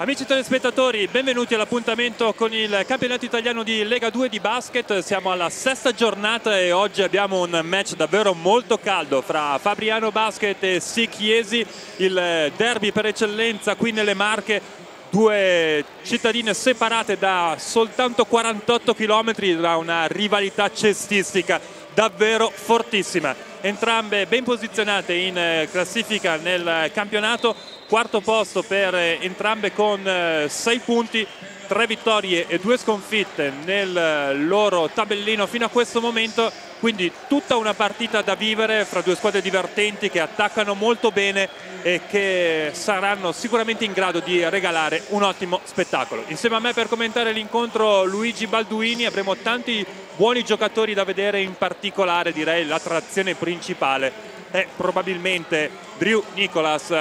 Amici telespettatori, benvenuti all'appuntamento con il campionato italiano di Lega 2 di basket. Siamo alla sesta giornata e oggi abbiamo un match davvero molto caldo fra Fabriano Basket e Sichiesi, il derby per eccellenza qui nelle Marche. Due cittadine separate da soltanto 48 km da una rivalità cestistica davvero fortissima. Entrambe ben posizionate in classifica nel campionato. Quarto posto per entrambe con 6 eh, punti, 3 vittorie e 2 sconfitte nel eh, loro tabellino fino a questo momento, quindi tutta una partita da vivere fra due squadre divertenti che attaccano molto bene e che saranno sicuramente in grado di regalare un ottimo spettacolo. Insieme a me per commentare l'incontro Luigi Balduini avremo tanti buoni giocatori da vedere, in particolare direi l'attrazione principale è probabilmente Drew Nicholas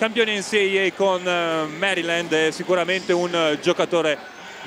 campione in CIA con eh, Maryland, è sicuramente un eh, giocatore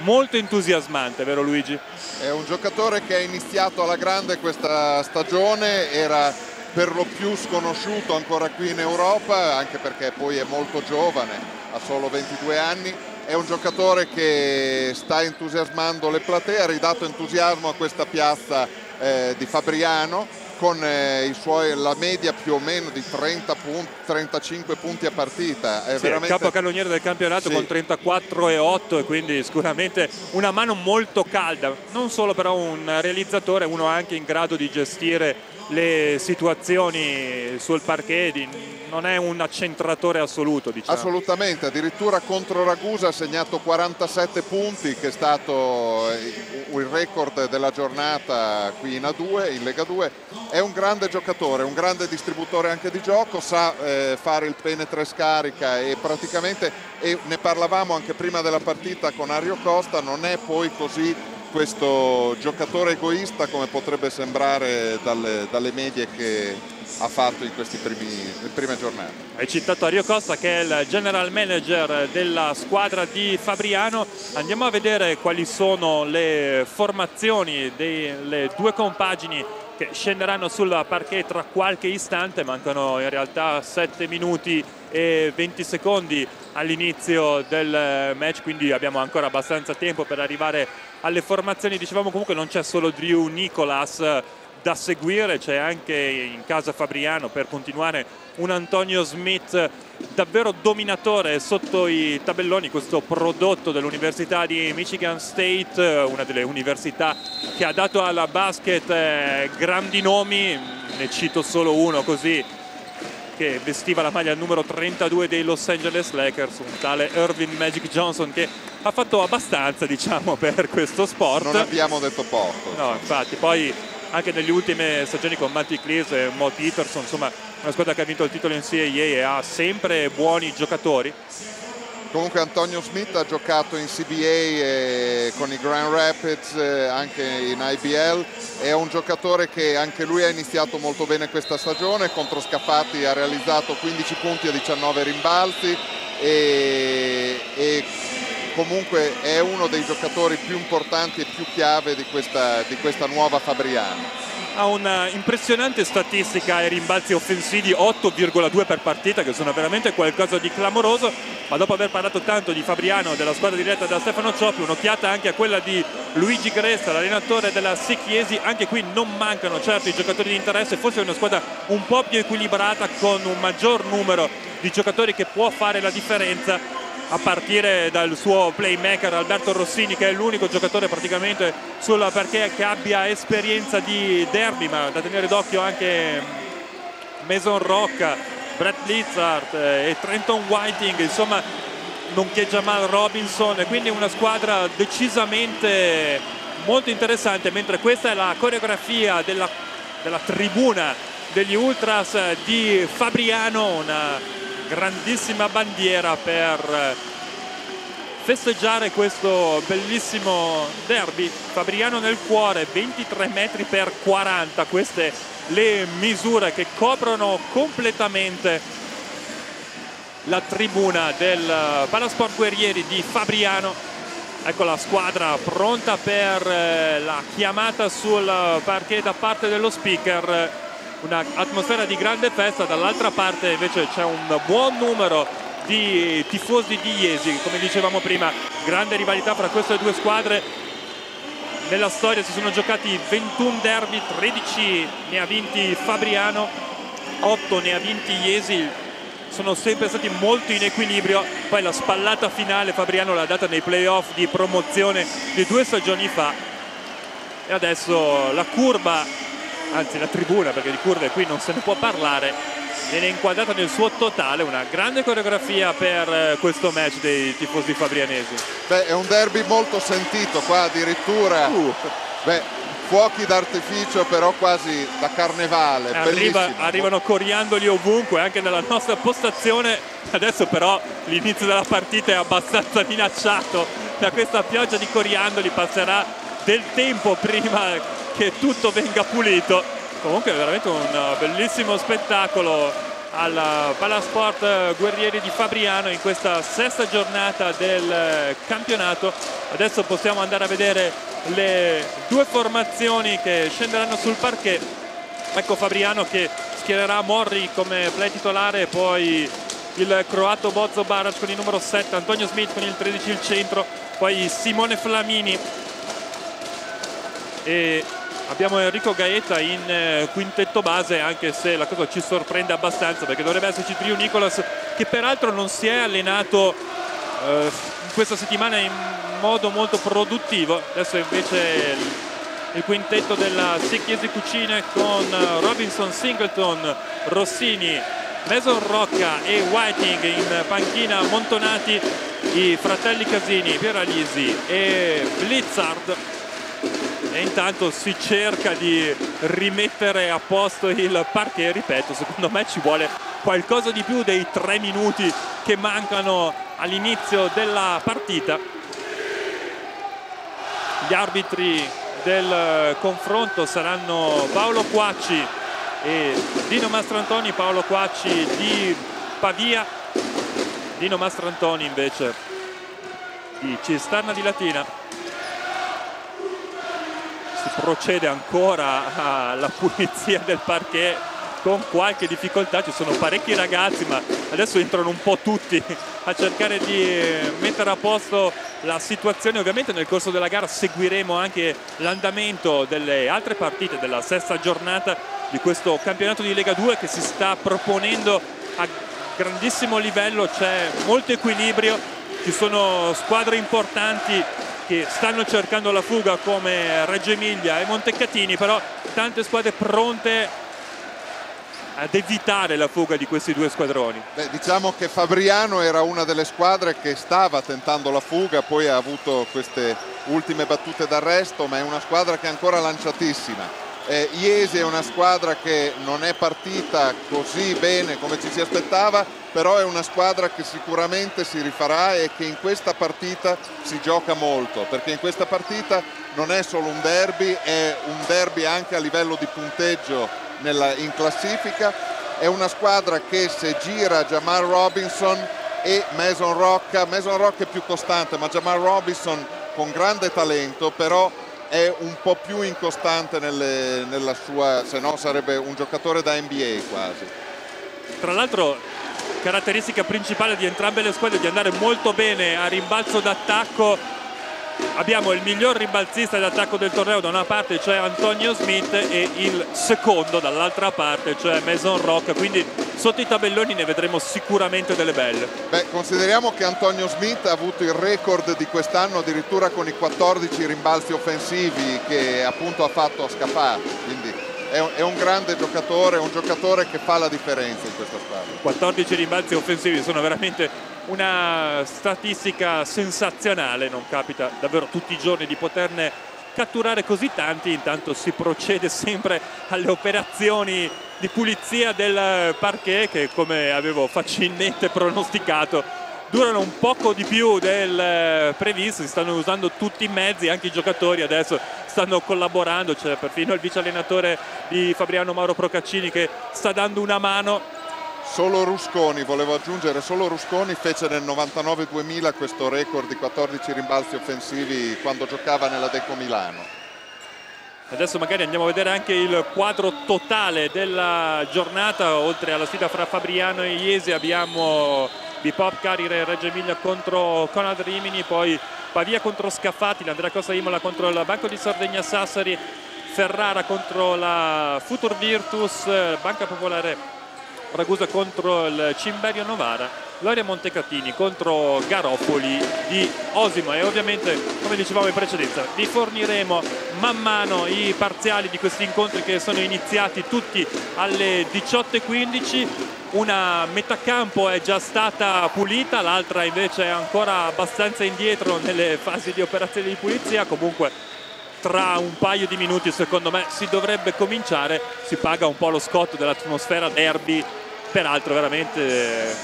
molto entusiasmante, vero Luigi? È un giocatore che ha iniziato alla grande questa stagione, era per lo più sconosciuto ancora qui in Europa, anche perché poi è molto giovane, ha solo 22 anni. È un giocatore che sta entusiasmando le platee, ha ridato entusiasmo a questa piazza eh, di Fabriano con eh, suoi, la media più o meno di 30 punti, 35 punti a partita. È sì, veramente... il capocannoniere del campionato sì. con 34 e 8 e quindi sicuramente una mano molto calda, non solo però un realizzatore, uno anche in grado di gestire le situazioni sul parquet, non è un accentratore assoluto. Diciamo. Assolutamente, addirittura contro Ragusa ha segnato 47 punti che è stato il record della giornata qui in A2, in Lega 2. È un grande giocatore, un grande distributore anche di gioco, sa eh, fare il penetre scarica e praticamente, e ne parlavamo anche prima della partita con Ario Costa, non è poi così questo giocatore egoista come potrebbe sembrare dalle, dalle medie che ha fatto in queste prime giornate. Hai citato Ario Costa che è il general manager della squadra di Fabriano. Andiamo a vedere quali sono le formazioni delle due compagini che scenderanno sul parquet tra qualche istante, mancano in realtà 7 minuti e 20 secondi all'inizio del match, quindi abbiamo ancora abbastanza tempo per arrivare alle formazioni. Dicevamo comunque non c'è solo Drew Nicolas da seguire, c'è anche in casa Fabriano per continuare un Antonio Smith davvero dominatore sotto i tabelloni, questo prodotto dell'Università di Michigan State, una delle università che ha dato alla basket eh, grandi nomi, ne cito solo uno così, che vestiva la maglia numero 32 dei Los Angeles Lakers, un tale Irvin Magic Johnson che ha fatto abbastanza diciamo per questo sport. Non abbiamo detto poco. No, infatti, poi anche nelle ultime stagioni con Matty Cleese e Mo Peterson, insomma una squadra che ha vinto il titolo in CIA e ha sempre buoni giocatori. Comunque Antonio Smith ha giocato in CBA con i Grand Rapids, eh, anche in IBL, è un giocatore che anche lui ha iniziato molto bene questa stagione, contro Scappati ha realizzato 15 punti a 19 rimbalzi e, e comunque è uno dei giocatori più importanti e più chiave di questa, di questa nuova Fabriano ha un'impressionante statistica ai rimbalzi offensivi 8,2 per partita che sono veramente qualcosa di clamoroso ma dopo aver parlato tanto di Fabriano della squadra diretta da Stefano Cioppi un'occhiata anche a quella di Luigi Gresta l'allenatore della Sicchiesi. Anche qui non mancano certo i giocatori di interesse forse è una squadra un po' più equilibrata con un maggior numero di giocatori che può fare la differenza a partire dal suo playmaker Alberto Rossini che è l'unico giocatore praticamente sul perché che abbia esperienza di derby ma da tenere d'occhio anche Mason Rock, Brett Litzart eh, e Trenton Whiting insomma nonché Jamal Robinson. Quindi una squadra decisamente molto interessante mentre questa è la coreografia della, della tribuna degli Ultras di Fabriano una grandissima bandiera per eh, festeggiare questo bellissimo derby. Fabriano nel cuore 23 metri per 40 queste le misure che coprono completamente la tribuna del eh, Palasport Guerrieri di Fabriano. Ecco la squadra pronta per eh, la chiamata sul parquet da parte dello speaker un'atmosfera di grande festa, dall'altra parte invece c'è un buon numero di tifosi di Iesi, come dicevamo prima, grande rivalità fra queste due squadre. Nella storia si sono giocati 21 derby, 13 ne ha vinti Fabriano, 8 ne ha vinti Iesi, sono sempre stati molto in equilibrio, poi la spallata finale Fabriano l'ha data nei playoff di promozione di due stagioni fa. E adesso la curva, anzi la tribuna perché di curve qui non se ne può parlare, viene inquadrata nel suo totale, una grande coreografia per eh, questo match dei tifosi fabrianesi. Beh, è un derby molto sentito qua addirittura. Uh. Beh, fuochi d'artificio però quasi da carnevale. Arriva, arrivano coriandoli ovunque, anche nella nostra postazione. Adesso però l'inizio della partita è abbastanza minacciato da questa pioggia di coriandoli, passerà del tempo prima che tutto venga pulito. Comunque è veramente un bellissimo spettacolo al Palasport Guerrieri di Fabriano in questa sesta giornata del campionato. Adesso possiamo andare a vedere le due formazioni che scenderanno sul parquet. Ecco Fabriano che schiererà Morri come play titolare poi il croato Bozzo Barac con il numero 7 Antonio Smith con il 13 il centro poi Simone Flamini. E abbiamo Enrico Gaeta in eh, quintetto base anche se la cosa ci sorprende abbastanza perché dovrebbe esserci Trio Nicolas che peraltro non si è allenato eh, questa settimana in modo molto produttivo. Adesso invece il, quintetto della Sicchiesi Cucine con Robinson, Singleton, Rossini Mason Rocca e Whiting in panchina Montonati i fratelli Casini, Pieralisi e Blizzard e intanto si cerca di rimettere a posto il parquet. Ripeto secondo me ci vuole qualcosa di più dei tre minuti che mancano all'inizio della partita. Gli arbitri del confronto saranno Paolo Quacci e Dino Mastrantoni. Paolo Quacci di Pavia. Dino Mastrantoni invece di Cisterna di Latina si procede ancora alla pulizia del parquet. Con qualche difficoltà, ci sono parecchi ragazzi ma adesso entrano un po' tutti a cercare di mettere a posto la situazione, ovviamente nel corso della gara seguiremo anche l'andamento delle altre partite della sesta giornata di questo campionato di Lega 2 che si sta proponendo a grandissimo livello, c'è molto equilibrio, ci sono squadre importanti che stanno cercando la fuga come Reggio Emilia e Montecatini, però tante squadre pronte ad evitare la fuga di questi due squadroni. Beh, diciamo che Fabriano era una delle squadre che stava tentando la fuga, poi ha avuto queste ultime battute d'arresto, ma è una squadra che è ancora lanciatissima. Eh, Iesi è una squadra che non è partita così bene come ci si aspettava, però è una squadra che sicuramente si rifarà e che in questa partita si gioca molto, perché in questa partita non è solo un derby, è un derby anche a livello di punteggio nella, in classifica, è una squadra che se gira Jamal Robinson e Mason Rocca, Mason Rocca è più costante, ma Jamal Robinson con grande talento, però è un po' più incostante nelle, nella sua, se no sarebbe un giocatore da NBA quasi. Tra l'altro caratteristica principale di entrambe le squadre di andare molto bene a rimbalzo d'attacco abbiamo il miglior rimbalzista d'attacco del torneo da una parte cioè Antonio Smith e il secondo dall'altra parte cioè Mason Rock quindi sotto i tabelloni ne vedremo sicuramente delle belle. Beh, consideriamo che Antonio Smith ha avuto il record di quest'anno addirittura con i 14 rimbalzi offensivi che appunto ha fatto a Scafà quindi è un, è un grande giocatore, un giocatore che fa la differenza in questa squadra. 14 rimbalzi offensivi sono veramente una statistica sensazionale, non capita davvero tutti i giorni di poterne catturare così tanti, intanto si procede sempre alle operazioni di pulizia del parquet che come avevo facilmente pronosticato durano un poco di più del previsto, si stanno usando tutti i mezzi, anche i giocatori adesso stanno collaborando, c'è perfino il vice allenatore di Fabriano Mauro Procaccini che sta dando una mano Solo Rusconi, volevo aggiungere, solo Rusconi fece nel 99-2000 questo record di 14 rimbalzi offensivi quando giocava nella Deco Milano. Adesso magari andiamo a vedere anche il quadro totale della giornata, oltre alla sfida fra Fabriano e Iesi abbiamo Bipop Carire Reggio Emilia contro Conad Rimini, poi Pavia contro Scaffati, l'Andrea Costa Imola contro il Banco di Sardegna Sassari, Ferrara contro la Futur Virtus, Banca Popolare Ragusa contro il Cimberio Novara, Loria Montecatini contro Garopoli di Osimo. E ovviamente come dicevamo in precedenza vi forniremo man mano i parziali di questi incontri che sono iniziati tutti alle 18.15 una metà campo è già stata pulita l'altra invece è ancora abbastanza indietro nelle fasi di operazione di pulizia. Comunque tra un paio di minuti secondo me si dovrebbe cominciare. Si paga un po' lo scotto dell'atmosfera derby peraltro veramente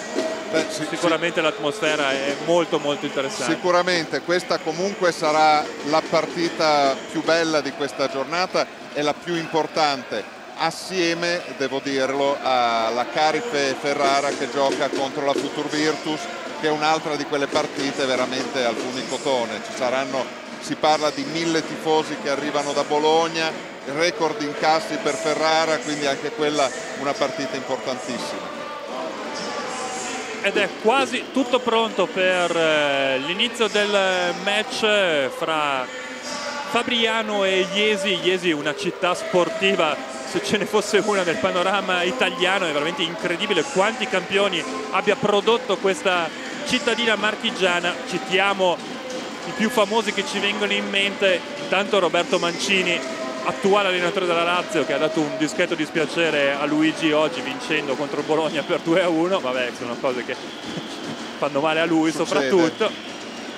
Beh, sì, sicuramente sì. l'atmosfera è molto molto interessante sicuramente questa comunque sarà la partita più bella di questa giornata e la più importante assieme devo dirlo alla Carife Ferrara che gioca contro la Futur Virtus che è un'altra di quelle partite veramente al funicotone ci saranno si parla di mille tifosi che arrivano da Bologna, record incassi per Ferrara, quindi anche quella una partita importantissima. Ed è quasi tutto pronto per eh, l'inizio del match fra Fabriano e Iesi. Iesi una città sportiva, se ce ne fosse una nel panorama italiano, è veramente incredibile quanti campioni abbia prodotto questa cittadina marchigiana. Citiamo i più famosi che ci vengono in mente, intanto Roberto Mancini, attuale allenatore della Lazio che ha dato un discreto dispiacere a Luigi oggi vincendo contro Bologna per 2 a 1, vabbè sono cose che fanno male a lui Succede. soprattutto.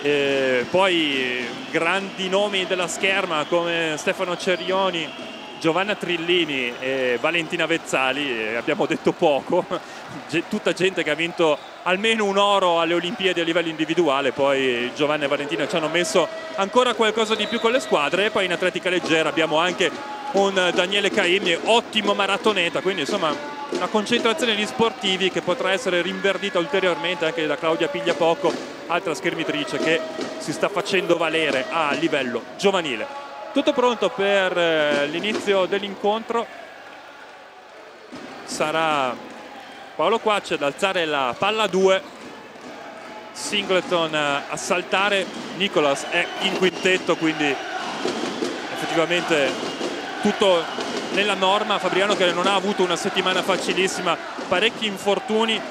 E poi grandi nomi della scherma come Stefano Cerioni, Giovanna Trillini e Valentina Vezzali, abbiamo detto poco, tutta gente che ha vinto almeno un oro alle Olimpiadi a livello individuale, poi Giovanna e Valentina ci hanno messo ancora qualcosa di più con le squadre e poi in atletica leggera abbiamo anche un Daniele Caimni, ottimo maratoneta, quindi insomma una concentrazione di sportivi che potrà essere rinverdita ulteriormente anche da Claudia Pigliapoco, altra schermitrice che si sta facendo valere a livello giovanile. Tutto pronto per eh, l'inizio dell'incontro. Sarà Paolo Quacci ad alzare la palla a 2. Singleton a saltare. Nicolas è in quintetto, quindi effettivamente tutto nella norma. Fabriano che non ha avuto una settimana facilissima, parecchi infortuni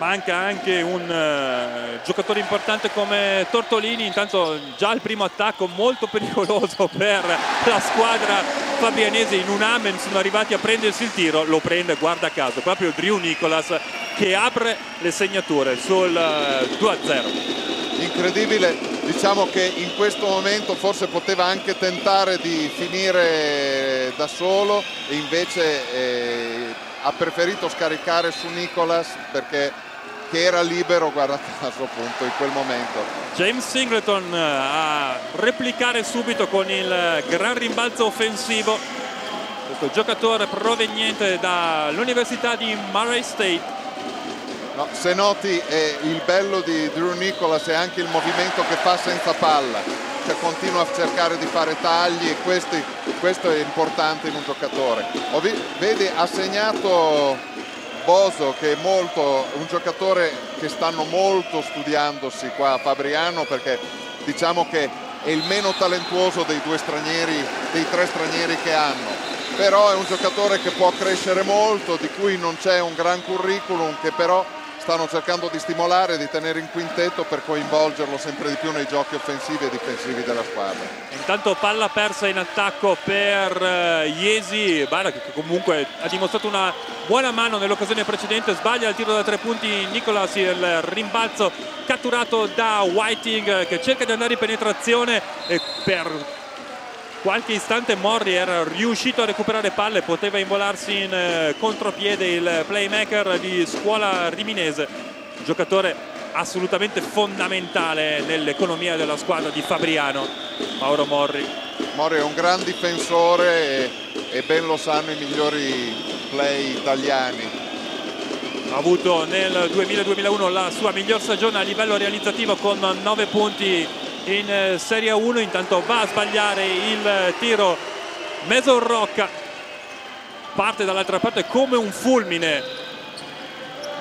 manca anche un uh, giocatore importante come Tortolini intanto già il primo attacco molto pericoloso per la squadra fabianese in un amen sono arrivati a prendersi il tiro lo prende guarda caso proprio Drew Nicolas che apre le segnature sul uh, eh, 2-0 incredibile diciamo che in questo momento forse poteva anche tentare di finire da solo e invece eh, ha preferito scaricare su Nicolas perché che era libero, guarda caso appunto in quel momento. James Singleton eh, a replicare subito con il gran rimbalzo offensivo. Questo giocatore proveniente dall'Università di Murray State. No, se noti eh, il bello di Drew Nicholas è anche il movimento che fa senza palla, cioè continua a cercare di fare tagli e questi, questo è importante in un giocatore. Vedi, ha segnato Boso che è molto, un giocatore che stanno molto studiandosi qua a Fabriano perché diciamo che è il meno talentuoso dei due stranieri, dei tre stranieri che hanno. Però è un giocatore che può crescere molto, di cui non c'è un gran curriculum, che però stanno cercando di stimolare, di tenere in quintetto per coinvolgerlo sempre di più nei giochi offensivi e difensivi della squadra. Intanto palla persa in attacco per Iesi, Bara che comunque ha dimostrato una buona mano nell'occasione precedente, sbaglia il tiro da tre punti Nicolas, il rimbalzo catturato da Whiting che cerca di andare in penetrazione e per qualche istante Morri era riuscito a recuperare palle poteva involarsi in eh, contropiede il playmaker di scuola riminese. Giocatore assolutamente fondamentale nell'economia della squadra di Fabriano Mauro Morri. Morri è un gran difensore e, e ben lo sanno i migliori play italiani. Ha avuto nel 2000-2001 la sua miglior stagione a livello realizzativo con 9 punti in eh, Serie 1 intanto va a sbagliare il tiro Meson Rocca parte dall'altra parte come un fulmine.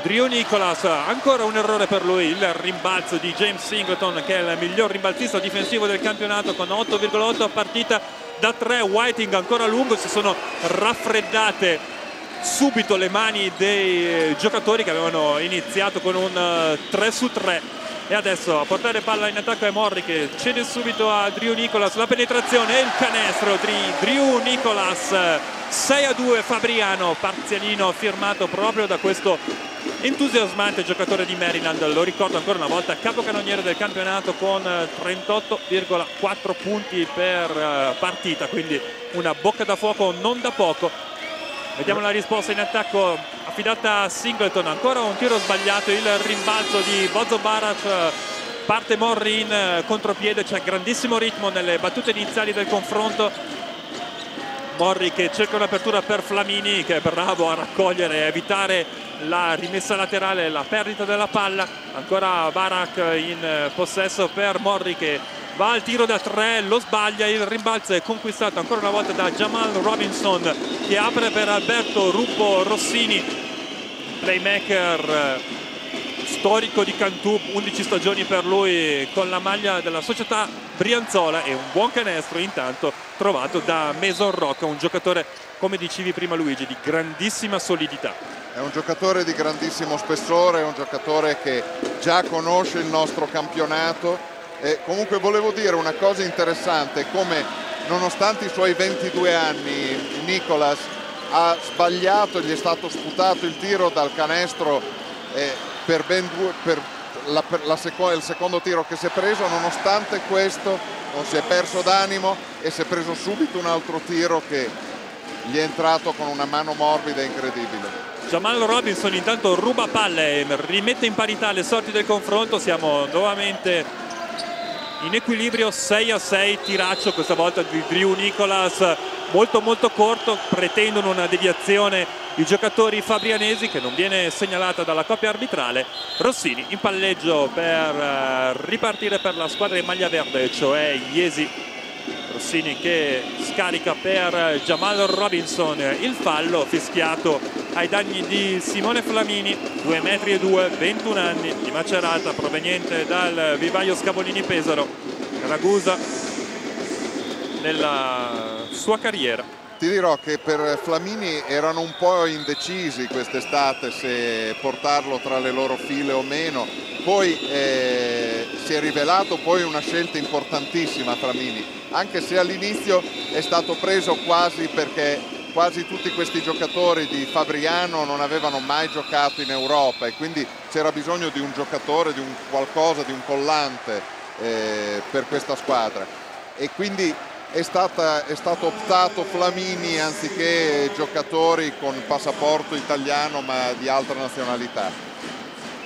Drew Nicholas, ancora un errore per lui, il rimbalzo di James Singleton che è il miglior rimbalzista difensivo del campionato con 8,8 a partita da 3, Whiting ancora lungo, si sono raffreddate subito le mani dei giocatori che avevano iniziato con un 3 eh, su 3 e adesso a portare palla in attacco è Morri che cede subito a Drew Nicolas. La penetrazione e il canestro di Drew Nicolas. 6 a 2 Fabriano parzialino firmato proprio da questo entusiasmante giocatore di Maryland. Lo ricordo ancora una volta capocannoniere del campionato con 38,4 punti per eh, partita. Quindi una bocca da fuoco non da poco vediamo la risposta in attacco affidata a Singleton. Ancora un tiro sbagliato il rimbalzo di Bozo Barat parte Morri in contropiede c'è grandissimo ritmo nelle battute iniziali del confronto. Morri che cerca un'apertura per Flamini che è bravo a raccogliere e evitare la rimessa laterale la perdita della palla. Ancora Barak in possesso per Morri che va al tiro da tre, lo sbaglia, il rimbalzo è conquistato ancora una volta da Jamal Robinson che apre per Alberto Ruppo Rossini, playmaker eh, storico di Cantù, 11 stagioni per lui con la maglia della società Brianzola e un buon canestro intanto trovato da Mason Rock, un giocatore come dicevi prima Luigi di grandissima solidità. È un giocatore di grandissimo spessore, è un giocatore che già conosce il nostro campionato eh, comunque volevo dire una cosa interessante, come nonostante i suoi 22 anni Nicolas ha sbagliato, gli è stato sputato il tiro dal canestro eh, per due, per la, per la seco il secondo tiro che si è preso, nonostante questo non si è perso d'animo e si è preso subito un altro tiro che gli è entrato con una mano morbida incredibile. Jamal Robinson intanto ruba palle, rimette in parità le sorti del confronto, siamo nuovamente in equilibrio 6 a 6 tiraccio questa volta di Drew Nicolas molto molto corto pretendono una deviazione i giocatori fabrianesi che non viene segnalata dalla coppia arbitrale. Rossini in palleggio per eh, ripartire per la squadra in maglia verde cioè Iesi Rossini che scarica per Jamal Robinson. Il fallo fischiato ai danni di Simone Flamini 2 metri e 2 21 anni di Macerata proveniente dal vivaio Scavolini Pesaro Ragusa nella sua carriera ti dirò che per Flamini erano un po' indecisi quest'estate se portarlo tra le loro file o meno. Poi eh, si è rivelato poi una scelta importantissima Flamini anche se all'inizio è stato preso quasi perché quasi tutti questi giocatori di Fabriano non avevano mai giocato in Europa e quindi c'era bisogno di un giocatore, di un qualcosa, di un collante eh, per questa squadra. E quindi è, stata, è, stato optato Flamini anziché giocatori con passaporto italiano ma di altra nazionalità.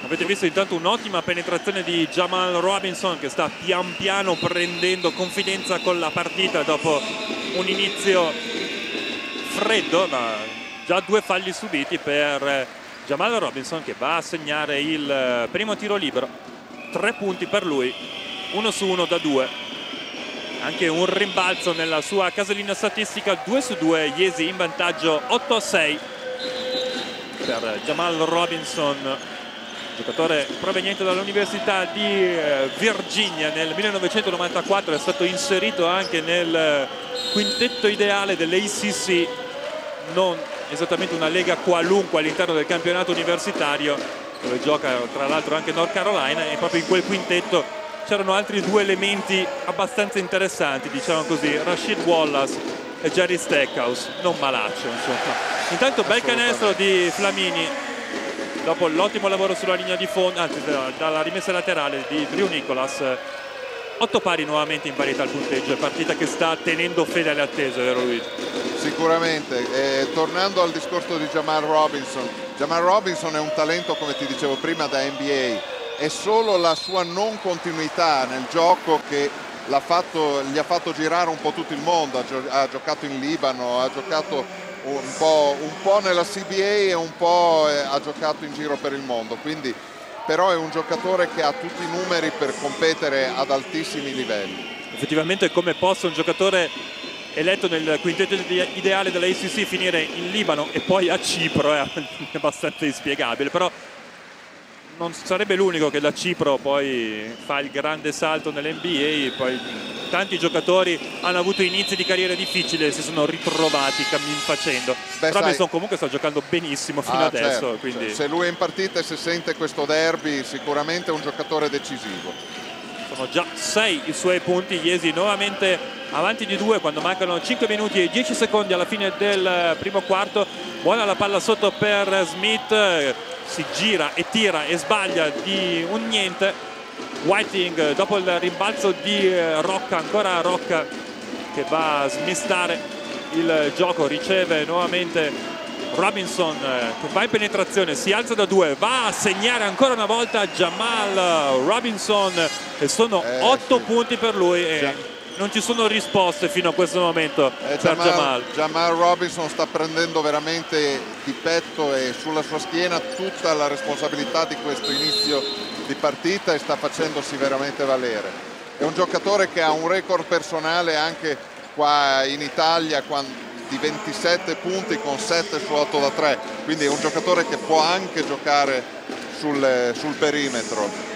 Avete visto intanto un'ottima penetrazione di Jamal Robinson che sta pian piano prendendo confidenza con la partita dopo un inizio freddo, ma già due falli subiti per Jamal Robinson che va a segnare il primo tiro libero. Tre punti per lui, uno su uno da due. Anche un rimbalzo nella sua casellina statistica, 2 su 2, Iesi in vantaggio 8 a 6 per Jamal Robinson giocatore proveniente dall'Università di eh, Virginia nel 1994 è stato inserito anche nel quintetto ideale dell'ACC non esattamente una lega qualunque all'interno del campionato universitario dove gioca tra l'altro anche North Carolina e proprio in quel quintetto c'erano altri due elementi abbastanza interessanti diciamo così. Rashid Wallace e Jerry Stackhouse non malaccio insomma. Intanto bel canestro di Flamini. Dopo l'ottimo lavoro sulla linea di fondo, anzi dalla rimessa laterale di Drew Nicolas. Otto pari nuovamente in parità al punteggio, partita che sta tenendo fede alle attese, vero Luigi? Sicuramente, eh, tornando al discorso di Jamal Robinson, Jamal Robinson è un talento come ti dicevo prima da NBA, è solo la sua non continuità nel gioco che fatto, gli ha fatto girare un po' tutto il mondo, ha, gio ha giocato in Libano, ha giocato un po', un po nella CBA e un po' eh, ha giocato in giro per il mondo, quindi però è un giocatore che ha tutti i numeri per competere ad altissimi livelli. Effettivamente come possa un giocatore eletto nel quintetto ideale dell'ACC finire in Libano e poi a Cipro è abbastanza inspiegabile, però non sarebbe l'unico che da Cipro poi fa il grande salto nell'NBA, poi tanti giocatori hanno avuto inizi di carriera difficili e si sono ritrovati cammin facendo. Beh, Robinson sai... comunque sta giocando benissimo fino ah, adesso. Certo. Quindi... Se lui è in partita e se sente questo derby sicuramente è un giocatore decisivo. Sono già 6 i suoi punti, Iesi nuovamente avanti di 2 quando mancano 5 minuti e 10 secondi alla fine del primo quarto. Buona la palla sotto per Smith, si gira e tira e sbaglia di un niente. Whiting dopo il rimbalzo di Rocca, ancora Rocca che va a smistare il gioco, riceve nuovamente Robinson che va in penetrazione, si alza da due, va a segnare ancora una volta Jamal Robinson e sono eh, 8 sì. punti per lui. E non ci sono risposte fino a questo momento eh, per Jamal, Jamal. Jamal Robinson sta prendendo veramente di petto e sulla sua schiena tutta la responsabilità di questo inizio di partita e sta facendosi veramente valere. È un giocatore che ha un record personale anche qua in Italia di 27 punti con 7 su 8 da 3, quindi è un giocatore che può anche giocare sul, sul perimetro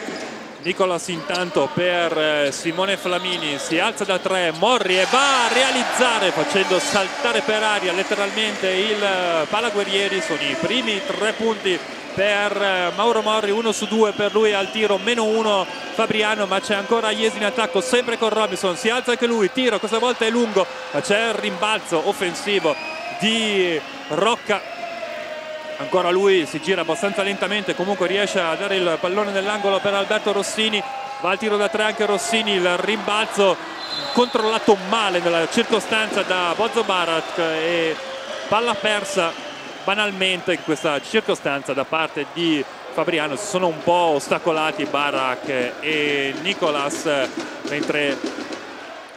Nicolas intanto per eh, Simone Flamini si alza da tre Morri e va a realizzare facendo saltare per aria letteralmente il eh, Palaguerrieri. Sono i primi tre punti per eh, Mauro Morri 1 su 2 per lui al tiro meno 1 Fabriano ma c'è ancora Iesi in attacco sempre con Robinson. Si alza anche lui tiro questa volta è lungo ma c'è il rimbalzo offensivo di Rocca ancora lui si gira abbastanza lentamente comunque riesce a dare il pallone nell'angolo per Alberto Rossini. Va al tiro da tre anche Rossini il rimbalzo controllato male nella circostanza da Bozzo Barat e palla persa banalmente in questa circostanza da parte di Fabriano. Si sono un po' ostacolati Barak e Nicolas mentre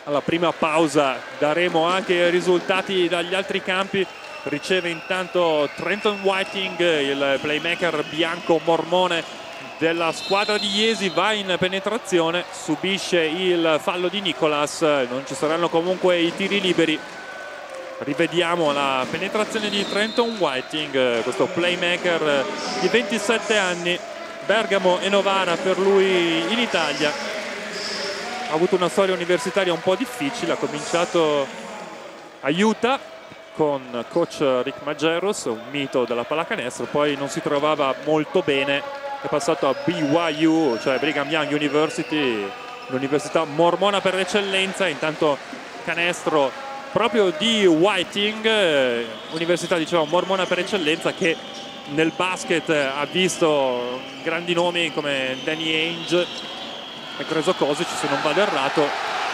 alla prima pausa daremo anche i risultati dagli altri campi riceve intanto Trenton Whiting il playmaker bianco mormone della squadra di Iesi va in penetrazione subisce il fallo di Nicolas non ci saranno comunque i tiri liberi. Rivediamo la penetrazione di Trenton Whiting questo playmaker di 27 anni Bergamo e Novara per lui in Italia. Ha avuto una storia universitaria un po' difficile ha cominciato a Utah con coach Rick Maggeros, un mito della pallacanestro, poi non si trovava molto bene, è passato a BYU, cioè Brigham Young University, l'università mormona per eccellenza, intanto canestro proprio di Whiting, eh, università diciamo mormona per eccellenza che nel basket ha visto grandi nomi come Danny Ainge e Creso Cosic se non vado errato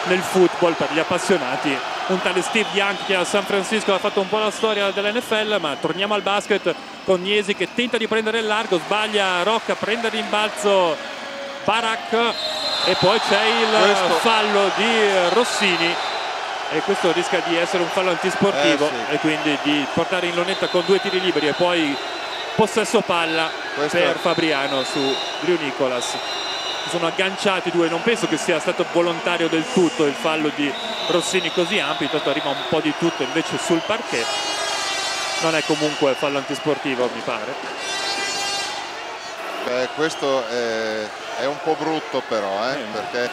nel football per gli appassionati un tale Steve Young che a San Francisco ha fatto un po' la storia dell'NFL ma torniamo al basket con Niesi che tenta di prendere il largo sbaglia Rocca prende rimbalzo Barak e poi c'è il questo... fallo di Rossini e questo rischia di essere un fallo antisportivo eh, sì. e quindi di portare in lunetta con due tiri liberi e poi possesso palla questo... per Fabriano su Drew Nicolas sono agganciati due. Non penso che sia stato volontario del tutto il fallo di Rossini così ampio. Intanto arriva un po' di tutto invece sul parquet. Non è comunque fallo antisportivo mi pare. Beh, questo è, è, un po' brutto però eh, eh. perché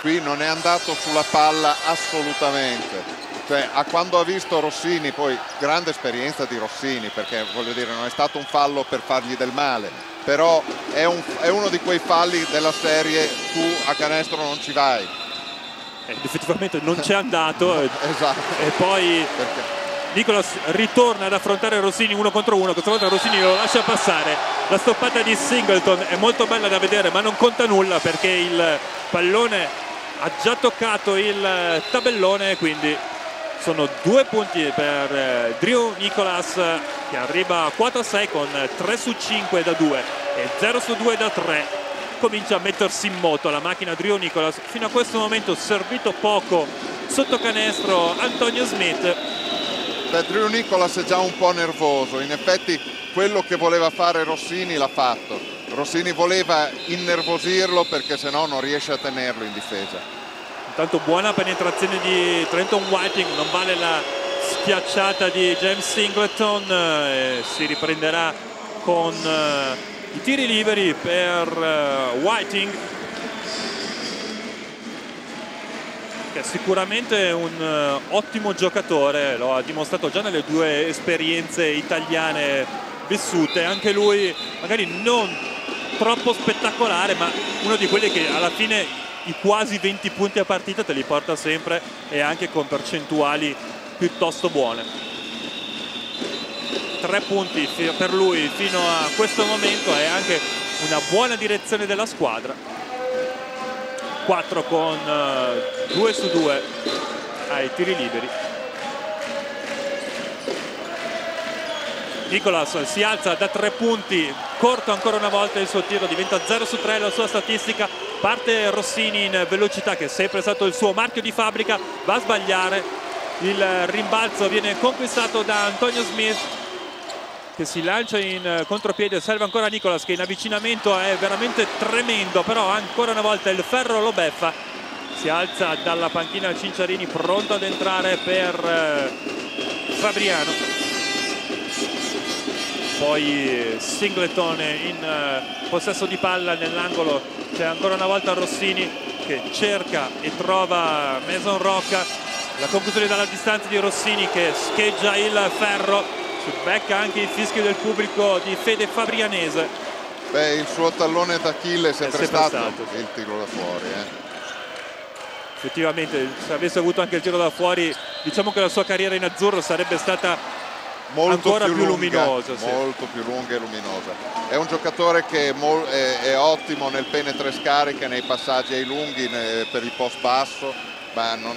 qui non è andato sulla palla assolutamente. Cioè a quando ha visto Rossini poi grande esperienza di Rossini perché voglio dire non è stato un fallo per fargli del male però è, un, è uno di quei falli della serie tu a canestro non ci vai eh, effettivamente non c'è andato esatto. e poi Perché? Nicolas ritorna ad affrontare Rossini uno contro uno questa volta Rossini lo lascia passare la stoppata di Singleton è molto bella da vedere ma non conta nulla perché il pallone ha già toccato il tabellone quindi sono due punti per eh, Drew Nicolas che arriva a 4-6 con 3 su 5 da 2 e 0 su 2 da 3 comincia a mettersi in moto la macchina Drew Nicolas fino a questo momento servito poco sotto canestro Antonio Smith. Beh, Drew Nicolas è già un po' nervoso. In effetti quello che voleva fare Rossini l'ha fatto. Rossini voleva innervosirlo perché se no non riesce a tenerlo in difesa Intanto buona penetrazione di Trenton Whiting, non vale la schiacciata di James Singleton, eh, si riprenderà con eh, i tiri liberi per uh, Whiting che è sicuramente un uh, ottimo giocatore lo ha dimostrato già nelle due esperienze italiane vissute. Anche lui magari non troppo spettacolare ma uno di quelli che alla fine i quasi 20 punti a partita te li porta sempre e anche con percentuali piuttosto buone. Tre punti per lui fino a questo momento è anche una buona direzione della squadra. 4 con 2 su 2 ai tiri liberi Nicolas si alza da tre punti corto ancora una volta il suo tiro diventa 0 su 3 la sua statistica parte Rossini in velocità che è sempre stato il suo marchio di fabbrica va a sbagliare il rimbalzo viene conquistato da Antonio Smith che si lancia in contropiede serve ancora Nicolas che in avvicinamento è veramente tremendo però ancora una volta il ferro lo beffa si alza dalla panchina Cinciarini pronto ad entrare per Fabriano poi Singleton in possesso di palla nell'angolo c'è ancora una volta Rossini che cerca e trova Mason Rocca la conclusione dalla distanza di Rossini che scheggia il ferro. Si becca anche il fischio del pubblico di fede fabrianese. Beh il suo tallone d'Achille è sempre, è sempre stato, stato, il tiro da fuori eh. effettivamente se avesse avuto anche il tiro da fuori diciamo che la sua carriera in azzurro sarebbe stata molto ancora più, più lunga, luminosa sì. molto più lunga e luminosa. È un giocatore che è, è, ottimo nel penetre scariche nei passaggi ai lunghi per il post basso ma non,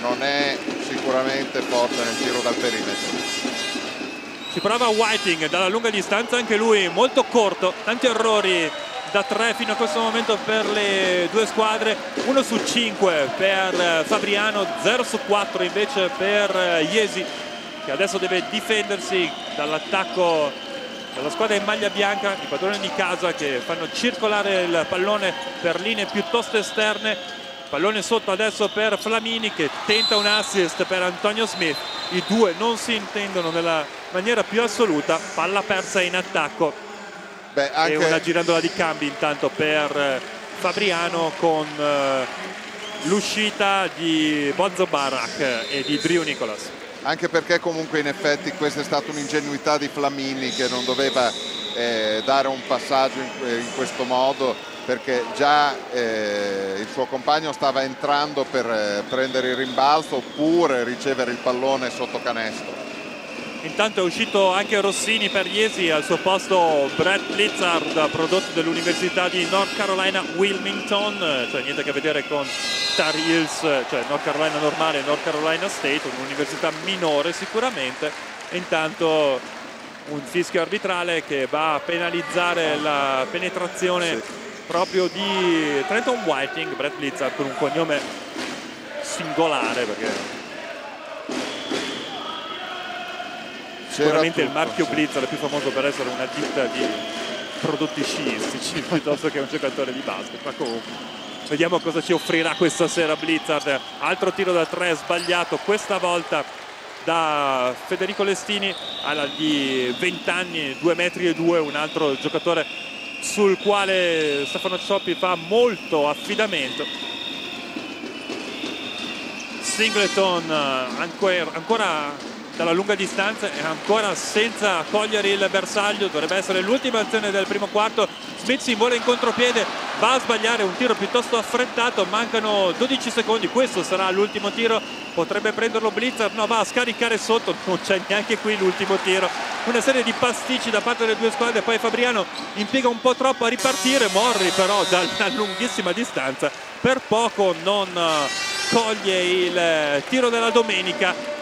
non è sicuramente forte nel tiro dal perimetro. Si prova Whiting dalla lunga distanza anche lui molto corto tanti errori da 3 fino a questo momento per le due squadre 1 su 5 per Fabriano 0 su 4 invece per Iesi che adesso deve difendersi dall'attacco della squadra in maglia bianca i padroni di casa che fanno circolare il pallone per linee piuttosto esterne. Pallone sotto adesso per Flamini che tenta un assist per Antonio Smith. I due non si intendono nella maniera più assoluta. Palla persa in attacco. Beh, anche... e una girandola di cambi intanto per Fabriano con l'uscita di Bonzo Barak e di Drew Nicolas anche perché comunque in effetti questa è stata un'ingenuità di Flamini che non doveva eh, dare un passaggio in, in, questo modo perché già eh, il suo compagno stava entrando per eh, prendere il rimbalzo oppure ricevere il pallone sotto canestro Intanto è uscito anche Rossini per Iesi, al suo posto Brett Blizzard, prodotto dell'Università di North Carolina Wilmington, cioè niente a che vedere con Tar Heels, cioè North Carolina normale e North Carolina State, un'università minore sicuramente. E intanto un fischio arbitrale che va a penalizzare la penetrazione sì. proprio di Trenton Whiting, Brett Blizzard con un cognome singolare perché sicuramente il marchio. Blitzer è più famoso per essere una ditta di prodotti sciistici piuttosto che un giocatore di basket ma comunque. Vediamo cosa ci offrirà questa sera Blizzard. Altro tiro da tre sbagliato questa volta da Federico Lestini alla di 20 anni 2 metri e 2 un altro giocatore sul quale Stefano Cioppi fa molto affidamento. Singleton ancora, ancora dalla lunga distanza e ancora senza cogliere il bersaglio dovrebbe essere l'ultima azione del primo quarto. Smith si invola in contropiede va a sbagliare un tiro piuttosto affrettato mancano 12 secondi questo sarà l'ultimo tiro potrebbe prenderlo Blitzer no va a scaricare sotto non c'è neanche qui l'ultimo tiro. Una serie di pasticci da parte delle due squadre poi Fabriano impiega un po' troppo a ripartire Morri però dalla lunghissima distanza per poco non coglie il tiro della domenica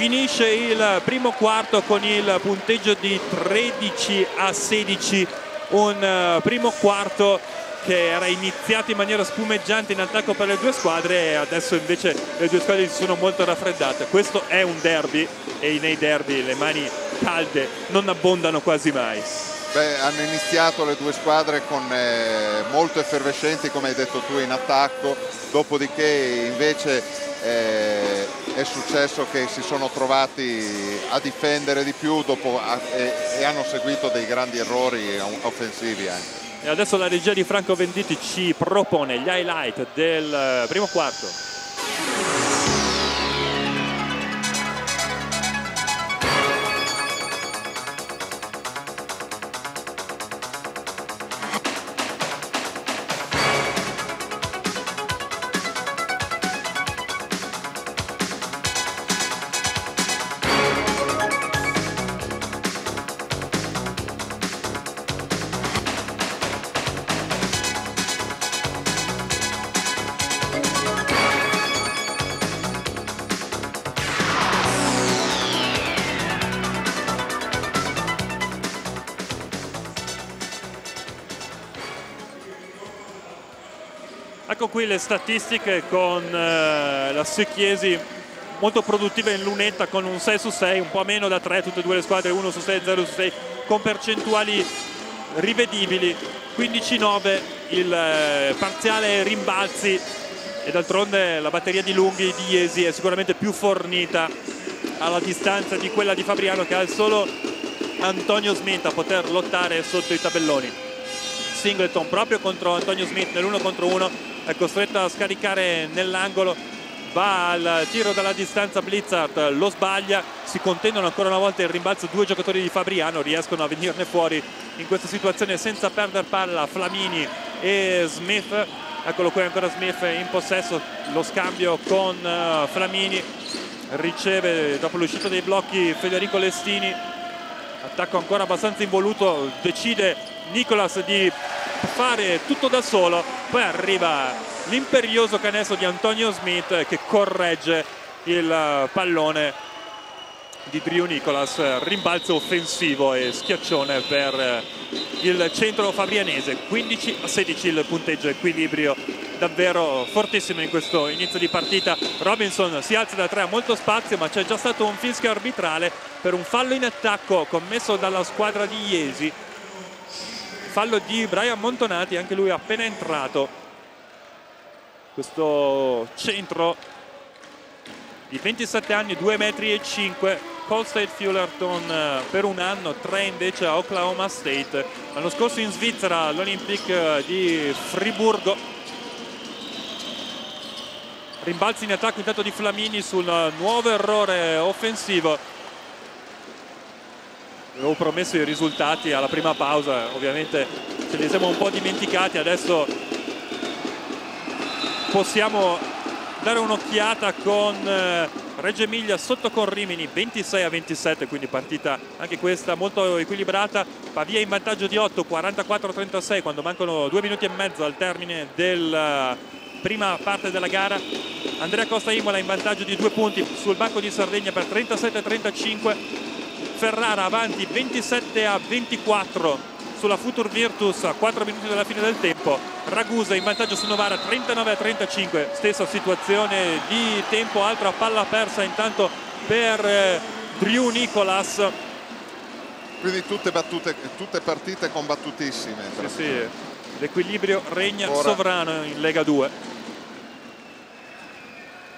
finisce il primo quarto con il punteggio di 13 a 16 un eh, primo quarto che era iniziato in maniera spumeggiante in attacco per le due squadre e adesso invece le due squadre si sono molto raffreddate. Questo è un derby e nei derby le mani calde non abbondano quasi mai. Beh, hanno iniziato le due squadre con eh, molto effervescenti come hai detto tu in attacco. Dopodiché invece eh, è successo che si sono trovati a difendere di più a, e, e, hanno seguito dei grandi errori offensivi anche. E adesso la regia di Franco Venditti ci propone gli highlight del primo quarto. Le statistiche con eh, la Secchiesi molto produttiva in lunetta con un 6 su 6, un po' meno da 3 tutte e due le squadre, 1 su 6, 0 su 6, con percentuali rivedibili, 15-9 il eh, parziale rimbalzi e d'altronde la batteria di lunghi di Iesi è sicuramente più fornita alla distanza di quella di Fabriano che ha il solo Antonio Smith a poter lottare sotto i tabelloni. Singleton proprio contro Antonio Smith nell'uno contro uno è costretto a scaricare nell'angolo va al tiro dalla distanza Blizzard, lo sbaglia, si contendono ancora una volta il rimbalzo due giocatori di Fabriano, riescono a venirne fuori in questa situazione senza perdere palla Flamini e Smith, eccolo qui ancora Smith in possesso, lo scambio con uh, Flamini, riceve dopo l'uscita dei blocchi Federico Lestini, attacco ancora abbastanza involuto, decide Nicolas di fare tutto da solo. Poi arriva l'imperioso canestro di Antonio Smith che corregge il pallone di Drew Nicolas rimbalzo offensivo e schiaccione per il centro fabrianese. 15 a 16 il punteggio equilibrio davvero fortissimo in questo inizio di partita. Robinson si alza da 3 a molto spazio ma c'è già stato un fischio arbitrale per un fallo in attacco commesso dalla squadra di Iesi fallo di Brian Montonati anche lui appena entrato. Questo centro di 27 anni 2 metri e 5 Paul State Fullerton eh, per un anno 3 invece a Oklahoma State. L'anno scorso in Svizzera all'Olympic eh, di Friburgo. Rimbalzi in attacco intanto di Flamini sul nuovo errore offensivo avevo promesso i risultati alla prima pausa ovviamente ce li siamo un po' dimenticati adesso possiamo dare un'occhiata con eh, Reggio Emilia sotto con Rimini 26 a 27 quindi partita anche questa molto equilibrata. Pavia in vantaggio di 8 44 a 36 quando mancano due minuti e mezzo al termine della prima parte della gara. Andrea Costa Imola in vantaggio di due punti sul banco di Sardegna per 37 a 35 Ferrara avanti 27 a 24 sulla Futur Virtus a 4 minuti dalla fine del tempo Ragusa in vantaggio su Novara 39 a 35 stessa situazione di tempo altra palla persa intanto per eh, Drew Nicolas quindi tutte, battute, tutte partite combattutissime sì, sì. l'equilibrio regna Ora. sovrano in Lega 2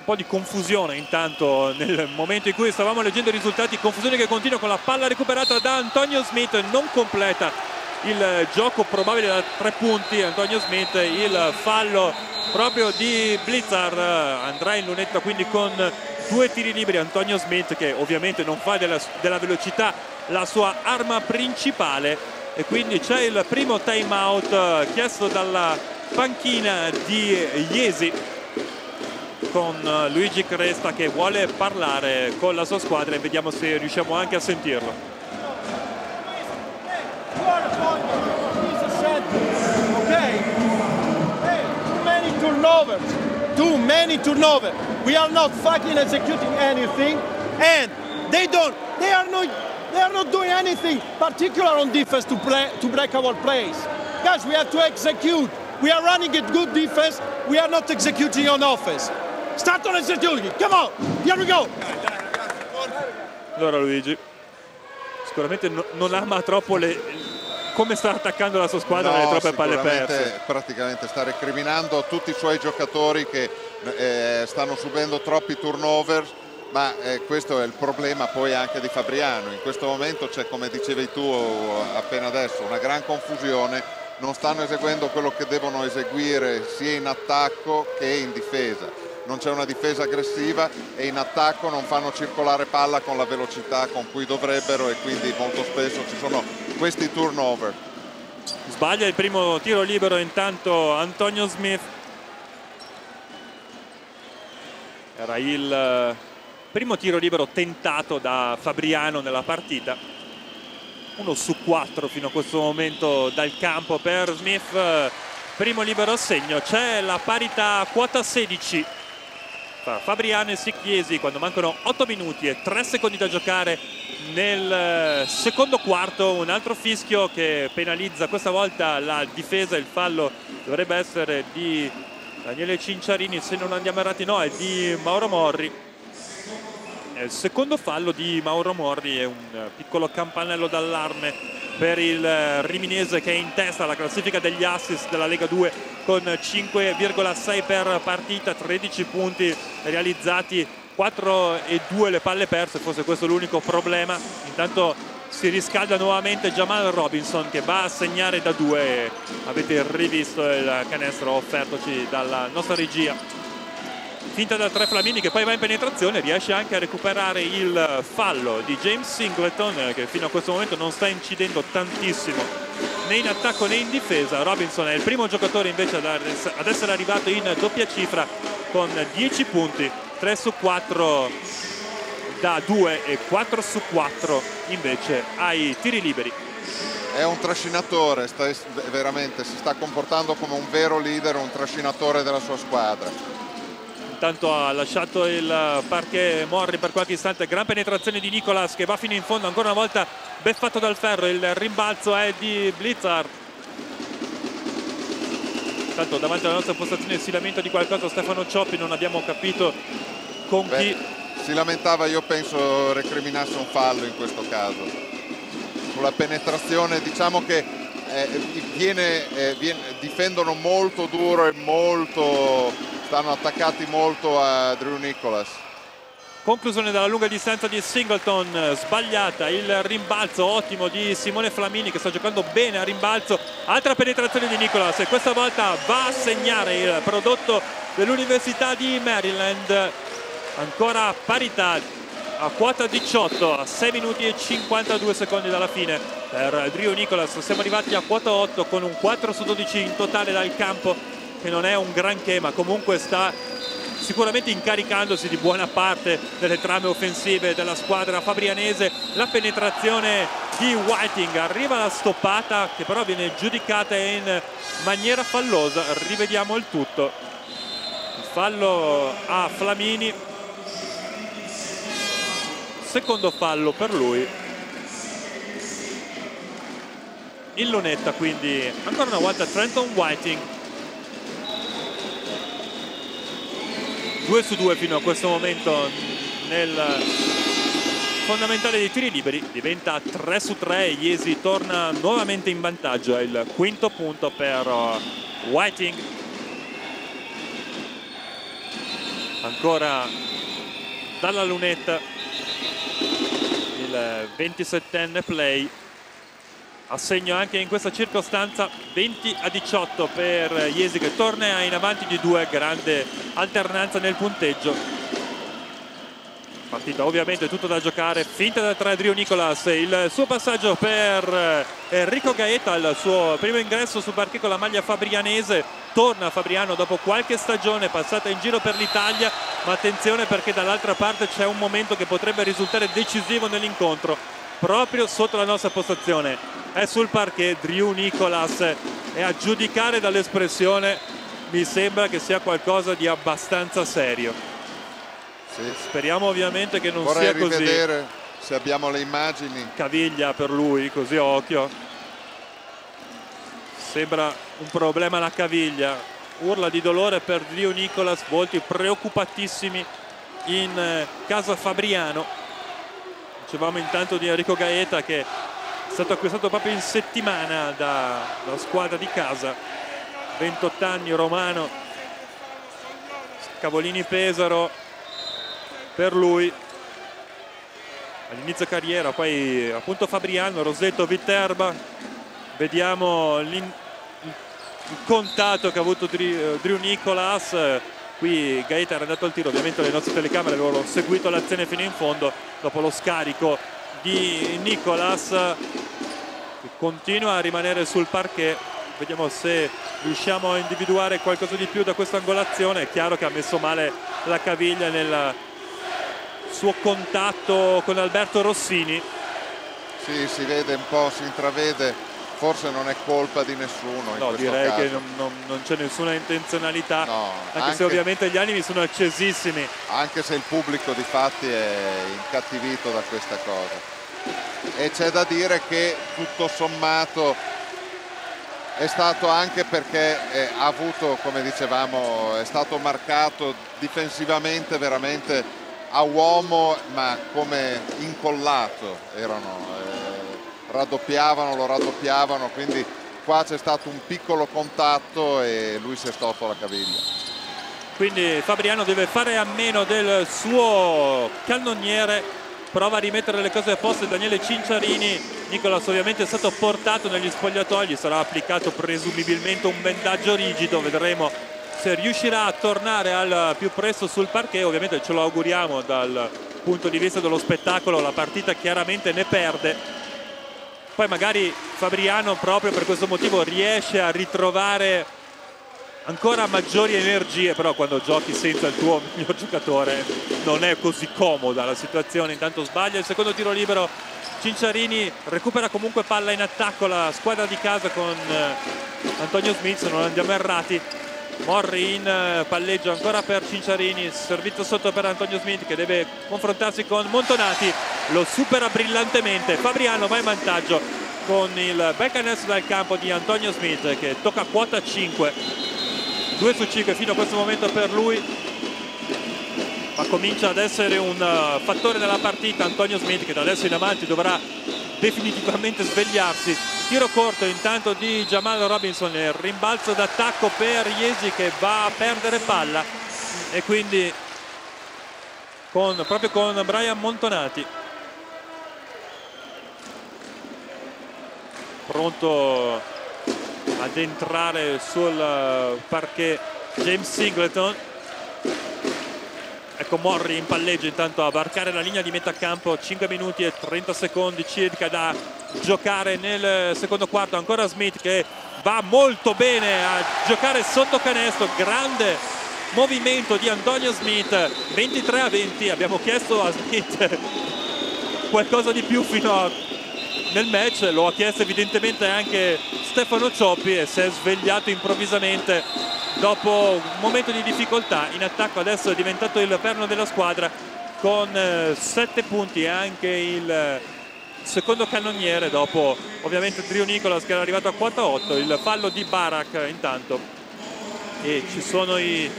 un po' di confusione intanto nel momento in cui stavamo leggendo i risultati, confusione che continua con la palla recuperata da Antonio Smith, non completa il gioco probabile da tre punti, Antonio Smith, il fallo proprio di Blizzard, andrà in lunetta quindi con due tiri liberi Antonio Smith che ovviamente non fa della, della velocità la sua arma principale e quindi c'è il primo time out chiesto dalla panchina di Iesi con Luigi Cresta che vuole parlare con la sua squadra e vediamo se riusciamo anche a sentirlo. Too many turnovers. We are not fucking executing anything, and they don't. They are not. They are not doing anything particular on defense to play to break our plays. Guys, we have to execute. We are running a good defense. We are not executing on offense. Start on executing. Come on. Here we go. Allora Luigi, sicuramente no, non ama troppo le, come sta attaccando la sua squadra no, nelle troppe palle perse. praticamente sta recriminando tutti i suoi giocatori che eh, stanno subendo troppi turnover ma eh, questo è il problema poi anche di Fabriano in questo momento c'è come dicevi tu appena adesso una gran confusione non stanno eseguendo quello che devono eseguire sia in attacco che in difesa non c'è una difesa aggressiva e in attacco non fanno circolare palla con la velocità con cui dovrebbero e quindi molto spesso ci sono questi turnover. Sbaglia il primo tiro libero intanto Antonio Smith. Era il eh, primo tiro libero tentato da Fabriano nella partita. Uno su quattro fino a questo momento dal campo per Smith. Primo libero a segno c'è la parità quota 16 tra Fabriano e Sicchiesi quando mancano 8 minuti e 3 secondi da giocare nel eh, secondo quarto. Un altro fischio che penalizza questa volta la difesa il fallo dovrebbe essere di Daniele Cinciarini se non andiamo errati no è di Mauro Morri il secondo fallo di Mauro Morri è un piccolo campanello d'allarme per il eh, Riminese che è in testa alla classifica degli assist della Lega 2 con 5,6 per partita 13 punti realizzati 4 e 2 le palle perse forse questo è l'unico problema. Intanto si riscalda nuovamente Jamal Robinson che va a segnare da due. Avete rivisto il canestro offertoci dalla nostra regia finta da tre Flamini che poi va in penetrazione riesce anche a recuperare il fallo di James Singleton che fino a questo momento non sta incidendo tantissimo né in attacco né in difesa. Robinson è il primo giocatore invece ad essere arrivato in doppia cifra con 10 punti 3 su 4 da 2 e 4 su 4 invece ai tiri liberi. È un trascinatore sta, veramente si sta comportando come un vero leader un trascinatore della sua squadra intanto ha lasciato il parquet Morri per qualche istante. Gran penetrazione di Nicolas che va fino in fondo ancora una volta beffato dal ferro. Il rimbalzo è di Blizzard. Intanto davanti alla nostra postazione si lamenta di qualcosa Stefano Cioppi non abbiamo capito con Beh. chi. si lamentava io penso recriminasse un fallo in questo caso. Sulla penetrazione diciamo che eh, viene, eh, viene, difendono molto duro e molto stanno attaccati molto a Drew Nicholas. Conclusione della lunga distanza di Singleton sbagliata il rimbalzo ottimo di Simone Flamini che sta giocando bene a rimbalzo altra penetrazione di Nicolas e questa volta va a segnare il prodotto dell'Università di Maryland. Ancora parità a quota 18 a 6 minuti e 52 secondi dalla fine per Drew Nicolas siamo arrivati a quota 8 con un 4 su 12 in totale dal campo che non è un granché ma comunque sta sicuramente incaricandosi di buona parte delle trame offensive della squadra fabrianese. La penetrazione di Whiting arriva la stoppata che però viene giudicata in maniera fallosa. Rivediamo il tutto. Il fallo a Flamini. Secondo fallo per lui. In lunetta quindi ancora una volta Trenton Whiting 2 su 2 fino a questo momento nel fondamentale dei tiri liberi. Diventa 3 su 3 Iesi torna nuovamente in vantaggio è il quinto punto per Whiting. Ancora dalla lunetta il 27enne play assegno anche in questa circostanza 20 a 18 per Iesi che torna in avanti di due grande alternanza nel punteggio. Partita ovviamente tutto da giocare finta da tre Drio Nicolas. Il suo passaggio per Enrico Gaeta il suo primo ingresso sul parquet con la maglia fabrianese. Torna Fabriano dopo qualche stagione passata in giro per l'Italia ma attenzione perché dall'altra parte c'è un momento che potrebbe risultare decisivo nell'incontro proprio sotto la nostra postazione è sul parquet Drew Nicolas e a giudicare dall'espressione mi sembra che sia qualcosa di abbastanza serio sì. Speriamo ovviamente che non Vorrei sia così. Vorrei rivedere se abbiamo le immagini. Caviglia per lui, così occhio. Sembra un problema alla caviglia. Urla di dolore per Dio Nicolas, volti preoccupatissimi in eh, casa Fabriano. Dicevamo intanto di Enrico Gaeta che è stato acquistato proprio in settimana dalla squadra di casa. 28 anni romano. Cavolini Pesaro per lui. All'inizio carriera poi appunto Fabriano, Rosetto, Viterba. Vediamo il contatto che ha avuto Drew Nicolas. Qui Gaeta era andato al tiro ovviamente le nostre telecamere avevano seguito l'azione fino in fondo. Dopo lo scarico di Nicolas che continua a rimanere sul parquet. Vediamo se riusciamo a individuare qualcosa di più da questa angolazione. È chiaro che ha messo male la caviglia nel suo contatto con Alberto Rossini. Sì, si vede un po', si intravede. Forse non è colpa di nessuno no, direi caso. che non, non, non c'è nessuna intenzionalità no, anche, anche, se ovviamente gli animi sono accesissimi. Anche se il pubblico di fatti è incattivito da questa cosa e c'è da dire che tutto sommato è stato anche perché eh, ha avuto, come dicevamo, è stato marcato difensivamente veramente a uomo ma come incollato erano, eh, raddoppiavano, lo raddoppiavano, quindi qua c'è stato un piccolo contatto e lui si è stolto la caviglia. Quindi Fabriano deve fare a meno del suo cannoniere prova a rimettere le cose a posto Daniele Cinciarini. Nicolas ovviamente è stato portato negli spogliatoi sarà applicato presumibilmente un bendaggio rigido. Vedremo se riuscirà a tornare al più presto sul parquet. Ovviamente ce lo auguriamo dal punto di vista dello spettacolo. La partita chiaramente ne perde. Poi magari Fabriano proprio per questo motivo riesce a ritrovare ancora maggiori energie però quando giochi senza il tuo miglior giocatore non è così comoda la situazione. Intanto sbaglia il secondo tiro libero. Cinciarini recupera comunque palla in attacco. La squadra di casa con eh, Antonio Smith non andiamo errati. Morri in eh, palleggio ancora per Cinciarini. Servizio sotto per Antonio Smith che deve confrontarsi con Montonati. Lo supera brillantemente. Fabriano va in vantaggio con il back and dal campo di Antonio Smith che tocca quota 5 2 su 5 fino a questo momento per lui. Ma comincia ad essere un uh, fattore nella partita Antonio Smith che da adesso in avanti dovrà definitivamente svegliarsi. Tiro corto intanto di Jamal Robinson rimbalzo d'attacco per Iesi che va a perdere palla. E quindi con, proprio con Brian Montonati. Pronto ad entrare sul eh, parquet James Singleton. Ecco Morri in palleggio intanto a varcare la linea di metà campo 5 minuti e 30 secondi circa da giocare nel secondo quarto. Ancora Smith che va molto bene a giocare sotto canestro. Grande movimento di Antonio Smith 23 a 20 abbiamo chiesto a Smith qualcosa di più fino a nel match, lo ha chiesto evidentemente anche Stefano Cioppi e si è svegliato improvvisamente dopo un momento di difficoltà. In attacco adesso è diventato il perno della squadra con 7 eh, punti e anche il secondo cannoniere dopo ovviamente Trio Nicolas che era arrivato a quota 8 il fallo di Barak intanto. E ci sono i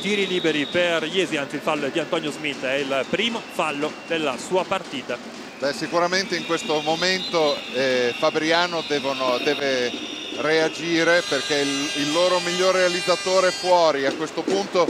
tiri liberi per Iesi anzi il fallo di Antonio Smith è il primo fallo della sua partita Beh, sicuramente in questo momento eh, Fabriano devono, deve reagire perché il, il loro miglior realizzatore è fuori. A questo punto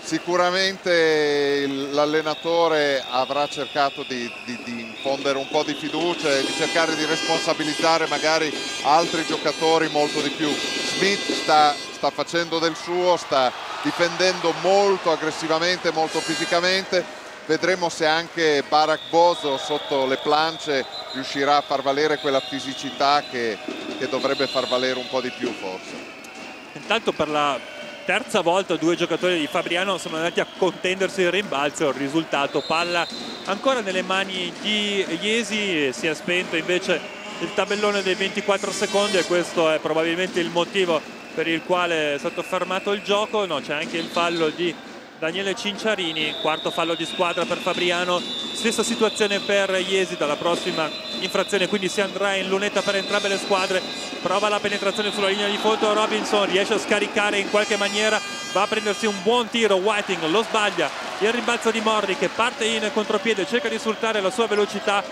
sicuramente l'allenatore avrà cercato di, di, di, infondere un po' di fiducia e di cercare di responsabilizzare magari altri giocatori molto di più. Smith sta, sta facendo del suo, sta difendendo molto aggressivamente, molto fisicamente vedremo se anche Barak Boso sotto le plance riuscirà a far valere quella fisicità che, che dovrebbe far valere un po' di più forse. Intanto per la terza volta due giocatori di Fabriano sono andati a contendersi il rimbalzo, il risultato palla ancora nelle mani di Iesi, si è spento invece il tabellone dei 24 secondi e questo è probabilmente il motivo per il quale è stato fermato il gioco, no, c'è anche il fallo di Daniele Cinciarini, quarto fallo di squadra per Fabriano, stessa situazione per Iesi dalla prossima infrazione, quindi si andrà in lunetta per entrambe le squadre, prova la penetrazione sulla linea di fondo, Robinson riesce a scaricare in qualche maniera, va a prendersi un buon tiro, Whiting lo sbaglia, il rimbalzo di Morri che parte in contropiede, cerca di sfruttare la sua velocità,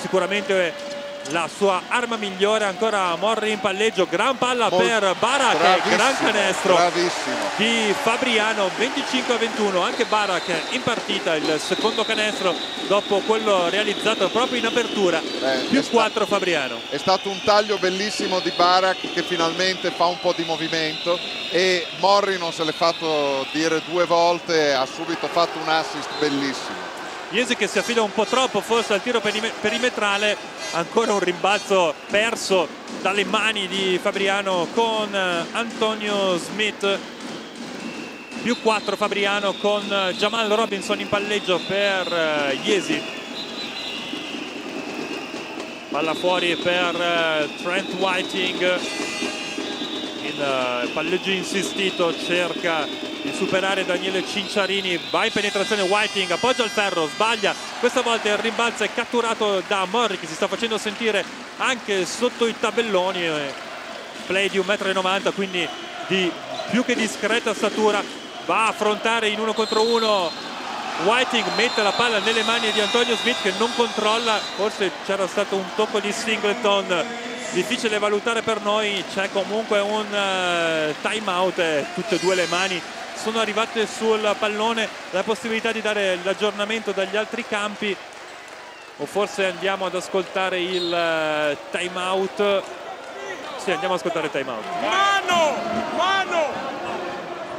sicuramente la sua arma migliore ancora Morri in palleggio. Gran palla Molto. per Barak gran canestro bravissimo. di Fabriano. 25 a 21 anche Barak in partita il secondo canestro dopo quello realizzato proprio in apertura. Eh, più è sta- 4 Fabriano. È stato un taglio bellissimo di Barak che finalmente fa un po' di movimento e Morri non se l'è fatto dire due volte, ha subito fatto un assist bellissimo. Iesi che si affida un po' troppo forse al tiro perime- perimetrale ancora un rimbalzo perso dalle mani di Fabriano con eh, Antonio Smith. Più 4 Fabriano con eh, Jamal Robinson in palleggio per eh, Iesi. Palla fuori per Trent Whiting. Il palleggio insistito cerca di superare Daniele Cinciarini. Va in penetrazione Whiting appoggia il ferro sbaglia. Questa volta il rimbalzo è catturato da Morri che si sta facendo sentire anche sotto i tabelloni. Eh, play di 1,90 m quindi di più che discreta statura va a affrontare in uno contro uno. Whiting mette la palla nelle mani di Antonio Smith che non controlla. Forse c'era stato un tocco di Singleton difficile valutare per noi. C'è comunque un uh, time out eh, tutte e due le mani sono arrivate sul pallone la possibilità di dare l'aggiornamento dagli altri campi o forse andiamo ad ascoltare il uh, time out sì andiamo ad ascoltare il time out Mano! Mano!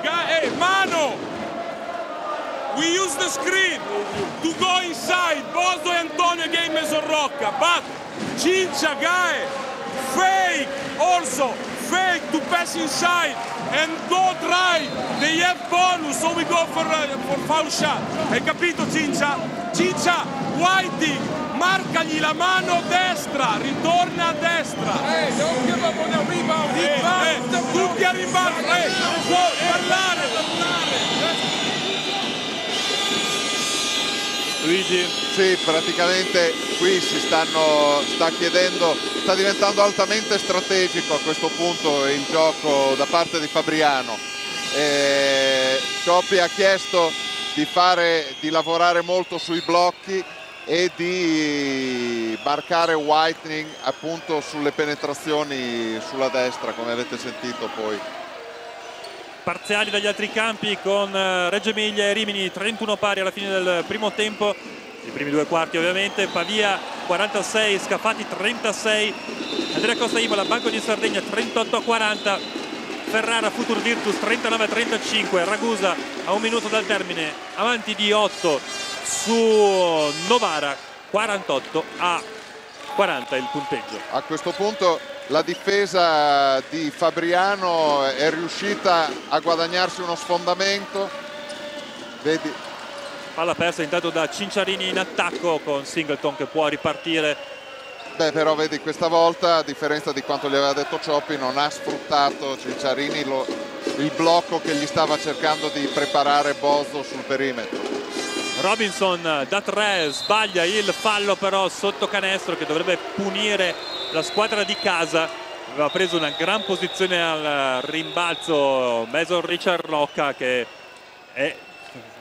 Ga- Hey, mano! We use the screen to go inside. Bozo e Antonio game Mason Rocca. But Cincia, Gae, fake also. Fake to pass inside and go drive. They have bonus, so we go for, uh, for foul shot. Hai capito Cincia? Cincia, Whiting, marcagli la mano destra, ritorna a destra. Hey, don't give up on that rebound. Rebound. eh, tutti a rimbalzo, eh, può parlare, parlare. Luigi Sì, praticamente qui si stanno, sta chiedendo, sta diventando altamente strategico a questo punto il gioco da parte di Fabriano. Eh, Cioppi ha chiesto di, fare, di lavorare molto sui blocchi e di marcare Whitening appunto sulle penetrazioni sulla destra come avete sentito poi. Parziali dagli altri campi con eh, Reggio Emilia e Rimini 31 pari alla fine del primo tempo. I primi due quarti ovviamente Pavia 46 Scafati 36 Andrea Costa Imola Banco di Sardegna 38 a 40 Ferrara Futur Virtus 39 a 35 Ragusa a un minuto dal termine avanti di 8 su Novara 48 a 40 il punteggio. A questo punto la difesa di Fabriano è riuscita a guadagnarsi uno sfondamento. Vedi, palla persa intanto da Cinciarini in attacco con Singleton che può ripartire beh, però vedi questa volta, a differenza di quanto gli aveva detto Cioppi, non ha sfruttato Cinciarini lo- il blocco che gli stava cercando di preparare Bozzo sul perimetro. Robinson da tre sbaglia il fallo però sotto canestro che dovrebbe punire la squadra di casa. Aveva preso una gran posizione al rimbalzo Mason Richard Rocca che è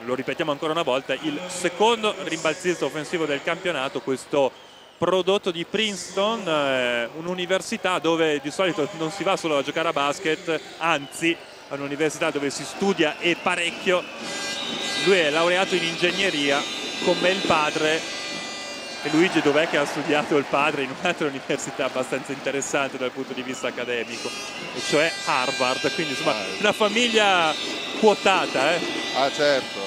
lo ripetiamo ancora una volta il secondo rimbalzista offensivo del campionato questo prodotto di Princeton eh, un'università dove di solito non si va solo a giocare a basket anzi è un'università dove si studia e parecchio lui è laureato in ingegneria come il padre. E Luigi dov'è che ha studiato il padre? In un'altra università abbastanza interessante dal punto di vista accademico e cioè Harvard. Quindi insomma una famiglia quotata eh? Ah certo,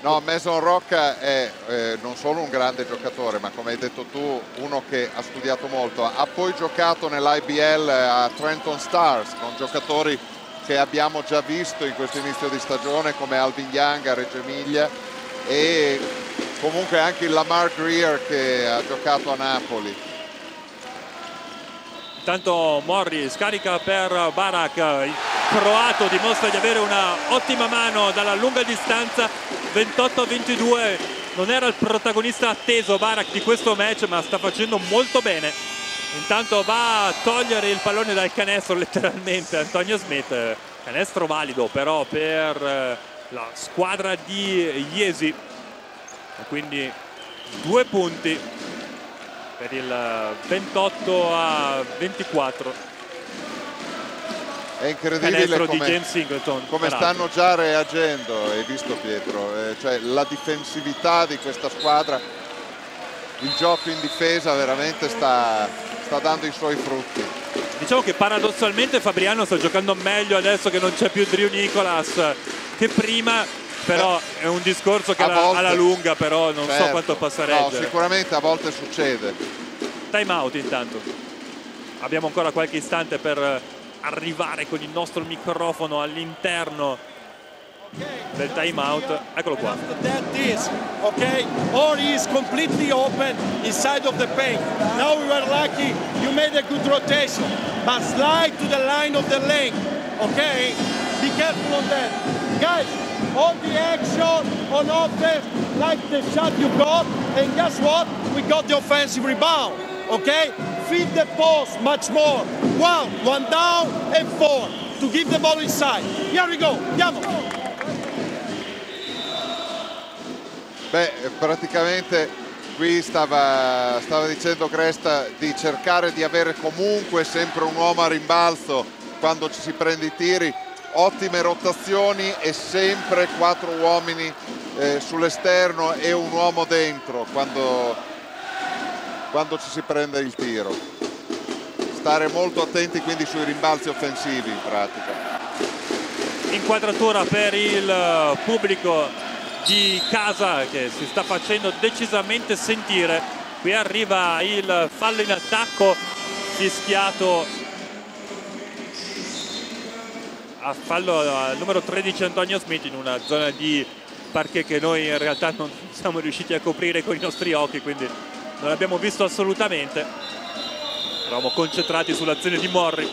no Mason Rocca è eh, non solo un grande giocatore ma come hai detto tu uno che ha studiato molto, ha poi giocato nell'IBL a Trenton Stars con giocatori che abbiamo già visto in questo inizio di stagione come Alvin Young a Reggio Emilia e comunque anche il Lamar Greer che ha giocato a Napoli. Intanto Morri scarica per Barak, il croato dimostra di avere una ottima mano dalla lunga distanza, 28-22, non era il protagonista atteso Barak di questo match ma sta facendo molto bene. Intanto va a togliere il pallone dal canestro letteralmente. Antonio Smith, canestro valido però per eh, la squadra di Iesi, quindi due punti per il 28 a 24 è incredibile come, come stanno già reagendo, hai visto Pietro, eh, cioè la difensività di questa squadra, il gioco in difesa veramente sta, sta dando i suoi frutti. Diciamo che paradossalmente Fabriano sta giocando meglio adesso che non c'è più Drew Nicolas che prima, però è un discorso che alla, volte- alla lunga però non so Certo. quanto possa No, reggere. sicuramente a volte succede. Time out intanto. Abbiamo ancora qualche istante per arrivare con il nostro microfono all'interno del time out. Eccolo qua. Okay? Or is completely open inside of the paint. Now we were lucky, you made a good rotation, but slide to the line of the lane, okay? Be careful on that. Guys, all the action on offense, like the shot you got, and guess what? We got the offensive rebound, okay? Feed the post much more. One, one down, and four to give the ball inside. Here we go, andiamo. Beh, praticamente qui stava, stava dicendo Cresta di cercare di avere comunque sempre un uomo a rimbalzo quando ci si prende i tiri, ottime rotazioni e sempre quattro uomini eh, sull'esterno e un uomo dentro quando, quando ci si prende il tiro. Stare molto attenti quindi sui rimbalzi offensivi in pratica. Inquadratura per il eh, pubblico di casa che si sta facendo decisamente sentire. Qui arriva il fallo in attacco fischiato a fallo al numero 13 Antonio Smith in una zona di parquet che noi in realtà non siamo riusciti a coprire con i nostri occhi quindi non l'abbiamo visto assolutamente. Eravamo concentrati sull'azione di Morri.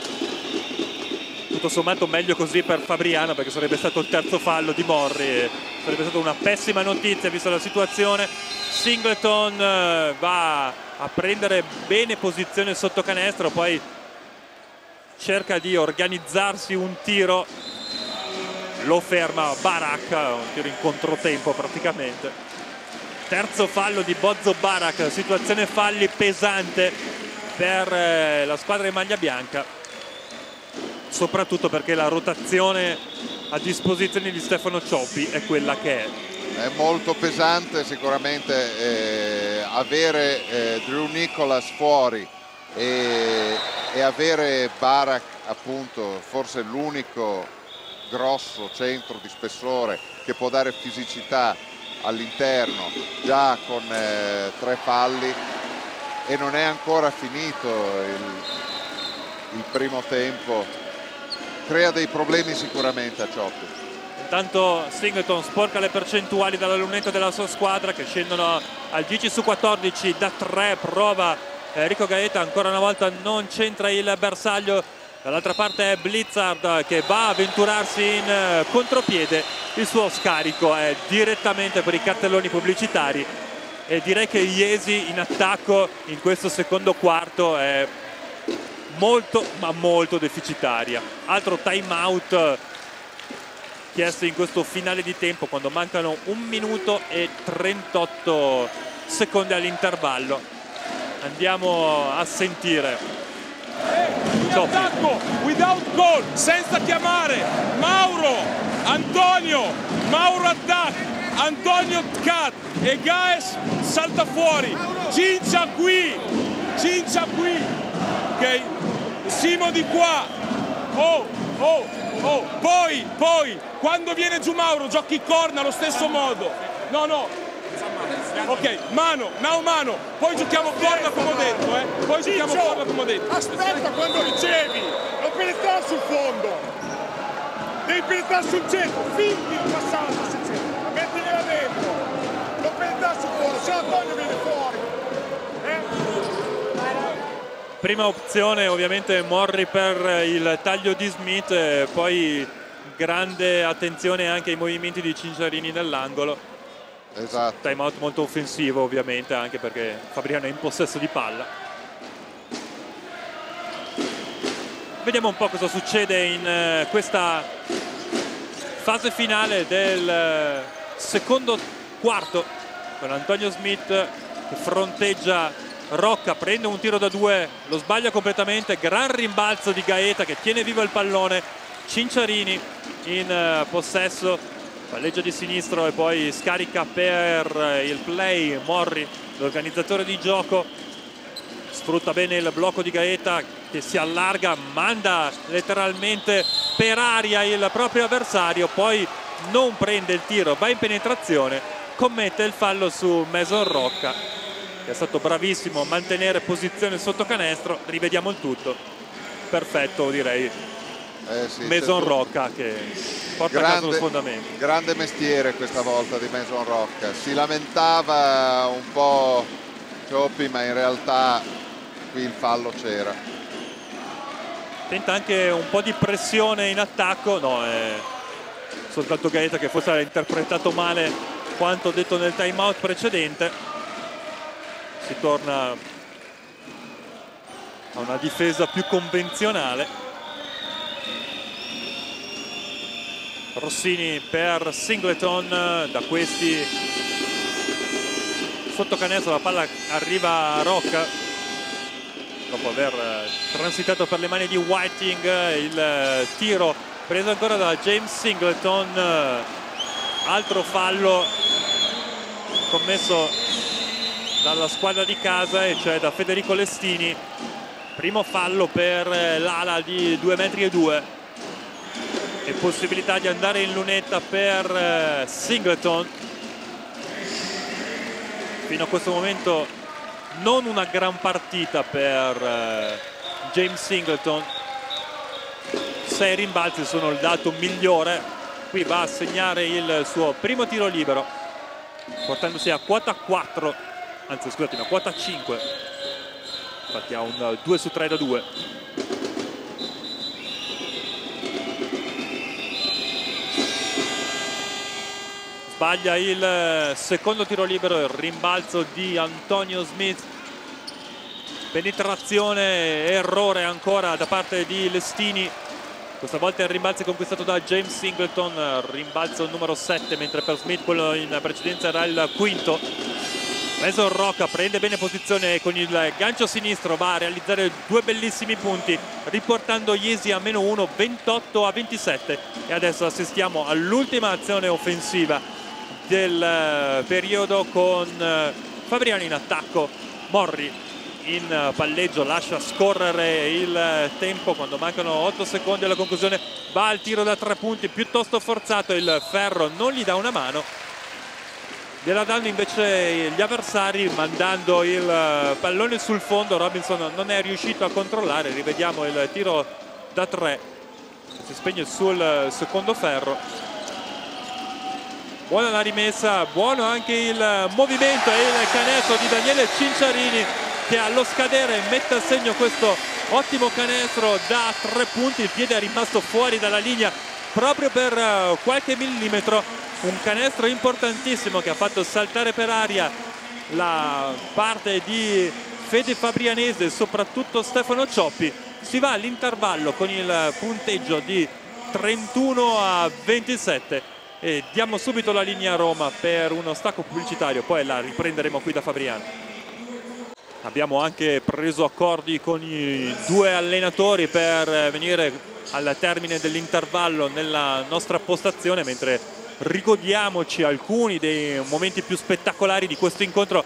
Tutto sommato meglio così per Fabriano perché sarebbe stato il terzo fallo di Morri. Sarebbe stata una pessima notizia vista la situazione. Singleton eh, va a prendere bene posizione sotto canestro poi cerca di organizzarsi un tiro. Lo ferma Barak un tiro in controtempo praticamente terzo fallo di Bozzo Barak situazione falli pesante per eh, la squadra in maglia bianca soprattutto perché la rotazione a disposizione di Stefano Cioppi è quella che è. È molto pesante sicuramente eh, avere eh, Drew Nicholas fuori e, e avere Barak appunto forse l'unico grosso centro di spessore che può dare fisicità all'interno già con eh, tre falli e non è ancora finito il, il primo tempo. Crea dei problemi sicuramente a Cioppi Intanto Singleton sporca le percentuali dalla lunetta della sua squadra che scendono al 10 su 14 da 3 prova Enrico Gaeta ancora una volta non c'entra il bersaglio dall'altra parte è Blizzard che va a avventurarsi in eh, contropiede. Il suo scarico è direttamente per i cartelloni pubblicitari e direi che Iesi in attacco in questo secondo quarto è molto ma molto deficitaria. Altro time out chiesto in questo finale di tempo quando mancano un minuto e 38 secondi all'intervallo. Andiamo a sentire in Cioppi. attacco without goal senza chiamare. Mauro Antonio Mauro attack Antonio cut e Gaes salta fuori. Cincia qui Cincia qui. Ok Simo di qua. Oh oh oh. Poi poi quando viene giù Mauro giochi corna allo stesso modo. No no Ok, mano, now mano, poi giochiamo corna come ho detto, eh. Poi giochiamo corna come ho detto. Aspetta quando ricevi, non penetrare sul fondo. Devi penetrare sul centro, finti il passaggio sul centro, mettila dentro. Non penetrare sul fondo, se Antonio viene fuori. Eh? prima opzione ovviamente Morri per il taglio di Smith poi grande attenzione anche ai movimenti di Cinciarini nell'angolo esatto. Time out molto offensivo ovviamente anche perché Fabriano è in possesso di palla. Vediamo un po' cosa succede in eh, questa fase finale del eh, secondo quarto con Antonio Smith che fronteggia Rocca prende un tiro da due, lo sbaglia completamente, gran rimbalzo di Gaeta che tiene vivo il pallone, Cinciarini in eh, possesso, palleggio di sinistro e poi scarica per il play. Morri, l'organizzatore di gioco, sfrutta bene il blocco di Gaeta che si allarga, manda letteralmente per aria il proprio avversario, poi non prende il tiro, va in penetrazione, commette il fallo su Mason Rocca che è stato bravissimo a mantenere posizione sotto canestro, rivediamo il tutto, perfetto direi. Eh sì, Mason Rocca che porta grande, a casa lo sfondamento. Grande mestiere questa volta di Mason Rocca, si lamentava un po' Cioppi ma in realtà qui il fallo c'era. Tenta anche un po' di pressione in attacco, no, è soltanto Gaeta che forse ha interpretato male quanto detto nel time out precedente. Si torna a una difesa più convenzionale. Rossini per Singleton, da questi sotto canestro la palla arriva a Rocca dopo aver transitato per le mani di Whiting il tiro preso ancora da James Singleton. Altro fallo commesso dalla squadra di casa e cioè da Federico Lestini. Primo fallo per l'ala di 2 metri e 2 e possibilità di andare in lunetta per Singleton. Fino a questo momento non una gran partita per eh, James Singleton. 6 rimbalzi sono il dato migliore. Qui va a segnare il suo primo tiro libero portandosi a quota 4 anzi scusatemi a quota 5 infatti ha un 2 su 3 da 2 sbaglia il eh, secondo tiro libero, il rimbalzo di Antonio Smith. Penetrazione, errore ancora da parte di Lestini. Questa volta il rimbalzo è conquistato da James Singleton, rimbalzo numero 7, mentre per Smith quello in precedenza era il quinto. Mason Rocca prende bene posizione con il gancio sinistro va a realizzare due bellissimi punti, riportando Iesi a meno 1, 28 a 27. E adesso assistiamo all'ultima azione offensiva del eh, periodo con eh, Fabriano in attacco, Morri in eh, palleggio lascia scorrere il tempo quando mancano 8 secondi alla conclusione. Va al tiro da tre punti piuttosto forzato il ferro non gli dà una mano. Gliela danno invece gli avversari mandando il pallone sul fondo. Robinson non è riuscito a controllare. Rivediamo il tiro da tre. Si spegne sul secondo ferro buona la rimessa, buono anche il movimento e il canestro di Daniele Cinciarini che allo scadere mette a segno questo ottimo canestro da tre punti, il piede è rimasto fuori dalla linea proprio per eh, qualche millimetro, un canestro importantissimo che ha fatto saltare per aria la parte di Fede Fabrianese e soprattutto Stefano Cioppi, si va all'intervallo con il punteggio di 31 a 27 e diamo subito la linea a Roma per uno stacco pubblicitario poi la riprenderemo qui da Fabriano. Abbiamo anche preso accordi con i due allenatori per venire al termine dell'intervallo nella nostra postazione mentre ricodiamoci alcuni dei momenti più spettacolari di questo incontro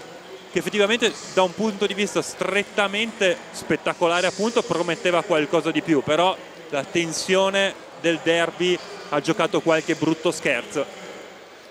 che effettivamente da un punto di vista strettamente spettacolare appunto prometteva qualcosa di più. Però la tensione del derby ha giocato qualche brutto scherzo.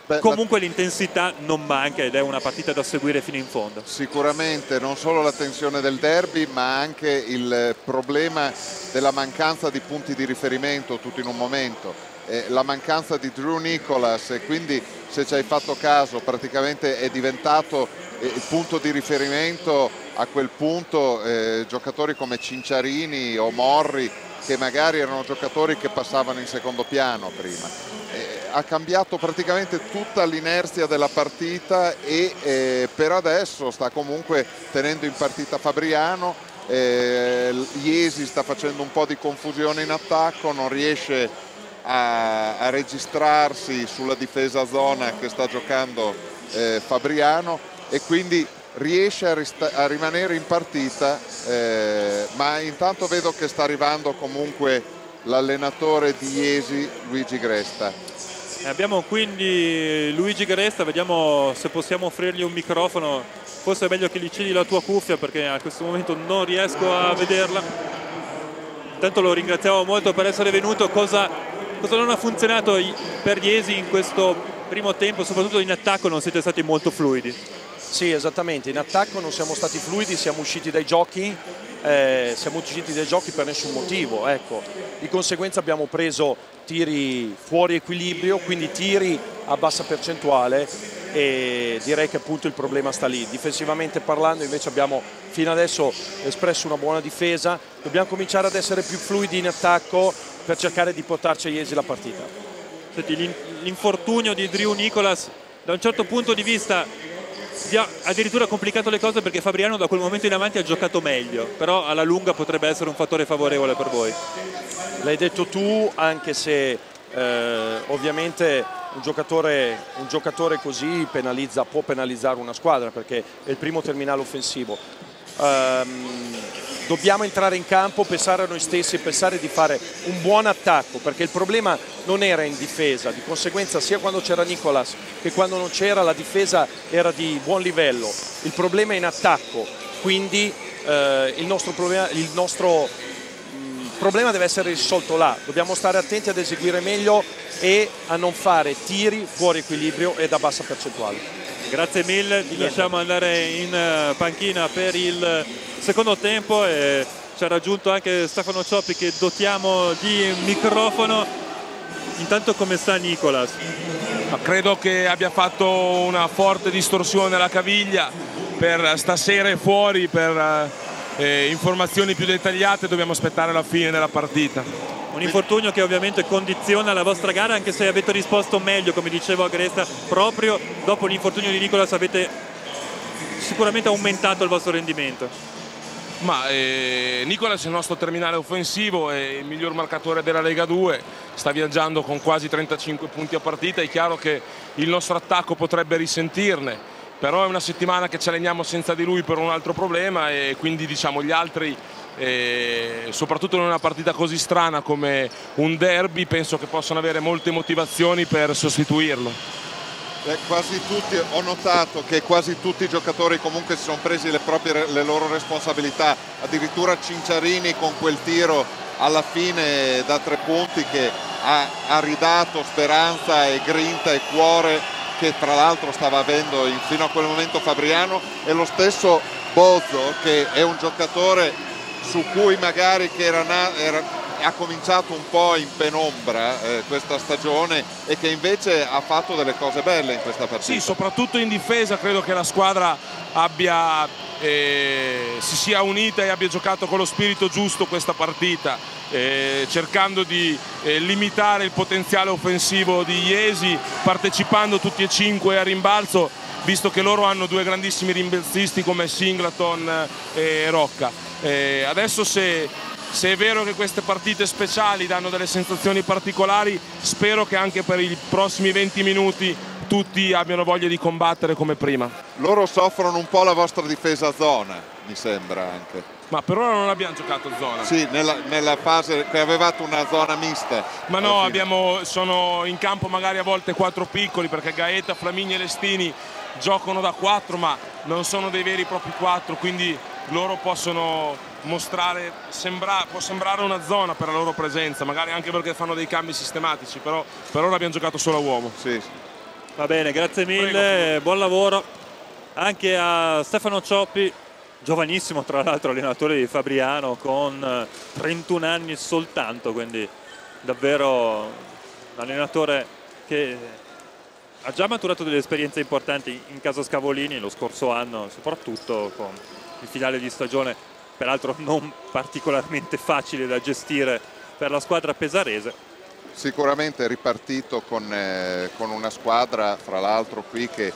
Beh, Comunque la... l'intensità non manca ed è una partita da seguire fino in fondo. Sicuramente non solo la tensione del derby ma anche il problema della mancanza di punti di riferimento tutto in un momento. Eh, la mancanza di Drew Nicholas e quindi se ci hai fatto caso praticamente è diventato eh, il punto di riferimento a quel punto eh, giocatori come Cinciarini o Morri che magari erano giocatori che passavano in secondo piano prima. Eh, ha cambiato praticamente tutta l'inerzia della partita e eh, per adesso sta comunque tenendo in partita Fabriano, eh, Iesi sta facendo un po' di confusione in attacco, non riesce a, a registrarsi sulla difesa zona che sta giocando eh, Fabriano e quindi riesce a, a rimanere in partita, eh, ma intanto vedo che sta arrivando comunque l'allenatore di Iesi, Luigi Gresta. Abbiamo quindi Luigi Gresta, vediamo se possiamo offrirgli un microfono, forse è meglio che gli cedi la tua cuffia perché a questo momento non riesco a vederla. Intanto lo ringraziamo molto per essere venuto, cosa, cosa non ha funzionato per Iesi in questo primo tempo, soprattutto in attacco non siete stati molto fluidi. Sì, esattamente, in attacco non siamo stati fluidi, siamo usciti dai giochi, eh, siamo usciti dai giochi per nessun motivo, ecco. di conseguenza abbiamo preso tiri fuori equilibrio, quindi tiri a bassa percentuale e direi che appunto il problema sta lì. Difensivamente parlando invece abbiamo fino adesso espresso una buona difesa, dobbiamo cominciare ad essere più fluidi in attacco per cercare di portarci a Iesi la partita. L'infortunio di Drew Nicolas da un certo punto di vista ha addirittura complicato le cose perché Fabriano da quel momento in avanti ha giocato meglio, però alla lunga potrebbe essere un fattore favorevole per voi. L'hai detto tu, anche se eh, ovviamente un giocatore, un giocatore, così penalizza, può penalizzare una squadra perché è il primo terminale offensivo. Um, dobbiamo entrare in campo, pensare a noi stessi, pensare di fare un buon attacco perché il problema non era in difesa, di conseguenza sia quando c'era Nicolas che quando non c'era la difesa era di buon livello, il problema è in attacco, quindi eh, il nostro, problema, il nostro mh, mm, problema deve essere risolto là, dobbiamo stare attenti ad eseguire meglio e a non fare tiri fuori equilibrio e da bassa percentuale. Grazie mille, ti lasciamo andare in eh, panchina per il secondo tempo e ci ha raggiunto anche Stefano Cioppi che dotiamo di microfono. Intanto come sta Nicolas? Ma credo che abbia fatto una forte distorsione alla caviglia per stasera e fuori per eh, informazioni più dettagliate dobbiamo aspettare la fine della partita. Un infortunio che ovviamente condiziona la vostra gara anche se avete risposto meglio come dicevo a Gresta proprio dopo l'infortunio di Nicolas avete sicuramente aumentato il vostro rendimento. Ma eh, Nicolas è il nostro terminale offensivo, è il miglior marcatore della Lega 2, sta viaggiando con quasi 35 punti a partita, è chiaro che il nostro attacco potrebbe risentirne, però è una settimana che ci alleniamo senza di lui per un altro problema e quindi diciamo gli altri, eh, soprattutto in una partita così strana come un derby, penso che possano avere molte motivazioni per sostituirlo. Eh, quasi tutti, ho notato che quasi tutti i giocatori comunque si sono presi le, proprie, le loro responsabilità, addirittura Cinciarini con quel tiro alla fine da tre punti che ha, ha ridato speranza e grinta e cuore che tra l'altro stava avendo fino a quel momento Fabriano e lo stesso Bozzo che è un giocatore su cui magari che era, era ha cominciato un po' in penombra eh, questa stagione e che invece ha fatto delle cose belle in questa partita. Sì, soprattutto in difesa credo che la squadra abbia, eh, si sia unita e abbia giocato con lo spirito giusto questa partita, eh, cercando di eh, limitare il potenziale offensivo di Iesi, partecipando tutti e cinque a rimbalzo, visto che loro hanno due grandissimi rimbalzisti come Singleton e Rocca. Eh, adesso se se è vero che queste partite speciali danno delle sensazioni particolari, spero che anche per i prossimi 20 minuti tutti abbiano voglia di combattere come prima. Loro soffrono un po' la vostra difesa zona, mi sembra anche. Ma per ora non abbiamo giocato zona. Sì, nella, nella fase che avevate una zona mista. Ma no, abbiamo, sono in campo magari a volte quattro piccoli perché Gaeta, Flamini e Lestini giocano da quattro ma non sono dei veri e propri quattro, quindi loro possono mostrare, sembra, può sembrare una zona per la loro presenza, magari anche perché fanno dei cambi sistematici, però per ora abbiamo giocato solo a uomo. Sì. Va bene, grazie mille, Prego. buon lavoro anche a Stefano Cioppi, giovanissimo tra l'altro allenatore di Fabriano con 31 anni soltanto, quindi davvero un allenatore che ha già maturato delle esperienze importanti in casa Scavolini lo scorso anno, soprattutto con il finale di stagione peraltro non particolarmente facile da gestire per la squadra pesarese. Sicuramente ripartito con, eh, con una squadra, fra l'altro qui che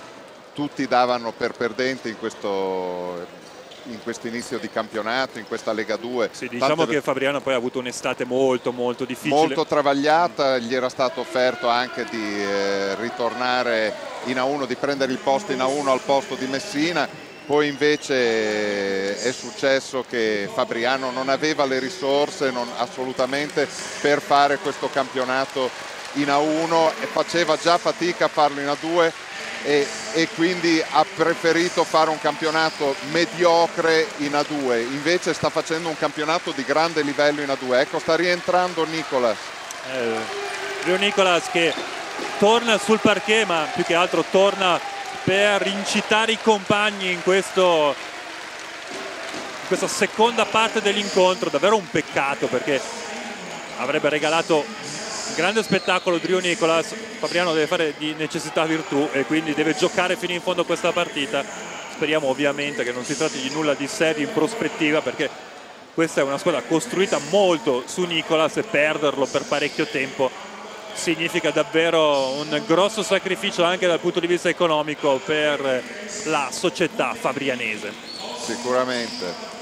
tutti davano per perdente in questo in questo inizio di campionato, in questa Lega 2. Sì, diciamo Tante... che Fabriano poi ha avuto un'estate molto molto difficile. Molto travagliata, gli era stato offerto anche di eh, ritornare in A1, di prendere il posto in A1 al posto di Messina poi invece è successo che Fabriano non aveva le risorse non, assolutamente per fare questo campionato in A1 e faceva già fatica a farlo in A2 e, e, quindi ha preferito fare un campionato mediocre in A2 invece sta facendo un campionato di grande livello in A2 ecco sta rientrando Nicolas. Eh, Rio Nicolas che torna sul parquet ma più che altro torna per incitare i compagni in, questo, in questa seconda parte dell'incontro. Davvero un peccato perché avrebbe regalato un grande spettacolo. Drio Nicolas Fabriano deve fare di necessità virtù e quindi deve giocare fino in fondo questa partita. Speriamo ovviamente che non si tratti di nulla di serio in prospettiva perché questa è una squadra costruita molto su Nicolas e perderlo per parecchio tempo significa davvero un grosso sacrificio anche dal punto di vista economico per la società fabrianese. Sicuramente.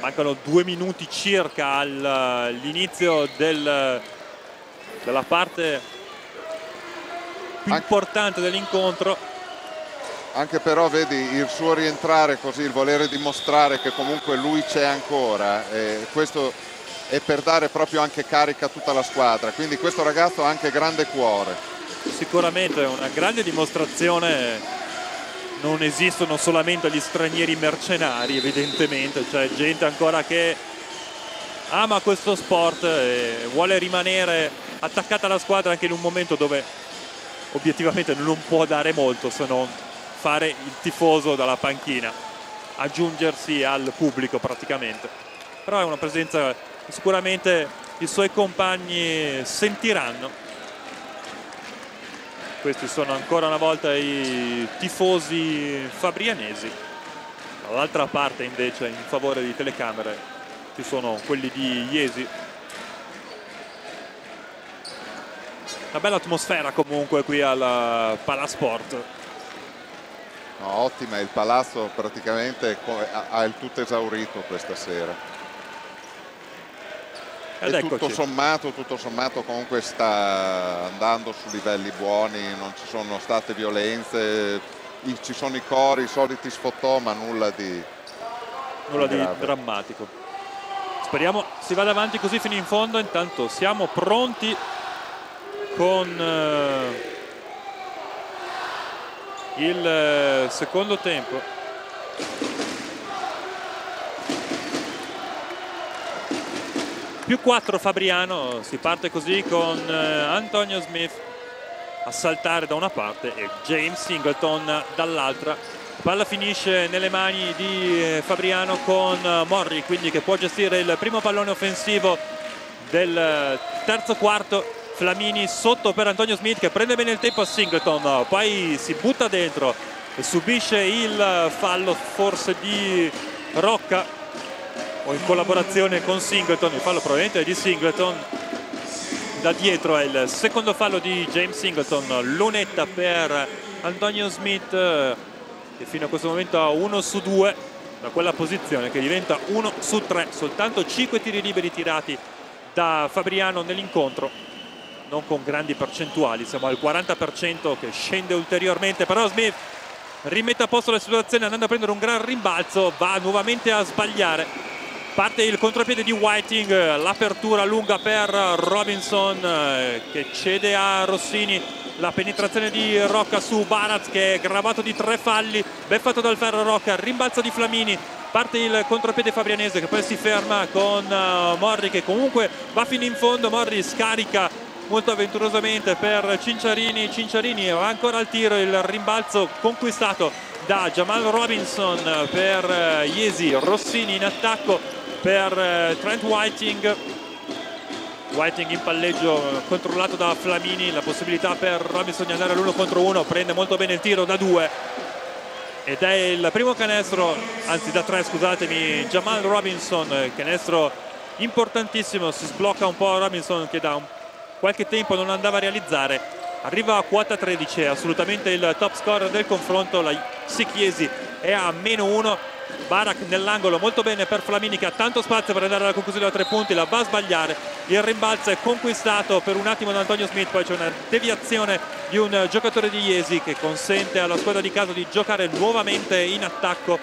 Mancano due minuti circa all'inizio del, della parte più importante dell'incontro. Anche però vedi il suo rientrare così, il volere dimostrare che comunque lui c'è ancora, eh, questo e per dare proprio anche carica a tutta la squadra. Quindi questo ragazzo ha anche grande cuore. Sicuramente è una grande dimostrazione. Non esistono solamente gli stranieri mercenari evidentemente c'è gente ancora che ama questo sport e vuole rimanere attaccata alla squadra anche in un momento dove obiettivamente non può dare molto se non fare il tifoso dalla panchina aggiungersi al pubblico praticamente. Però è una presenza sicuramente i suoi compagni sentiranno. Questi sono ancora una volta i tifosi fabrianesi. Dall'altra parte invece in favore di telecamere ci sono quelli di Iesi. Una bella atmosfera comunque qui al Palasport. No, ottima il palazzo praticamente ha il tutto esaurito questa sera ed e tutto sommato, tutto sommato comunque sta andando su livelli buoni, non ci sono state violenze, ci sono i cori, i soliti sfottò, ma nulla di, nulla di, drammatico. Speriamo si vada avanti così fino in fondo, intanto siamo pronti con eh, il eh, secondo tempo. Più 4 Fabriano si parte così con eh, Antonio Smith a saltare da una parte e James Singleton dall'altra. Palla finisce nelle mani di eh, Fabriano con eh, Morri quindi che può gestire il primo pallone offensivo del terzo quarto. Flamini sotto per Antonio Smith che prende bene il tempo a Singleton poi si butta dentro e subisce il fallo forse di Rocca o in collaborazione con Singleton, il fallo probabilmente è di Singleton da dietro è il secondo fallo di James Singleton lunetta per Antonio Smith che fino a questo momento ha 1 su 2 da quella posizione che diventa 1 su 3 soltanto 5 tiri liberi tirati da Fabriano nell'incontro non con grandi percentuali siamo al 40% che scende ulteriormente però Smith rimette a posto la situazione andando a prendere un gran rimbalzo va nuovamente a sbagliare parte il contropiede di Whiting l'apertura lunga per Robinson eh, che cede a Rossini. La penetrazione di Rocca su Baraz che è gravato di tre falli ben fatto dal ferro Rocca rimbalzo di Flamini. Parte il contropiede fabrianese che poi si ferma con uh, Morri che comunque va fino in fondo. Morri scarica molto avventurosamente per Cinciarini. Cinciarini va ancora al tiro il rimbalzo conquistato da Jamal Robinson per Iesi Rossini in attacco per eh, Trent Whiting. Whiting in palleggio controllato da Flamini la possibilità per Robinson di andare all'uno contro uno prende molto bene il tiro da due. Ed è il primo canestro anzi da tre scusatemi Jamal Robinson canestro importantissimo. Si sblocca un po' Robinson che da qualche tempo non andava a realizzare. Arriva a quota 13 è assolutamente il top score del confronto. La Sicchiesi è a meno 1 Barak nell'angolo molto bene per Flamini che ha tanto spazio per andare alla conclusione da tre punti la va a sbagliare il rimbalzo è conquistato per un attimo da Antonio Smith poi c'è una deviazione di un giocatore di Iesi che consente alla squadra di casa di giocare nuovamente in attacco.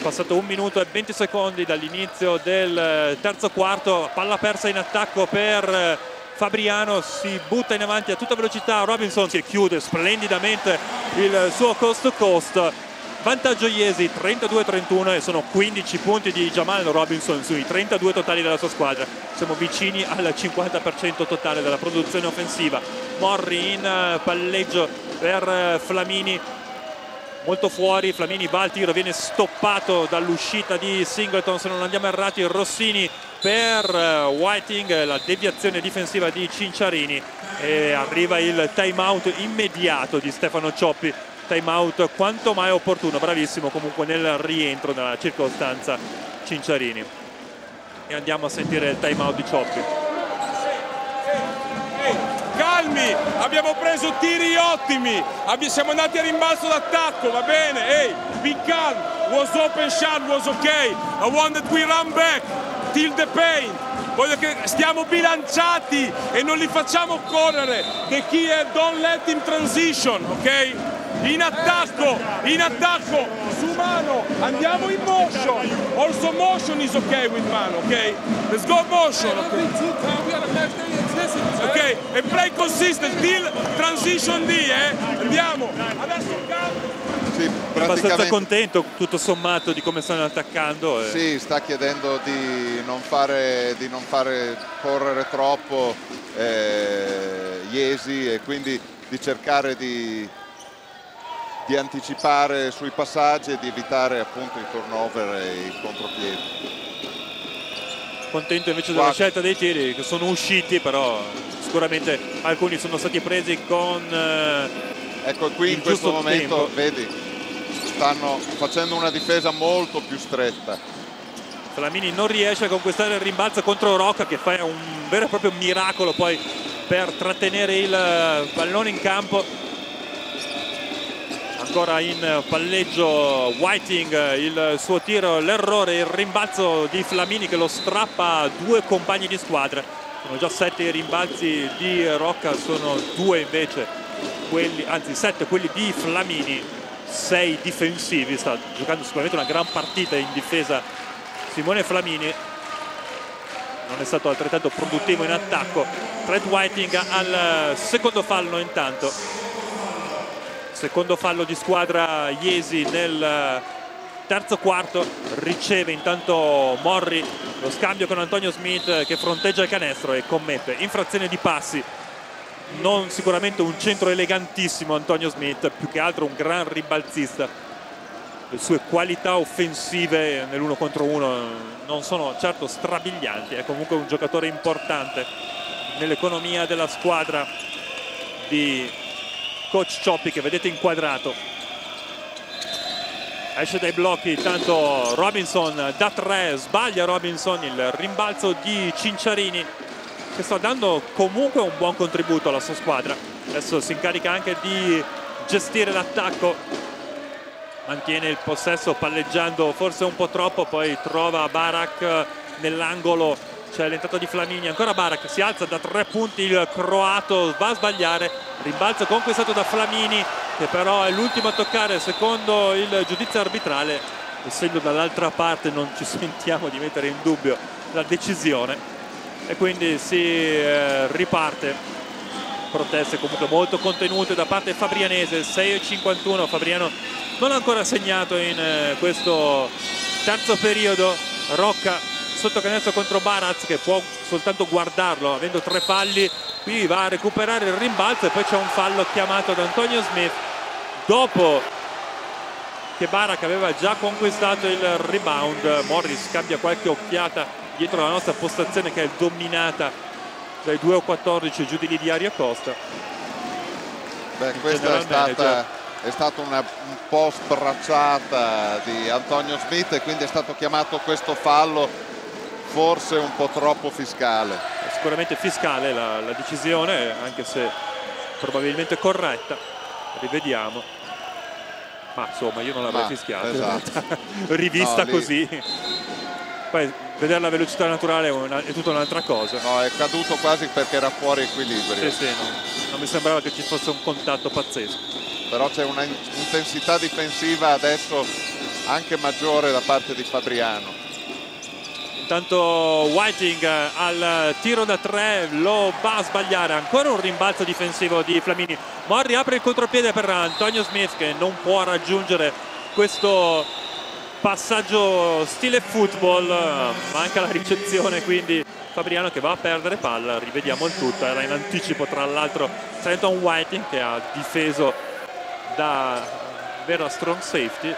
Passato un minuto e 20 secondi dall'inizio del terzo quarto palla persa in attacco per Fabriano si butta in avanti a tutta velocità Robinson che chiude splendidamente il suo coast to coast vantaggio Iesi 32-31 e sono 15 punti di Jamal Robinson sui 32 totali della sua squadra. Siamo vicini al 50% totale della produzione offensiva. Morri in palleggio per Flamini. Molto fuori, Flamini va al tiro, viene stoppato dall'uscita di Singleton. Se non andiamo errati, Rossini per eh, Whiting, la deviazione difensiva di Cinciarini. E arriva il time out immediato di Stefano Cioppi time out quanto mai opportuno, bravissimo comunque nel rientro della circostanza Cinciarini e andiamo a sentire il time out di Cioppi. Calmi, abbiamo preso tiri ottimi, siamo andati a rimbalzo d'attacco, va bene, ehi, be calm, was open shot, was ok, I want that we run back till the paint, voglio che stiamo bilanciati e non li facciamo correre, the key è don't let him transition, ok? In attacco, in attacco, su mano, andiamo in motion, also motion is ok with mano, ok? Let's go motion, ok? ok e play consistent till transition D eh? Andiamo. Adesso sì, praticamente... abbastanza contento tutto sommato di come stanno attaccando e... sì sta chiedendo di non fare, di non fare correre troppo eh, Iesi e quindi di cercare di, di anticipare sui passaggi e di evitare appunto i turnover e i contropiedi. Contento invece della scelta dei tiri che sono usciti però sicuramente alcuni sono stati presi con eh, ecco qui in questo momento tempo. vedi stanno facendo una difesa molto più stretta. Flamini non riesce a conquistare il rimbalzo contro Rocca che fa un vero e proprio miracolo poi per trattenere il pallone in campo ancora in palleggio Whiting il suo tiro l'errore il rimbalzo di Flamini che lo strappa a due compagni di squadra. Sono già sette i rimbalzi di Rocca sono due invece quelli, anzi sette quelli di Flamini. Sei difensivi sta giocando sicuramente una gran partita in difesa Simone Flamini. Non è stato altrettanto produttivo in attacco. Fred Whiting al secondo fallo intanto secondo fallo di squadra Iesi nel eh, terzo quarto riceve intanto Morri lo scambio con Antonio Smith che fronteggia il canestro e commette. Infrazione di passi non sicuramente un centro elegantissimo Antonio Smith più che altro un gran ribalzista. Le sue qualità offensive nell'uno contro uno non sono certo strabilianti è comunque un giocatore importante nell'economia della squadra di coach Cioppi che vedete inquadrato. Esce dai blocchi tanto Robinson da tre sbaglia Robinson il rimbalzo di Cinciarini che sta dando comunque un buon contributo alla sua squadra. Adesso si incarica anche di gestire l'attacco. Mantiene il possesso palleggiando forse un po' troppo poi trova Barak nell'angolo c'è l'entrata di Flamini ancora Barak si alza da tre punti il croato va a sbagliare rimbalzo conquistato da Flamini che però è l'ultimo a toccare secondo il giudizio arbitrale essendo dall'altra parte non ci sentiamo di mettere in dubbio la decisione. E quindi si eh, riparte. Proteste comunque molto contenute da parte fabrianese 6-51 Fabriano non ha ancora segnato in eh, questo terzo periodo Rocca sotto canestro contro Baraz che può soltanto guardarlo avendo tre falli qui va a recuperare il rimbalzo e poi c'è un fallo chiamato da Antonio Smith. Dopo che Barak aveva già conquistato il rebound Morris cambia qualche occhiata dietro la nostra postazione che è dominata dai 2 o 14 giù di lì di Aria Costa. Beh, questa è stata, è stata una un po' sbracciata di Antonio Smith e quindi è stato chiamato questo fallo forse un po' troppo fiscale. Sicuramente fiscale la, la decisione, anche se probabilmente corretta. Rivediamo. Ma insomma, io non l'avrei Ma, fischiato. esatto. Rivista No, così. Poi vedere la velocità naturale è, una- è tutta un'altra cosa. No, è caduto quasi perché era fuori equilibrio. Sì, sì, no. Non mi sembrava che ci fosse un contatto pazzesco. Però c'è una in- intensità difensiva adesso anche maggiore da parte di Fabriano. Intanto Whiting eh, al tiro da tre lo va a sbagliare. Ancora un rimbalzo difensivo di Flamini. Morri apre il contropiede per Antonio Smith che non può raggiungere questo passaggio stile football. Manca la ricezione quindi Fabriano che va a perdere palla. Rivediamo il tutto. Era in anticipo tra l'altro Trenton Whiting che ha difeso da vera strong safety.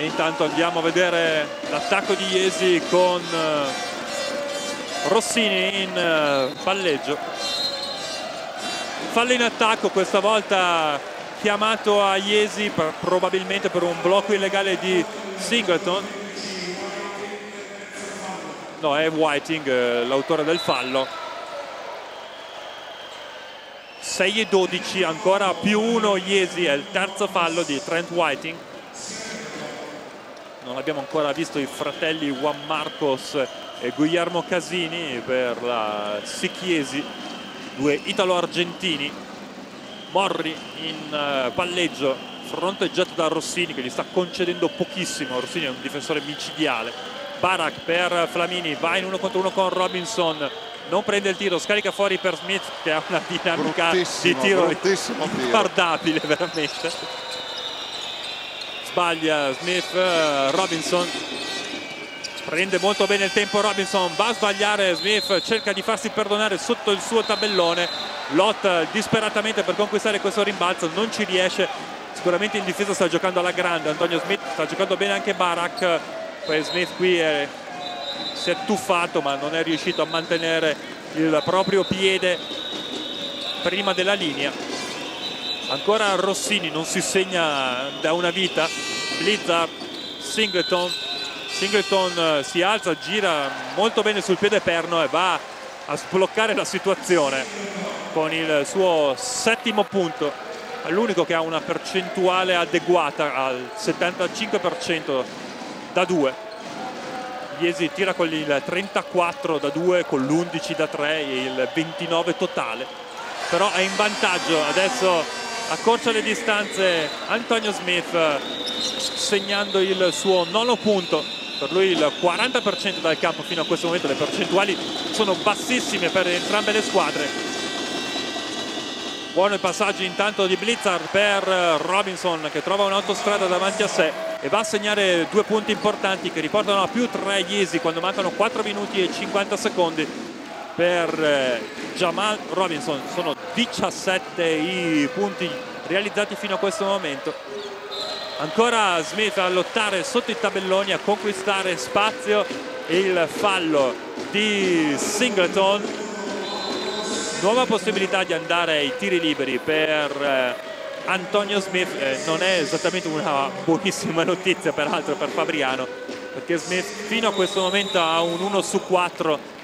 E intanto andiamo a vedere l'attacco di Iesi con eh, Rossini in eh, palleggio. Fallo in attacco, questa volta chiamato a Iesi probabilmente per un blocco illegale di Singleton. No, è Whiting eh, l'autore del fallo. 6 e 12, ancora più 1 Iesi, è il terzo fallo di Trent Whiting non abbiamo ancora visto i fratelli Juan Marcos e Guillermo Casini per la Sicchiesi, due italo-argentini. Morri in eh, palleggio, fronteggiato da Rossini che gli sta concedendo pochissimo. Rossini è un difensore micidiale. Barak per Flamini, va in uno contro uno con Robinson. Non prende il tiro, scarica fuori per Smith che ha una dinamica di tiro tiro. guardabile veramente sbaglia Smith, eh, Robinson. Prende molto bene il tempo Robinson, va a sbagliare Smith, cerca di farsi perdonare sotto il suo tabellone, lotta disperatamente per conquistare questo rimbalzo, non ci riesce, sicuramente in difesa sta giocando alla grande, Antonio Smith sta giocando bene anche Barak, poi Smith qui è- si è tuffato ma non è riuscito a mantenere il proprio piede prima della linea ancora Rossini non si segna da una vita. Blizzard Singleton. Singleton eh, si alza gira molto bene sul piede perno e va a sbloccare la situazione con il suo settimo punto l'unico che ha una percentuale adeguata al 75% da 2 Iesi tira con il 34 da 2 con l'11 da 3 e il 29 totale. Però è in vantaggio. Adesso accorcia le distanze Antonio Smith segnando il suo nono punto. Per lui il 40% dal campo fino a questo momento. Le percentuali sono bassissime per entrambe le squadre. Buono il passaggio intanto di Blizzard per Robinson che trova un'autostrada davanti a sé e va a segnare due punti importanti che riportano a più 3 Iesi quando mancano 4 minuti e 50 secondi per eh, Jamal Robinson. Sono 17 i punti realizzati fino a questo momento. Ancora Smith a lottare sotto i tabelloni a conquistare spazio. Il fallo di Singleton. Nuova possibilità di andare ai tiri liberi per eh, Antonio Smith. Eh, non è esattamente una buonissima notizia peraltro per Fabriano perché Smith fino a questo momento ha un 1 su 4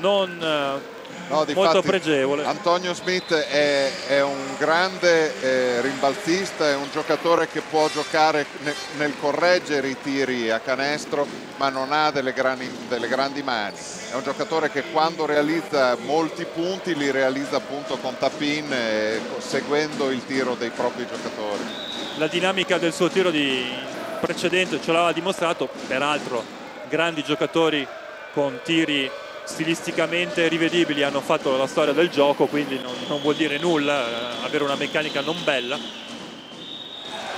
non eh, No, molto difatti, pregevole Antonio Smith è, è un grande eh, rimbalzista, è un giocatore che può giocare ne- nel correggere i tiri a canestro, ma non ha delle grandi, delle grandi mani. È un giocatore che quando realizza molti punti li realizza appunto con tap-in, eh, seguendo il tiro dei propri giocatori. la dinamica del suo tiro di precedente ce l'aveva dimostrato peraltro grandi giocatori con tiri stilisticamente rivedibili hanno fatto la storia del gioco quindi non, non vuol dire nulla eh, avere una meccanica non bella.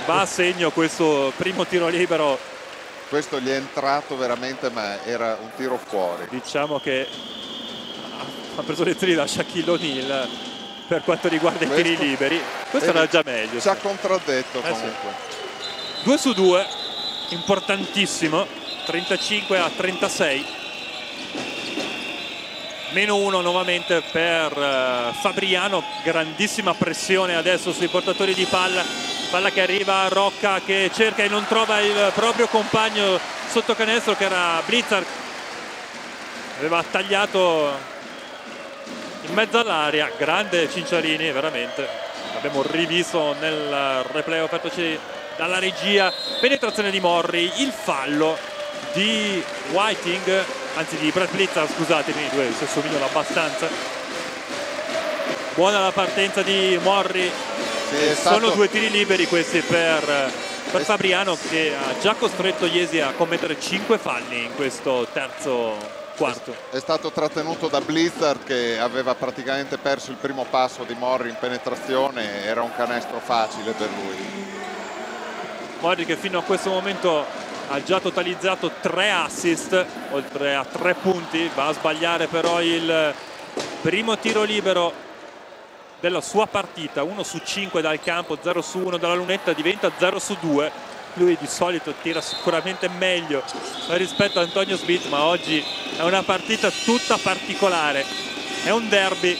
Va a segno questo primo tiro libero. Questo gli è entrato veramente, ma era un tiro fuori. diciamo che ha- preso lezioni da Shaquille O'Neal per quanto riguarda i tiri Questo- liberi. Questo era già meglio Ci ha contraddetto Eh comunque. 2 su 2 importantissimo. 35 a 36 meno 1 nuovamente per eh, Fabriano. Grandissima pressione adesso sui portatori di palla. Palla che arriva a Rocca che cerca e non trova il proprio compagno sotto canestro che era Blizzard. Aveva tagliato in mezzo all'aria. Grande Cinciarini veramente. Abbiamo rivisto nel replay offertoci dalla regia. Penetrazione di Morri il fallo di Whiting anzi di Brad Blitzer scusatemi due si assomigliano abbastanza. Buona la partenza di Morri. Sì, sono stato- due tiri liberi questi per, per Fabriano che ha già costretto Iesi a commettere 5 falli in questo terzo quarto. È stato trattenuto da Blizzard che aveva praticamente perso il primo passo di Morri in penetrazione, era un canestro facile per lui. Morri che fino a questo momento ha già totalizzato 3 assist oltre a 3 punti. Va a sbagliare però il primo tiro libero della sua partita. 1 su 5 dal campo 0 su 1 dalla lunetta diventa 0 su 2 lui di solito tira sicuramente meglio rispetto a Antonio Smith ma oggi è una partita tutta particolare. È un derby.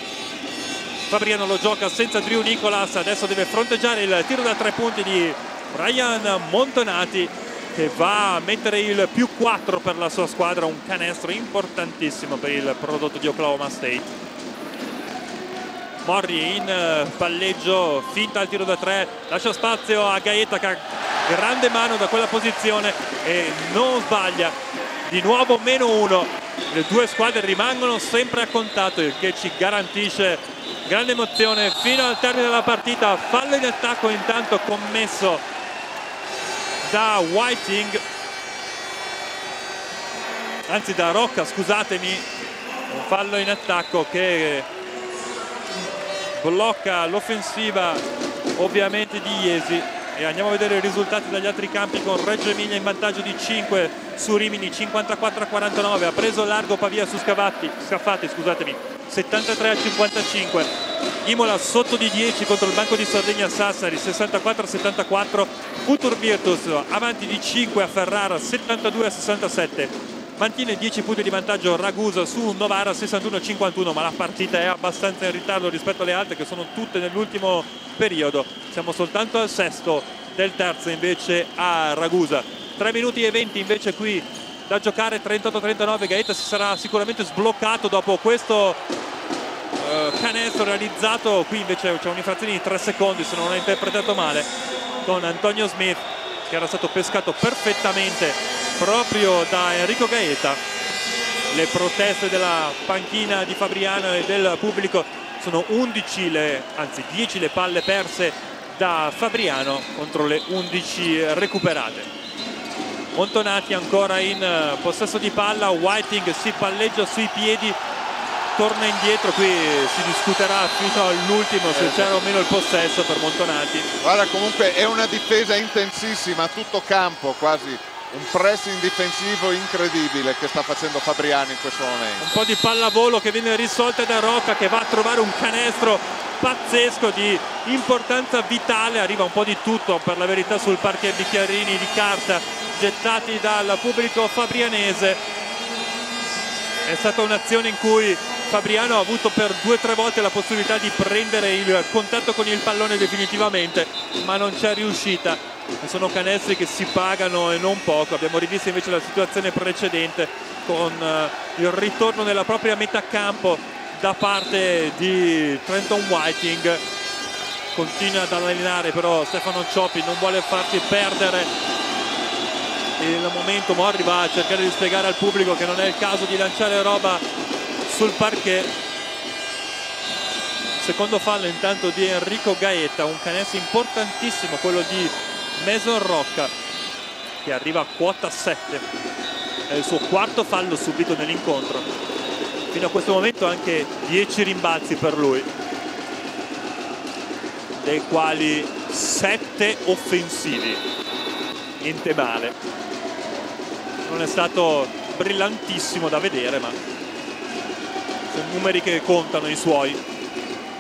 Fabriano lo gioca senza Drew Nicolas. Adesso deve fronteggiare il tiro da tre punti di Brian Montonati che va a mettere il più 4 per la sua squadra un canestro importantissimo per il prodotto di Oklahoma State Morri in eh, palleggio, finta al tiro da tre, lascia spazio a Gaeta che ha grande mano da quella posizione e non sbaglia. Di nuovo meno uno, le due squadre rimangono sempre a contatto, il che ci garantisce grande emozione fino al termine della partita. Fallo in attacco intanto commesso da Whiting, anzi da Rocca, scusatemi, un fallo in attacco che blocca l'offensiva ovviamente di Iesi. E andiamo a vedere i risultati dagli altri campi con Reggio Emilia in vantaggio di 5 su Rimini 54 a 49 ha preso largo Pavia su Scavatti, Scaffati scusatemi 73 a 55 Imola sotto di 10 contro il Banco di Sardegna Sassari 64 a 74 Futur Virtus avanti di 5 a Ferrara 72 a 67 mantiene 10 punti di vantaggio Ragusa su Novara 61-51 ma la partita è abbastanza in ritardo rispetto alle altre che sono tutte nell'ultimo periodo. Siamo soltanto al sesto del terzo invece a Ragusa. 3 minuti e 20 invece qui da giocare 38-39 Gaeta si sarà sicuramente sbloccato dopo questo eh, canestro realizzato. Qui invece c'è un'infrazione di 3 secondi se non ho interpretato male con Antonio Smith che era stato pescato perfettamente proprio da Enrico Gaeta. Le proteste della panchina di Fabriano e del pubblico sono 11 le, anzi 10 le palle perse da Fabriano contro le 11 recuperate Montonati ancora in eh, possesso di palla. Whiting si palleggia sui piedi torna indietro. Qui si discuterà fino all'ultimo se c'era o meno il possesso per Montonati. Guarda comunque è una difesa intensissima a tutto campo, quasi un pressing difensivo incredibile che sta facendo Fabriano in questo momento. un po' di pallavolo che viene risolta da Rocca che va a trovare un canestro pazzesco di importanza vitale. Arriva un po' di tutto per la verità sul parquet bicchierini di carta gettati dal pubblico fabrianese. È stata un'azione in cui Fabriano ha avuto per due o tre volte la possibilità di prendere il contatto con il pallone definitivamente ma non c'è riuscita. Sono canestri che si pagano e non poco. Abbiamo rivisto invece la situazione precedente con eh, il ritorno nella propria metà campo da parte di Trenton Whiting. Continua ad allenare però Stefano Cioppi non vuole farsi perdere il momento Morri va a cercare di spiegare al pubblico che non è il caso di lanciare roba sul parquet. Secondo fallo intanto di Enrico Gaeta un canestro importantissimo quello di Mason Rocca che arriva a quota 7 è il suo quarto fallo subito nell'incontro. Fino a questo momento anche 10 rimbalzi per lui dei quali 7 offensivi. Niente male non è stato brillantissimo da vedere ma sono numeri che contano i suoi.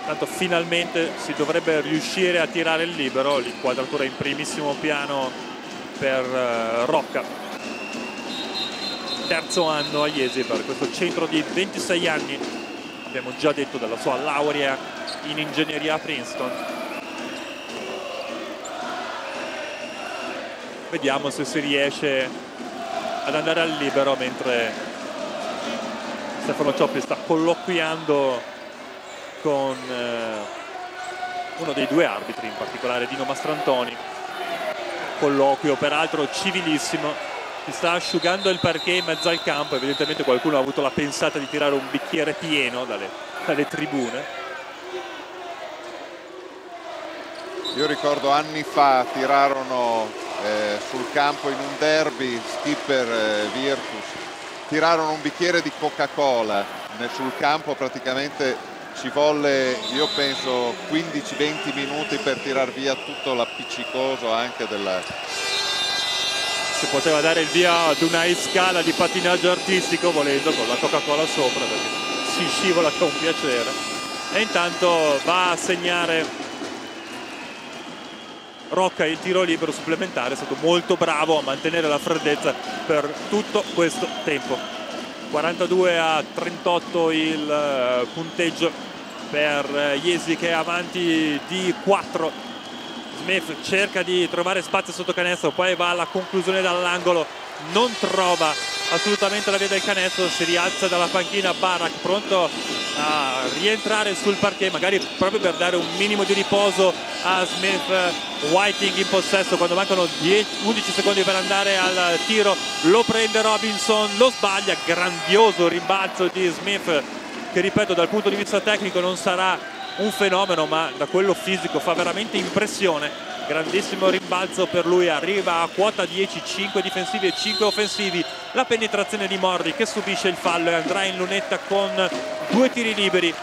Tanto finalmente si dovrebbe riuscire a tirare il libero l'inquadratura in primissimo piano per eh, Rocca. Terzo anno a Iesi per questo centro di 26 anni. Abbiamo già detto della sua laurea in ingegneria a Princeton. Vediamo se si riesce ad andare al libero mentre Stefano Cioppi sta colloquiando con eh, uno dei due arbitri, in particolare Dino Mastrantoni. Colloquio peraltro civilissimo, si sta asciugando il parquet in mezzo al campo, evidentemente qualcuno ha avuto la pensata di tirare un bicchiere pieno dalle, dalle tribune. Io ricordo anni fa tirarono eh, sul campo in un derby Skipper eh, Virtus, tirarono un bicchiere di Coca-Cola. Sul campo praticamente ci volle io penso 15-20 minuti per tirar via tutto l'appiccicoso anche della... Si poteva dare il via ad una scala di pattinaggio artistico volendo con la Coca-Cola sopra perché si scivola con piacere. E intanto va a segnare Rocca il tiro libero supplementare è stato molto bravo a mantenere la freddezza per tutto questo tempo. 42 a 38 il eh, punteggio per eh, Iesi che è avanti di 4 Smith cerca di trovare spazio sotto canestro poi va alla conclusione dall'angolo non trova assolutamente la via del canestro si rialza dalla panchina Barak pronto a rientrare sul parquet magari proprio per dare un minimo di riposo a Smith Whiting in possesso quando mancano 10, 11 secondi per andare al tiro lo prende Robinson lo sbaglia grandioso rimbalzo di Smith che ripeto dal punto di vista tecnico non sarà un fenomeno ma da quello fisico fa veramente impressione grandissimo rimbalzo per lui arriva a quota 10 5 difensivi e 5 offensivi. La penetrazione di Morri che subisce il fallo e andrà in lunetta con due tiri liberi.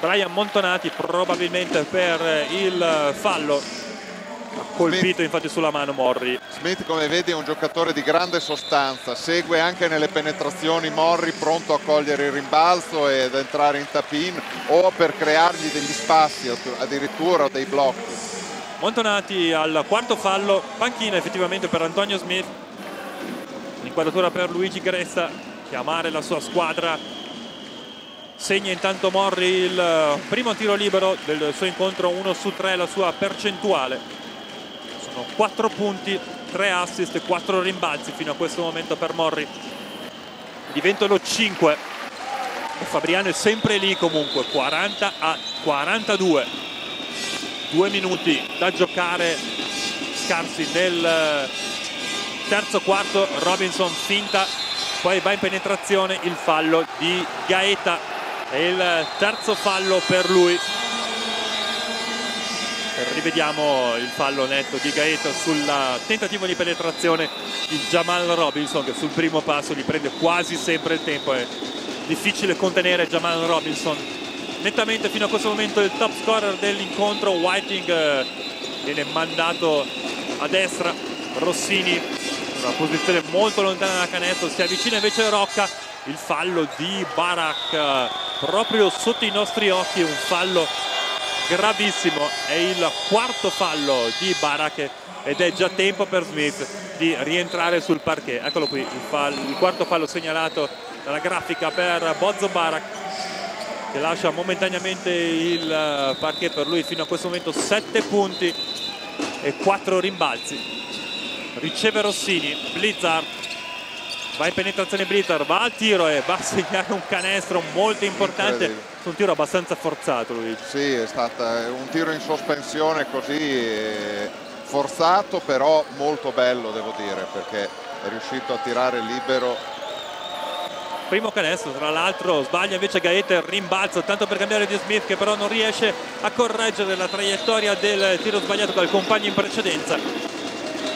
Brian Montonati probabilmente per il fallo. Ha colpito infatti sulla mano Morri. Smith come vedi è un giocatore di grande sostanza. Segue anche nelle penetrazioni Morri pronto a cogliere il rimbalzo ed entrare in tap-in o per creargli degli spazi addirittura dei blocchi Montonati al quarto fallo, panchina effettivamente per Antonio Smith, inquadratura per Luigi Gressa, chiamare la sua squadra, segna intanto Morri il primo tiro libero del suo incontro, 1 su 3 la sua percentuale, sono 4 punti, 3 assist e 4 rimbalzi fino a questo momento per Morri, diventano 5 e Fabriano è sempre lì comunque, 40 a 42 due minuti da giocare scarsi nel eh, terzo quarto Robinson finta poi va in penetrazione il fallo di Gaeta è il terzo fallo per lui. Rivediamo il fallo netto di Gaeta sul tentativo di penetrazione di Jamal Robinson che sul primo passo gli prende quasi sempre il tempo. È difficile contenere Jamal Robinson nettamente fino a questo momento il top scorer dell'incontro Whiting eh, viene mandato a destra Rossini una posizione molto lontana dalla canestro si avvicina invece Rocca il fallo di Barak proprio sotto i nostri occhi un fallo gravissimo è il quarto fallo di Barak ed è già tempo per Smith di rientrare sul parquet. Eccolo qui il, fallo, il quarto fallo segnalato dalla grafica per Bozzo Barak che lascia momentaneamente il eh, parquet per lui fino a questo momento 7 punti e 4 rimbalzi. Riceve Rossini Blizzard va in penetrazione Blizzard va al tiro e va a segnare un canestro molto importante. Un tiro abbastanza forzato Luigi. Sì è stato un tiro in sospensione così eh, forzato però molto bello devo dire perché è riuscito a tirare libero primo canestro tra l'altro sbaglia invece Gaeta rimbalzo tanto per cambiare di Smith che però non riesce a correggere la traiettoria del tiro sbagliato dal compagno in precedenza.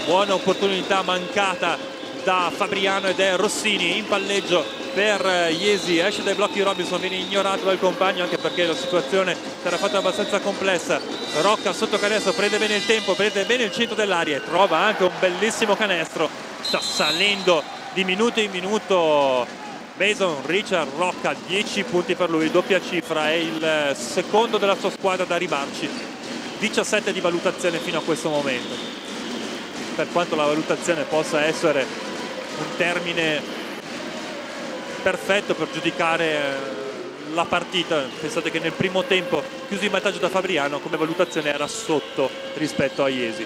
Buona opportunità mancata da Fabriano ed è Rossini in palleggio per Iesi esce dai blocchi Robinson viene ignorato dal compagno anche perché la situazione sarà fatta abbastanza complessa. Rocca sotto canestro prende bene il tempo prende bene il centro dell'aria e trova anche un bellissimo canestro. Sta salendo di minuto in minuto Mason Richard Rocca 10 punti per lui doppia cifra è il secondo della sua squadra da ribarci 17 di valutazione fino a questo momento. Per quanto la valutazione possa essere un termine perfetto per giudicare eh, la partita pensate che nel primo tempo chiuso in vantaggio da Fabriano come valutazione era sotto rispetto a Iesi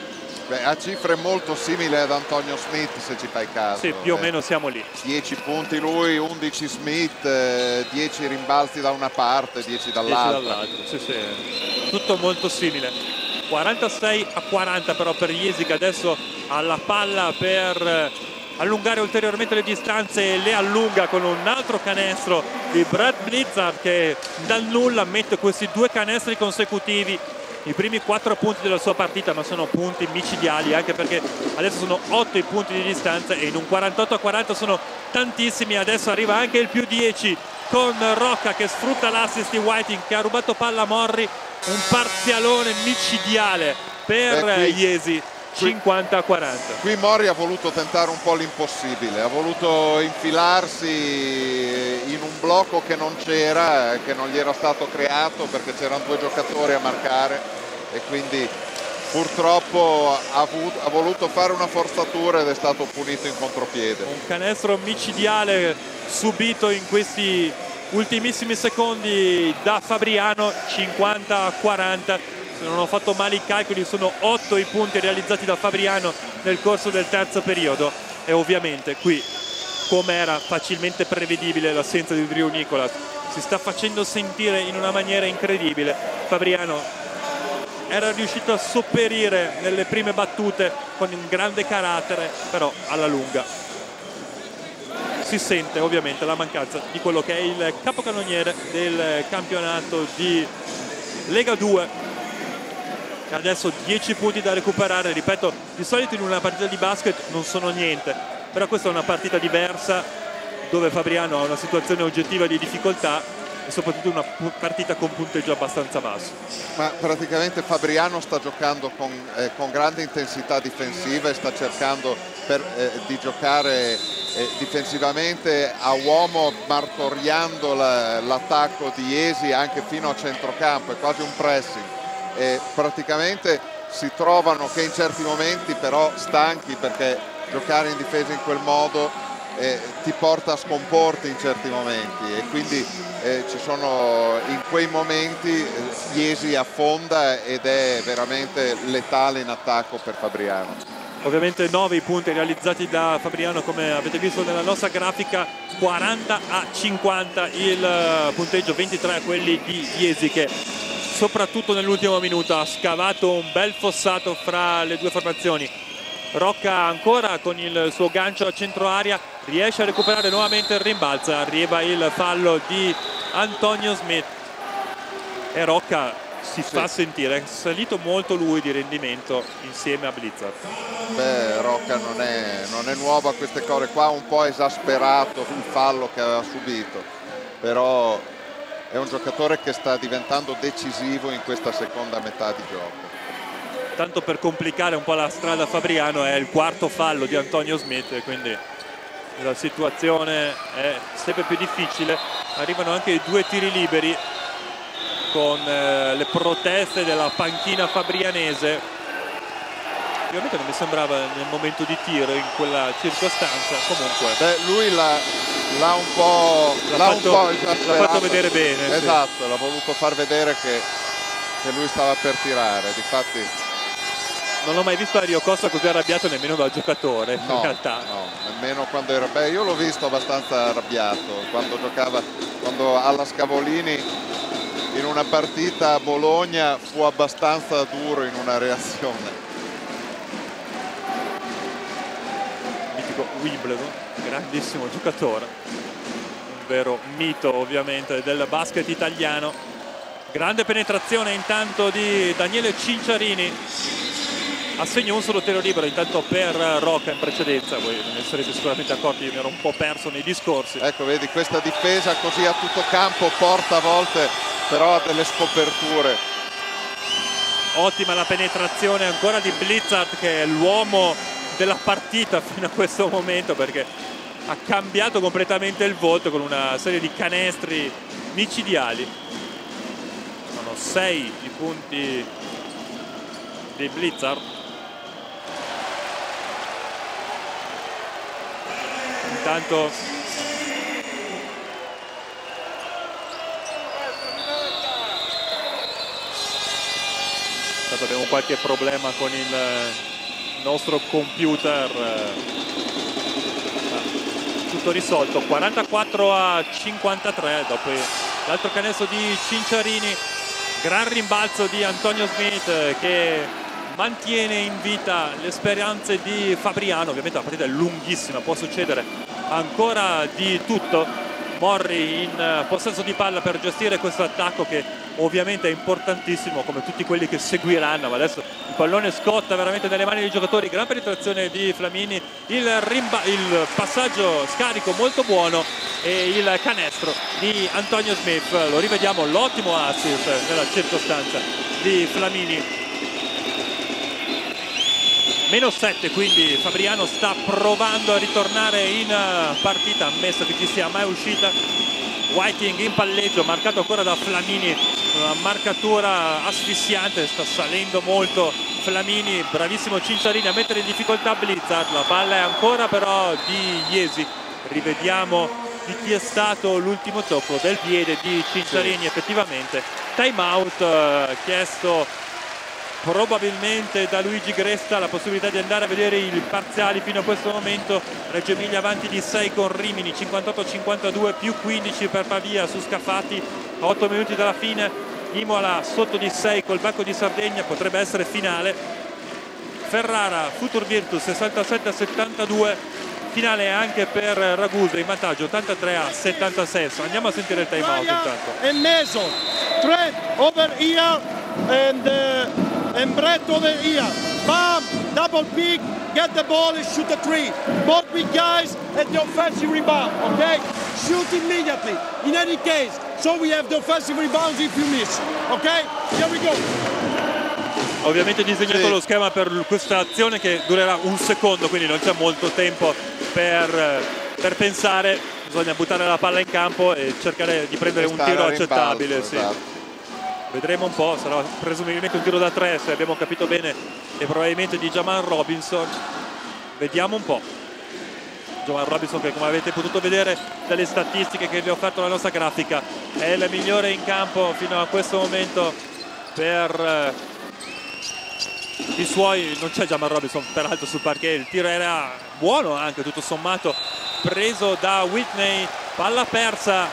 Beh, ha cifre molto simili ad Antonio Smith se ci fai caso. Sì, più o meno siamo lì. 10 punti lui, 11 Smith, 10 eh, rimbalzi da una parte, 10 dall'altra. Dall sì, sì. tutto molto simile 46 a 40 però per Iesi che adesso ha la palla per allungare ulteriormente le distanze e le allunga con un altro canestro di Brad Blizzard che dal nulla mette questi due canestri consecutivi i primi quattro punti della sua partita ma sono punti micidiali anche perché adesso sono 8 i punti di distanza e in un 48 a 40 sono tantissimi. Adesso arriva anche il più 10 con Rocca che sfrutta l'assist di Whiting che ha rubato palla a Morri. Un parzialone micidiale per Iesi 50 a 40 Qui Mori ha voluto tentare un po' l'impossibile, ha voluto infilarsi in un blocco che non c'era, che non gli era stato creato perché c'erano due giocatori a marcare e quindi purtroppo ha, ha voluto fare una forzatura ed è stato punito in contropiede. un canestro micidiale subito in questi ultimissimi secondi da Fabriano 50 a 40 se non ho fatto male i calcoli sono 8 i punti realizzati da Fabriano nel corso del terzo periodo. E ovviamente qui come era facilmente prevedibile l'assenza di Drew Nicolas si sta facendo sentire in una maniera incredibile. Fabriano era riuscito a sopperire nelle prime battute con un grande carattere però alla lunga si sente ovviamente la mancanza di quello che è il capocannoniere del campionato di Lega 2 adesso 10 punti da recuperare ripeto di solito in una partita di basket non sono niente però questa è una partita diversa dove Fabriano ha una situazione oggettiva di difficoltà e soprattutto una partita con punteggio abbastanza basso Ma praticamente Fabriano sta giocando con, eh, con grande intensità difensiva e sta cercando per, eh, di giocare eh, difensivamente a uomo martoriando la- l'attacco di Iesi anche fino a centrocampo, è quasi un pressing. E praticamente si trovano che in certi momenti però stanchi perché giocare in difesa in quel modo eh, ti porta a scomporti in certi momenti e quindi eh, ci sono in quei momenti eh, Iesi affonda ed è veramente letale in attacco per Fabriano. Ovviamente 9 i punti realizzati da Fabriano come avete visto nella nostra grafica 40 a 50 il eh, punteggio 23 a quelli di Iesi che soprattutto nell'ultimo minuto ha scavato un bel fossato fra le due formazioni. Rocca ancora con il suo gancio a centro aria riesce a recuperare nuovamente il rimbalzo. Arriva il fallo di Antonio Smith. E Rocca si fa sentire. È salito molto lui di rendimento insieme a Blizzard. Beh, Rocca non è, non è nuovo a queste cose qua, un po' esasperato il fallo che aveva subito, però è un giocatore che sta diventando decisivo in questa seconda metà di gioco. tanto per complicare un po' la strada a Fabriano è il quarto fallo di Antonio Smith quindi la situazione è sempre più difficile arrivano anche i due tiri liberi con eh, le proteste della panchina fabrianese ovviamente non mi sembrava nel momento di tiro in quella circostanza comunque Beh, lui l'ha, un po', L'ha un fatto- po' l'ha fatto vedere bene, sì. Esatto, l'ha voluto far vedere che, che lui stava per tirare. Difatti non ho mai visto Ario Costa così arrabbiato nemmeno da giocatore in no, realtà no, nemmeno quando era... Beh, io l'ho visto abbastanza arrabbiato quando giocava, quando alla Scavolini in una partita a Bologna fu abbastanza duro in una reazione. Mitico Wimbledon, grandissimo giocatore, un vero mito ovviamente del basket italiano. Grande penetrazione intanto di Daniele Cinciarini. Assegna un solo tiro libero intanto per Rocca in precedenza, voi ne sarete sicuramente accorti, io mi ero un po' perso nei discorsi. Ecco, vedi, questa difesa così a tutto campo porta a volte però a delle scoperture. Ottima la penetrazione ancora di Blizzard che è l'uomo della partita fino a questo momento perché ha cambiato completamente il volto con una serie di canestri micidiali. Sono sei i punti di Blizzard. Intanto Intanto abbiamo qualche problema con il nostro computer. ma Tutto risolto, 44 a 53 dopo l'altro canestro di Cinciarini Gran rimbalzo di Antonio Smith che mantiene in vita le speranze di Fabriano. Ovviamente la partita è lunghissima, può succedere ancora di tutto. Morri in eh, possesso di palla per gestire questo attacco che ovviamente è importantissimo come tutti quelli che seguiranno ma adesso il pallone scotta veramente nelle mani dei giocatori. Gran penetrazione di Flamini il, il passaggio scarico molto buono e il canestro di Antonio Smith. Lo rivediamo l'ottimo assist nella circostanza di Flamini. Meno 7 quindi Fabriano sta provando a ritornare in partita ammesso che ci sia mai uscita Whiting in palleggio marcato ancora da Flamini una marcatura asfissiante sta salendo molto Flamini bravissimo Cinciarini a mettere in difficoltà Blizzard la palla è ancora però di Iesi rivediamo di chi è stato l'ultimo tocco del piede di Cinciarini effettivamente time out eh, chiesto probabilmente da Luigi Gresta la possibilità di andare a vedere i parziali fino a questo momento. Reggio Emilia avanti di 6 con Rimini 58-52 più 15 per Pavia su Scafati a 8 minuti dalla fine. Imola sotto di 6 col Bacco di Sardegna potrebbe essere finale. Ferrara Futur Virtus 67-72 finale anche per Ragusa in vantaggio 83 a 76 andiamo a sentire il time out intanto e Mason Trent over here and uh... and Brett over here. Bam, double pick, get the ball and shoot a three. Both big guys at the offensive rebound, okay? Shoot immediately, in any case. So we have the offensive rebounds if you miss, okay? Here we go. Ovviamente disegnato sì. lo schema per questa azione che durerà un secondo, quindi non c'è molto tempo per, per, pensare, bisogna buttare la palla in campo e cercare di prendere un tiro accettabile. Sì. Esatto. Vedremo un po', sarà presumibilmente un tiro da tre se abbiamo capito bene e probabilmente di Jamal Robinson. Vediamo un po'. Jamal Robinson che come avete potuto vedere dalle statistiche che vi ho offerto la nostra grafica è il migliore in campo fino a questo momento per eh, i suoi, non c'è Jamal Robinson peraltro sul parquet, il tiro era buono anche tutto sommato preso da Whitney, palla persa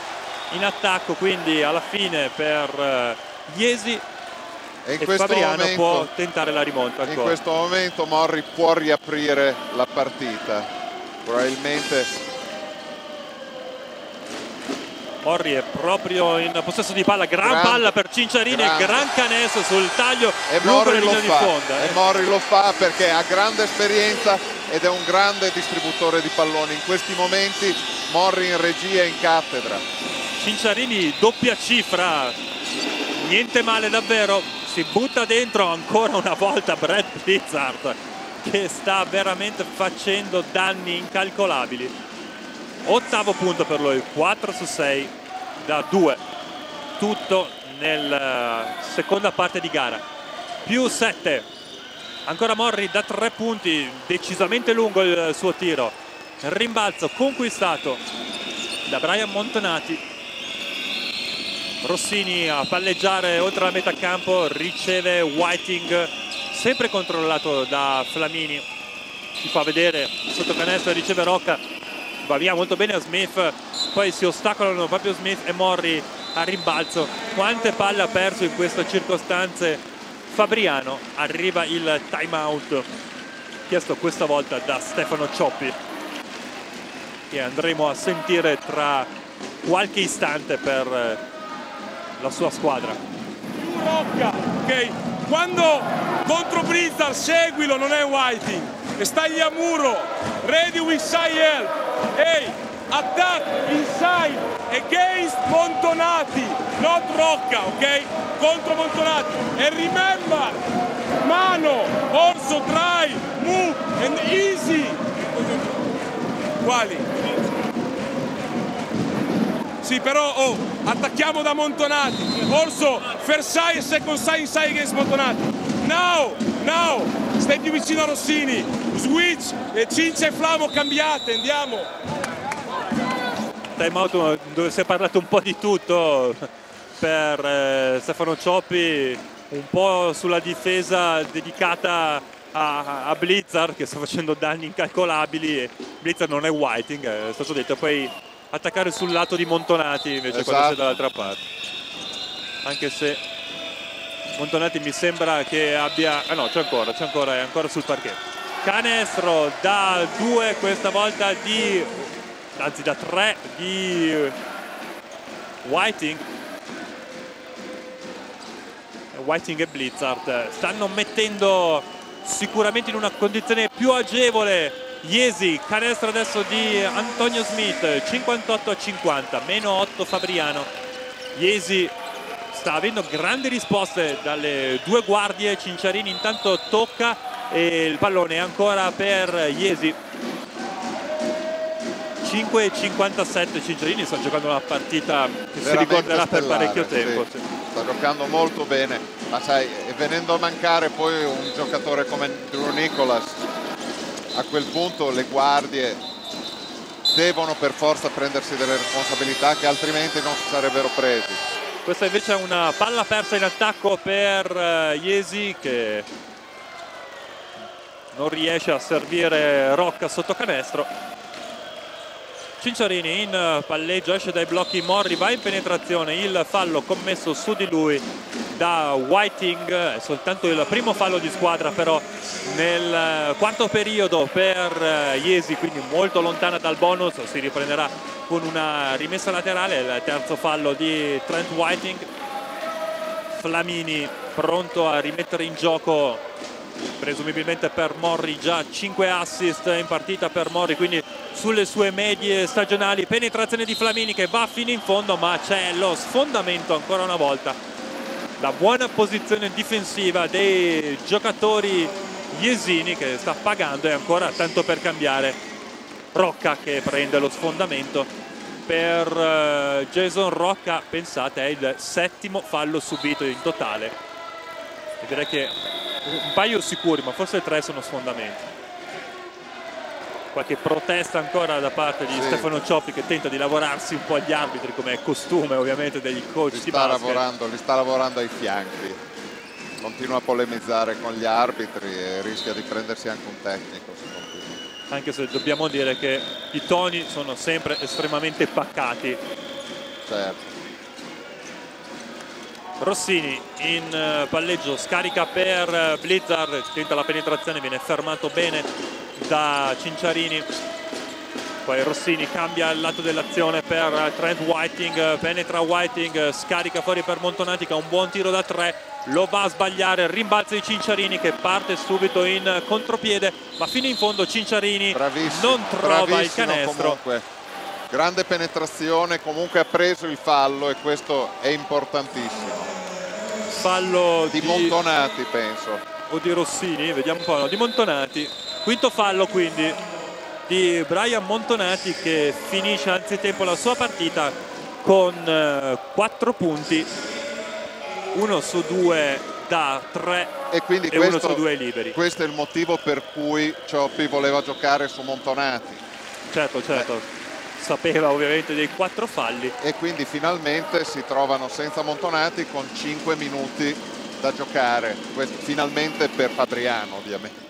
in attacco quindi alla fine per eh, Iesi e, e Fabriano momento, può tentare la rimonta ancora. In questo momento Morri può riaprire la partita. Probabilmente Morri è proprio in possesso di palla, gran, gran palla per Cinciarini gran, e gran canestro sul taglio. E Morri lo fa, fonda, eh. e Morri lo fa perché ha grande esperienza ed è un grande distributore di palloni. In questi momenti Morri in regia e in cattedra. Cinciarini doppia cifra. Niente male davvero. Si butta dentro ancora una volta Brad Blizzard che sta veramente facendo danni incalcolabili ottavo punto per lui 4 su 6 da 2 tutto nella eh, seconda parte di gara. Più 7 ancora Morri da 3 punti decisamente lungo il suo tiro. Rimbalzo conquistato da Brian Montonati. Rossini a palleggiare oltre la metà campo riceve Whiting sempre controllato da Flamini. Si fa vedere sotto canestro riceve Rocca va via molto bene a Smith poi si ostacolano proprio Smith e Morri a rimbalzo quante palle ha perso in queste circostanze Fabriano arriva il time out chiesto questa volta da Stefano Cioppi che andremo a sentire tra qualche istante per la sua squadra. Rocca, ok? Quando contro Blizzard seguilo, non è Whiting. E stagli a muro. Ready with Sayel. Ehi, attack inside against Montonati. Not Rocca, ok? Contro Montonati. E remember, mano, also try, move and easy. Quali? Sì, però oh, attacchiamo da Montonati. Also, Fersai e second side inside against Montonati. Now, now, stai più vicino a Rossini. Switch, e Cincia e Flamo cambiate, andiamo. Time out dove si è parlato un po' di tutto per eh, Stefano Cioppi, un po' sulla difesa dedicata a, a, Blizzard che sta facendo danni incalcolabili e Blizzard non è Whiting, è stato detto poi attaccare sul lato di Montonati invece esatto. quando sei dall'altra parte anche se Montonati mi sembra che abbia ah no c'è ancora c'è ancora è ancora sul parquet. Canestro da due questa volta di anzi da tre di Whiting. Whiting e Blizzard stanno mettendo sicuramente in una condizione più agevole Iesi, canestro adesso di Antonio Smith 58 a 50 meno 8 Fabriano. Iesi sta avendo grandi risposte dalle due guardie Cinciarini intanto tocca e il pallone è ancora per Iesi 5 57 Cinciarini sta giocando una partita che si ricorderà per parecchio tempo sì. sta giocando molto bene ma sai venendo a mancare poi un giocatore come Drew Nicholas a quel punto le guardie devono per forza prendersi delle responsabilità che altrimenti non si sarebbero presi. Questa invece è una palla persa in attacco per Iesi che non riesce a servire Rocca sotto canestro. Cinciarini in palleggio, esce dai blocchi Morri, va in penetrazione, il fallo commesso su di lui da Whiting, è soltanto il primo fallo di squadra però nel eh, quarto periodo per eh, Iesi, quindi molto lontana dal bonus, si riprenderà con una rimessa laterale, il terzo fallo di Trent Whiting, Flamini pronto a rimettere in gioco presumibilmente per Morri già 5 assist in partita per Morri quindi sulle sue medie stagionali. Penetrazione di Flamini che va fino in fondo ma c'è lo sfondamento ancora una volta. La buona posizione difensiva dei giocatori Iesini che sta pagando e ancora tanto per cambiare. Rocca che prende lo sfondamento per uh, Jason Rocca. Pensate è il settimo fallo subito in totale. Direi che un paio sicuri ma forse tre sono sfondamenti. Qualche protesta ancora da parte di sì. Stefano Cioppi che tenta di lavorarsi un po' agli arbitri come è costume ovviamente degli coach li di sta lavorando, li sta lavorando ai fianchi. Continua a polemizzare con gli arbitri e rischia di prendersi anche un tecnico anche se dobbiamo dire che i toni sono sempre estremamente pacati. Certo Rossini in eh, palleggio scarica per eh, Blizzard tenta la penetrazione viene fermato bene da Cinciarini poi Rossini cambia il lato dell'azione per Trent Whiting penetra Whiting scarica fuori per Montonati che ha un buon tiro da tre lo va a sbagliare rimbalzo di Cinciarini che parte subito in contropiede ma fino in fondo Cinciarini bravissimo, non trova il canestro comunque. Grande penetrazione comunque ha preso il fallo e questo è importantissimo fallo di, di... Montonati penso o di Rossini vediamo un po' no, di Montonati Quinto fallo quindi di Brian Montonati che finisce anzitempo la sua partita con eh, 4 punti, uno su due da 3 e, quindi e questo, uno su due liberi. Questo è il motivo per cui Cioppi voleva giocare su Montonati. Certo, certo. Eh. Sapeva ovviamente dei quattro falli. E quindi finalmente si trovano senza Montonati con 5 minuti da giocare. Finalmente per Fabriano ovviamente.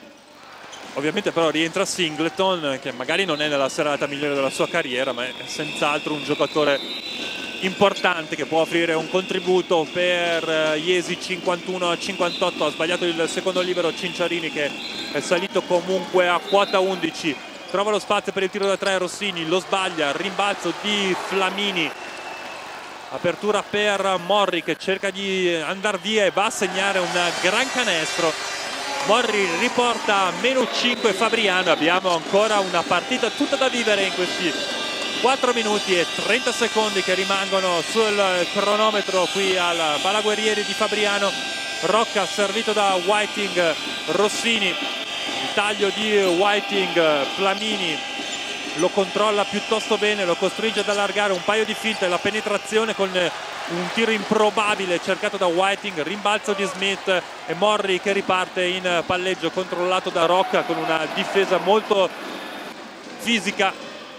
Ovviamente però rientra Singleton che magari non è nella serata migliore della sua carriera ma è senz'altro un giocatore importante che può offrire un contributo per eh, Iesi 51 a 58 ha sbagliato il secondo libero Cinciarini che è salito comunque a quota 11 trova lo spazio per il tiro da 3 Rossini lo sbaglia rimbalzo di Flamini. Apertura per Morri che cerca di andare via e va a segnare un gran canestro. Morri riporta meno 5 Fabriano abbiamo ancora una partita tutta da vivere in questi 4 minuti e 30 secondi che rimangono sul cronometro qui al Balaguerrieri di Fabriano. Rocca servito da Whiting Rossini taglio di Whiting Flamini lo controlla piuttosto bene lo costringe ad allargare un paio di finte la penetrazione con un tiro improbabile cercato da Whiting, rimbalzo di Smith e Morri che riparte in palleggio controllato da Rocca con una difesa molto fisica.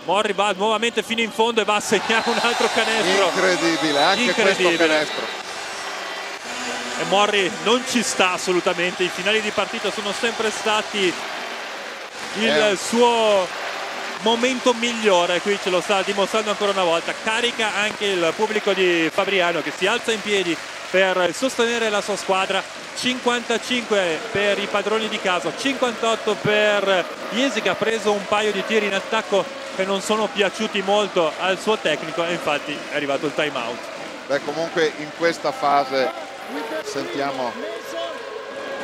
Morri va nuovamente fino in fondo e va a segnare un altro canestro. Incredibile, anche Incredibile. questo canestro. E Morri non ci sta assolutamente, i finali di partita sono sempre stati il eh. suo momento migliore, qui ce lo sta dimostrando ancora una volta, carica anche il pubblico di Fabriano che si alza in piedi per sostenere la sua squadra. 55 per i padroni di casa 58 per Iesi che ha preso un paio di tiri in attacco che non sono piaciuti molto al suo tecnico e infatti è arrivato il time out Beh, comunque in questa fase sentiamo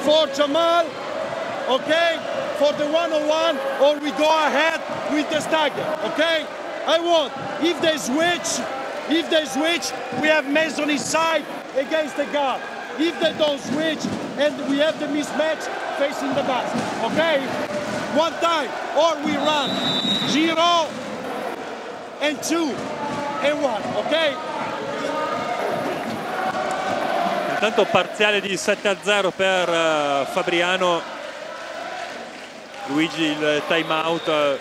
For Jamal, okay? For the one-on-one, or we go ahead with the stagger, okay? I want, if they switch, if they switch, we have Mason side against the guard. If they don't switch and we have the mismatch facing the basket, okay? One time, or we run zero and two and one, okay? Intanto parziale di 7 a 0 per uh, Fabriano. Luigi il time out uh,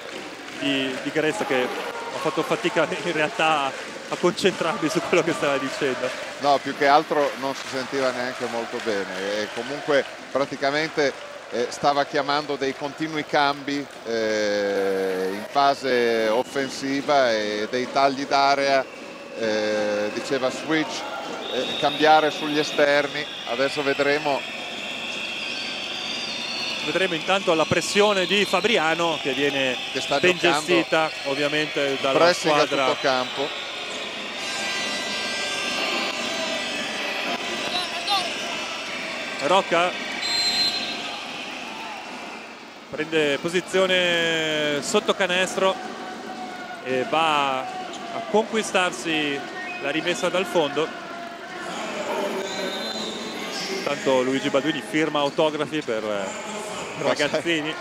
di, di Grezza che ha fatto fatica in realtà a concentrarmi su quello che stava dicendo. No più che altro non si sentiva neanche molto bene. E comunque praticamente eh, stava chiamando dei continui cambi eh, in fase offensiva e dei tagli d'area eh, diceva switch eh, cambiare sugli esterni. Adesso vedremo. Vedremo intanto la pressione di Fabriano che viene che ben gestita ovviamente dalla pressing squadra tutto campo. Rocca prende posizione sotto canestro e va a conquistarsi la rimessa dal fondo tanto Luigi Baduini firma autografi per eh, ragazzini.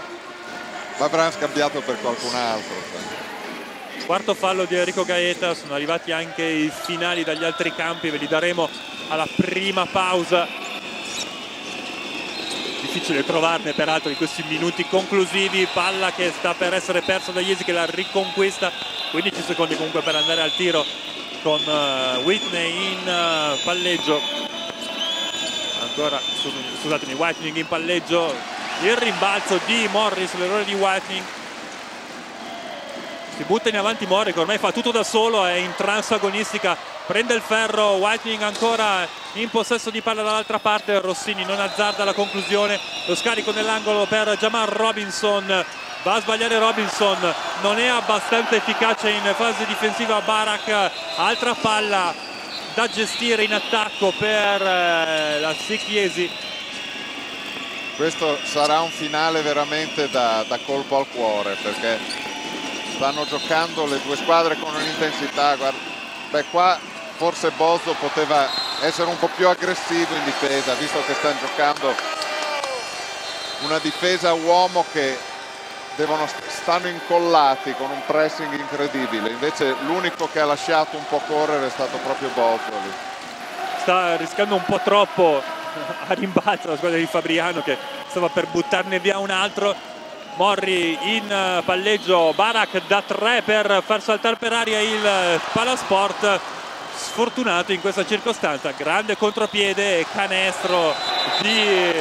ma avrà scambiato per qualcun altro quarto fallo di Enrico Gaeta sono arrivati anche i finali dagli altri campi ve li daremo alla prima pausa. Difficile trovarne peraltro in questi minuti conclusivi. Palla che sta per essere persa da Iesi che la riconquista. 15 secondi comunque per andare al tiro con uh, Whitney in uh, palleggio ancora scusatemi Whitening in palleggio. Il rimbalzo di Morris l'errore di Whitening. Si butta in avanti Morris che ormai fa tutto da solo è in trans agonistica prende il ferro Whitening ancora in possesso di palla dall'altra parte Rossini non azzarda la conclusione lo scarico nell'angolo per Jamal Robinson va a sbagliare Robinson non è abbastanza efficace in fase difensiva Barak altra palla da gestire in attacco per eh, la Sicchiesi questo sarà un finale veramente da, da colpo al cuore perché stanno giocando le due squadre con un'intensità beh qua forse Bozzo poteva essere un po' più aggressivo in difesa visto che stanno giocando una difesa uomo che devono, stanno incollati con un pressing incredibile. Invece l'unico che ha lasciato un po' correre è stato proprio Bozzoli sta rischiando un po' troppo a rimbalzo la squadra di Fabriano che stava per buttarne via un altro. Morri in palleggio Barak da tre per far saltare per aria il palasport sfortunato in questa circostanza. Grande contropiede canestro di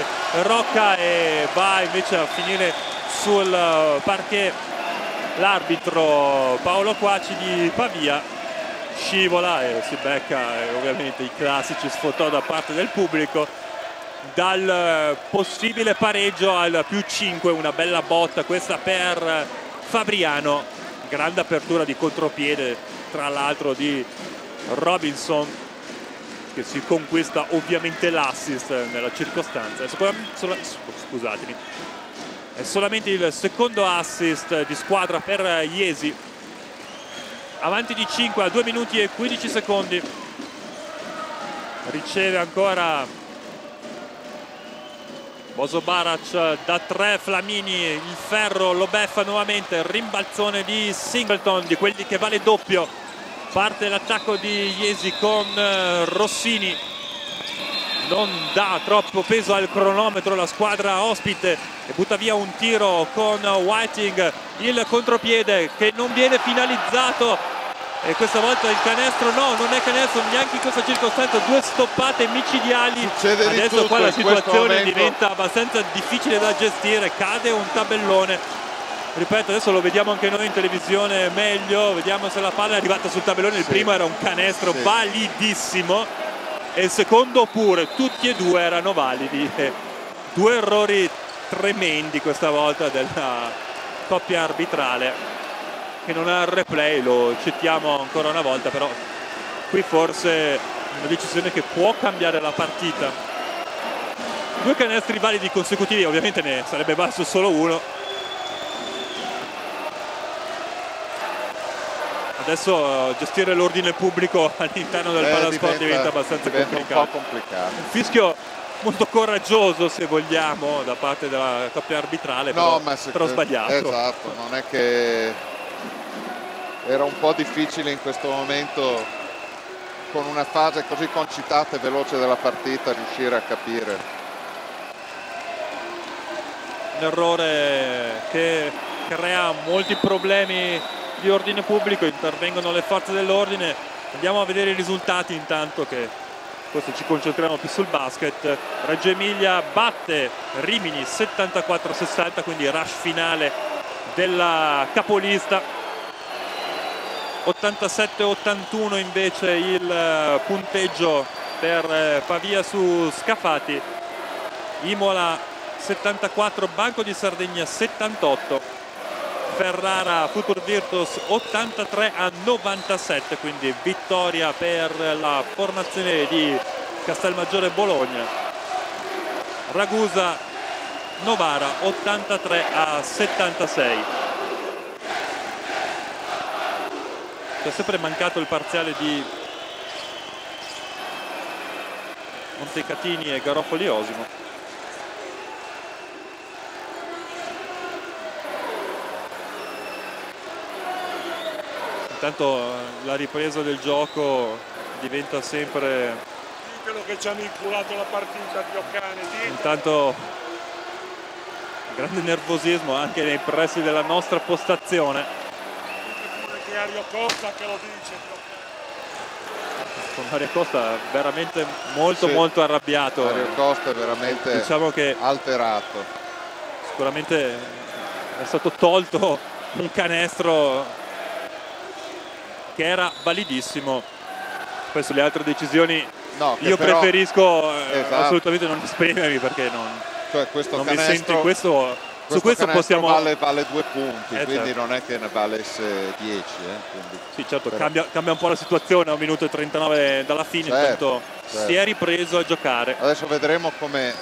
Rocca e va invece a finire sul parquet l'arbitro Paolo Quaci di Pavia. Scivola e si becca e ovviamente i classici sfotò da parte del pubblico. Dal possibile pareggio al più 5 una bella botta questa per Fabriano. Grande apertura di contropiede tra l'altro di Robinson che si conquista ovviamente l'assist nella circostanza. Scusatemi. È solamente il secondo assist di squadra per Iesi avanti di 5 a 2 minuti e 15 secondi. Riceve ancora Boso Barac da 3 Flamini il ferro lo beffa nuovamente rimbalzone di Singleton di quelli che vale doppio parte l'attacco di Iesi con Rossini. Non dà troppo peso al cronometro la squadra ospite e butta via un tiro con Whiting. Il contropiede che non viene finalizzato. E questa volta il canestro no, non è canestro neanche in questa circostanza. Due stoppate micidiali. Succede adesso qua la situazione diventa abbastanza difficile da gestire cade un tabellone ripeto adesso lo vediamo anche noi in televisione meglio vediamo se la palla è arrivata sul tabellone il Sì. primo era un canestro Sì. validissimo e il secondo pure, tutti e due erano validi. Due errori tremendi questa volta della coppia arbitrale che non ha il replay, lo citiamo ancora una volta, però qui forse una decisione che può cambiare la partita. Due canestri validi consecutivi, ovviamente ne sarebbe basso solo uno, adesso gestire l'ordine pubblico all'interno del Eh, palasport diventa, diventa- abbastanza diventa un complicato. po' complicato. Un fischio molto coraggioso se vogliamo da parte della coppia arbitrale, No, però, ma se- però sbagliato. Esatto, non è che era un po' difficile in questo momento con una fase così concitata e veloce della partita riuscire a capire. Un errore che crea molti problemi di ordine pubblico, intervengono le forze dell'ordine. Andiamo a vedere i risultati intanto che questo ci concentriamo più sul basket. Reggio Emilia batte Rimini 74-60, quindi rush finale della capolista. 87-81 invece il eh, punteggio per eh, Pavia su Scafati. Imola 74, Banco di Sardegna 78. Ferrara Futur Virtus 83 a 97, quindi vittoria per la formazione di Castelmaggiore Bologna. Ragusa Novara 83 a 76. C'è sempre mancato il parziale di Montecatini e Garofoli Osimo. Intanto eh, la ripresa del gioco diventa sempre Ditelo che ci hanno inculato la partita, Dio cane, ditelo. intanto grande nervosismo anche nei pressi della nostra postazione. Che Ario Costa che lo dice. Con Mario Costa veramente molto Sì. molto arrabbiato. Mario Costa è veramente Diciamo che alterato. sicuramente è stato tolto un canestro che era validissimo. Poi sulle altre decisioni No, io però, preferisco eh, Esatto. assolutamente non esprimermi perché non, cioè, questo non mi sento canestro, in questo. Su questo canestro possiamo. vale, vale due punti, Eh, quindi certo. non è che ne valesse 10. eh, Sì, certo, Però- cambia, cambia un po' la situazione a un minuto e 39 dalla fine, Certo, certo. si è ripreso a giocare. Adesso vedremo come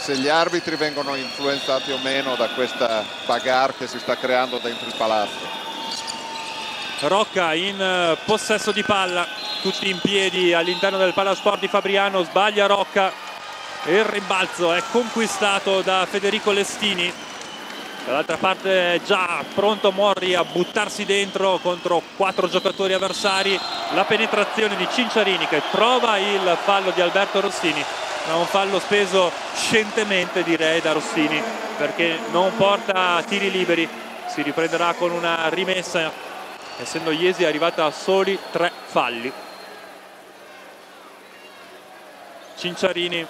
se gli arbitri vengono influenzati o meno da questa bagarre che si sta creando dentro il palazzo. Rocca in eh, possesso di palla, tutti in piedi all'interno del palasport di Fabriano, sbaglia Rocca e il rimbalzo è conquistato da Federico Lestini. Dall'altra parte già pronto Morri a buttarsi dentro contro quattro giocatori avversari. La penetrazione di Cinciarini che trova il fallo di Alberto Rossini. Ma un fallo speso scientemente direi da Rossini perché non porta tiri liberi. Si riprenderà con una rimessa essendo Iesi arrivata a soli tre falli. Cinciarini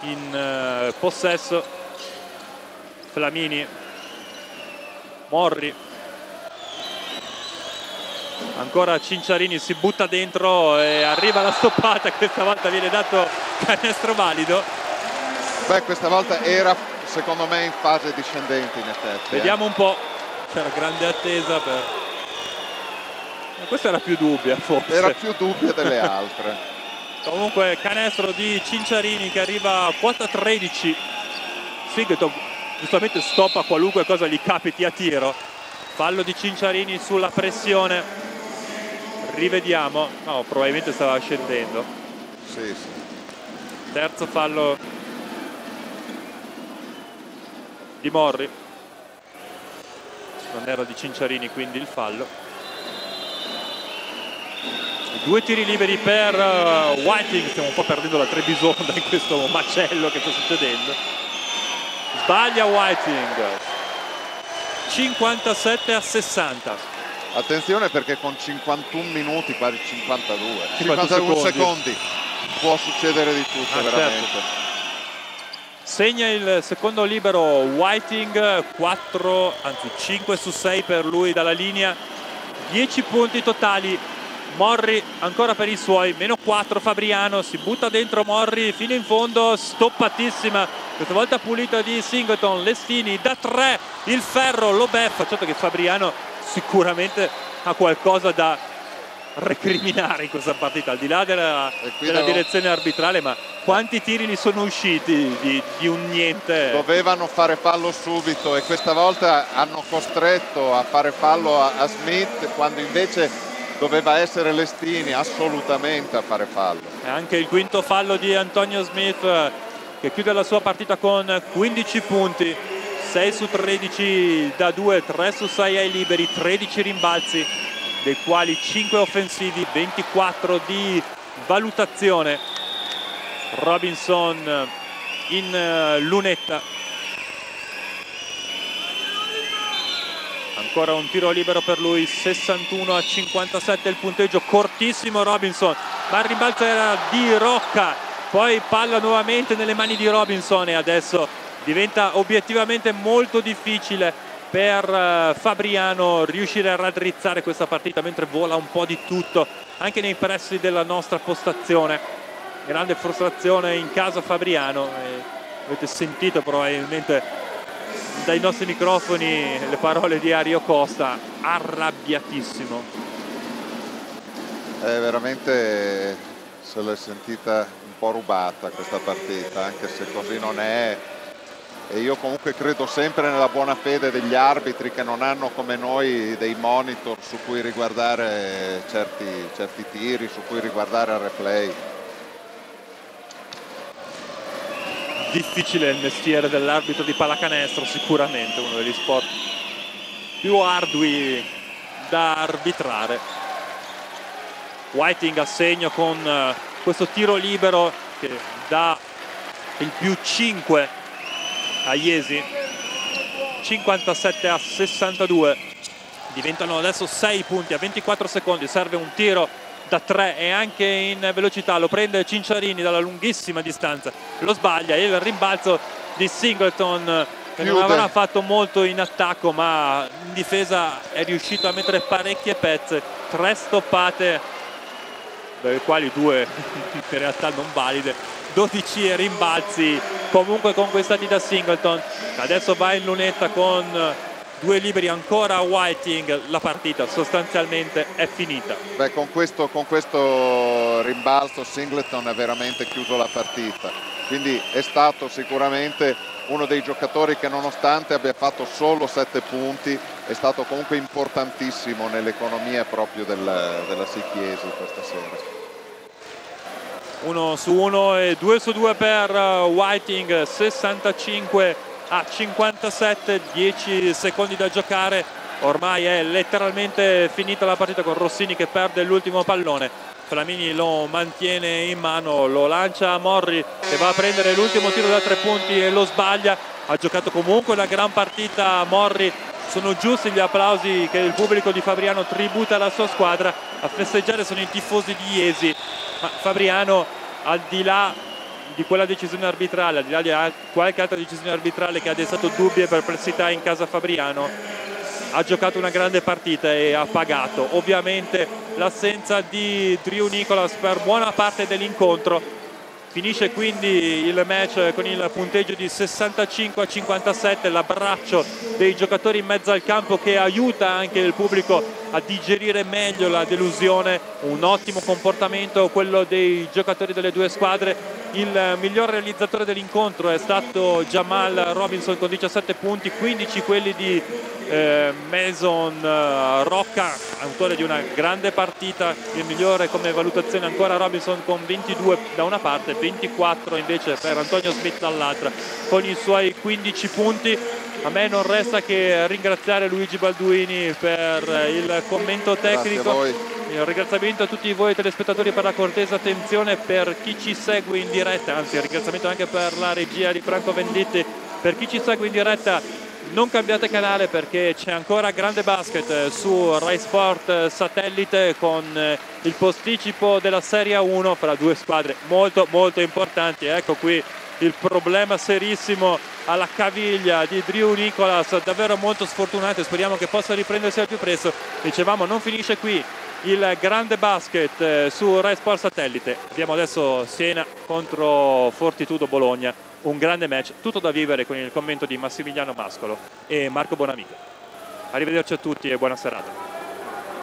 in eh, possesso, Flamini, Morri, ancora Cinciarini si butta dentro e arriva la stoppata, questa volta viene dato canestro valido. Beh, questa volta era secondo me in fase discendente in effetti. eh. Vediamo un po', c'era grande attesa per... Questa era più dubbia forse. Era più dubbia delle altre. Comunque canestro di Cinciarini che arriva a quota 13. Sigurd giustamente stoppa qualunque cosa gli capiti a tiro. Fallo di Cinciarini sulla pressione. Rivediamo. No, probabilmente stava scendendo. Sì, sì. Terzo fallo di Morri. Non era di Cinciarini quindi il fallo. Due tiri liberi per eh, Whiting, stiamo un po' perdendo la Trebisonda in questo macello che sta succedendo. Sbaglia Whiting. 57 a 60. Attenzione perché con 51 minuti, quasi 52, 50 51 secondi. secondi, può succedere di tutto Ah, veramente. Segna il secondo libero Whiting, 4, anzi 5 su 6 per lui dalla linea, 10 punti totali Morri ancora per i suoi, meno 4 Fabriano, si butta dentro Morri fino in fondo, stoppatissima, questa volta pulita di Singleton, Lestini da 3, il ferro lo beffa, certo che Fabriano sicuramente ha qualcosa da recriminare in questa partita, al di là della, della direzione arbitrale, ma quanti tiri gli sono usciti di, di, un niente? Dovevano fare fallo subito e questa volta hanno costretto a fare fallo a, a Smith quando invece doveva essere Lestini assolutamente a fare fallo. E anche il quinto fallo di Antonio Smith eh, che chiude la sua partita con 15 punti, 6 su 13 da 2, 3 su 6 ai liberi, 13 rimbalzi, dei quali 5 offensivi, 24 di valutazione. Robinson in eh, lunetta ancora un tiro libero per lui 61 a 57 il punteggio cortissimo Robinson ma il rimbalzo era di Rocca poi palla nuovamente nelle mani di Robinson e adesso diventa obiettivamente molto difficile per eh, Fabriano riuscire a raddrizzare questa partita mentre vola un po' di tutto anche nei pressi della nostra postazione. Grande frustrazione in casa Fabriano avete sentito probabilmente dai nostri microfoni le parole di Ario Costa, arrabbiatissimo. È veramente se l'è sentita un po' rubata questa partita, anche se così non è. E io comunque credo sempre nella buona fede degli arbitri che non hanno come noi dei monitor su cui riguardare certi, certi tiri, su cui riguardare il replay. Difficile il mestiere dell'arbitro di pallacanestro, sicuramente uno degli sport più ardui da arbitrare. Whiting a segno con eh, questo tiro libero che dà il più 5 a Iesi, 57 a 62. Diventano adesso 6 punti a 24 secondi, serve un tiro da 3 e anche in velocità lo prende Cinciarini dalla lunghissima distanza. Lo sbaglia e il rimbalzo di Singleton che non avrà fatto molto in attacco ma in difesa è riuscito a mettere parecchie pezze. Tre stoppate delle quali due in realtà non valide. 12 rimbalzi comunque conquistati da Singleton. Adesso va in lunetta con due liberi ancora a Whiting, la partita sostanzialmente è finita. Beh, con questo, con questo rimbalzo Singleton ha veramente chiuso la partita, quindi è stato sicuramente uno dei giocatori che nonostante abbia fatto solo sette punti è stato comunque importantissimo nell'economia proprio del, della Sicchiesi questa sera. Uno su uno e due su due per Whiting, 65 a 57, 10 secondi da giocare, ormai è letteralmente finita la partita con Rossini che perde l'ultimo pallone. Flamini lo mantiene in mano, lo lancia a Morri che va a prendere l'ultimo tiro da tre punti e lo sbaglia. Ha giocato comunque una gran partita Morri, sono giusti gli applausi che il pubblico di Fabriano tributa alla sua squadra. A festeggiare sono i tifosi di Iesi, ma Fabriano al di là di quella decisione arbitrale, al di là di qualche altra decisione arbitrale che ha destato dubbi e perplessità in casa Fabriano, ha giocato una grande partita e ha pagato. Ovviamente l'assenza di Drew Nicholas per buona parte dell'incontro Finisce quindi il match con il punteggio di 65 a 57, l'abbraccio dei giocatori in mezzo al campo che aiuta anche il pubblico a digerire meglio la delusione, un ottimo comportamento quello dei giocatori delle due squadre. Il miglior realizzatore dell'incontro è stato Jamal Robinson con 17 punti, 15 quelli di eh, Mason eh, Rocca, autore di una grande partita, il migliore come valutazione ancora Robinson con 22 da una parte, 24 invece per Antonio Smith dall'altra, con i suoi 15 punti. A me non resta che ringraziare Luigi Balduini per il commento tecnico. Il ringraziamento a tutti voi telespettatori per la cortesa attenzione, per chi ci segue in diretta, anzi il ringraziamento anche per la regia di Franco Venditti, per chi ci segue in diretta non cambiate canale perché c'è ancora grande basket eh, su Rai Sport eh, satellite con eh, il posticipo della Serie 1 fra due squadre molto molto importanti. Ecco qui il problema serissimo alla caviglia di Drew Nicholas davvero molto sfortunato speriamo che possa riprendersi al più presto. Dicevamo non finisce qui il grande basket su Rai Sport Satellite. Abbiamo adesso Siena contro Fortitudo Bologna, un grande match, tutto da vivere con il commento di Massimiliano Mascolo e Marco Bonamico. Arrivederci a tutti e buona serata.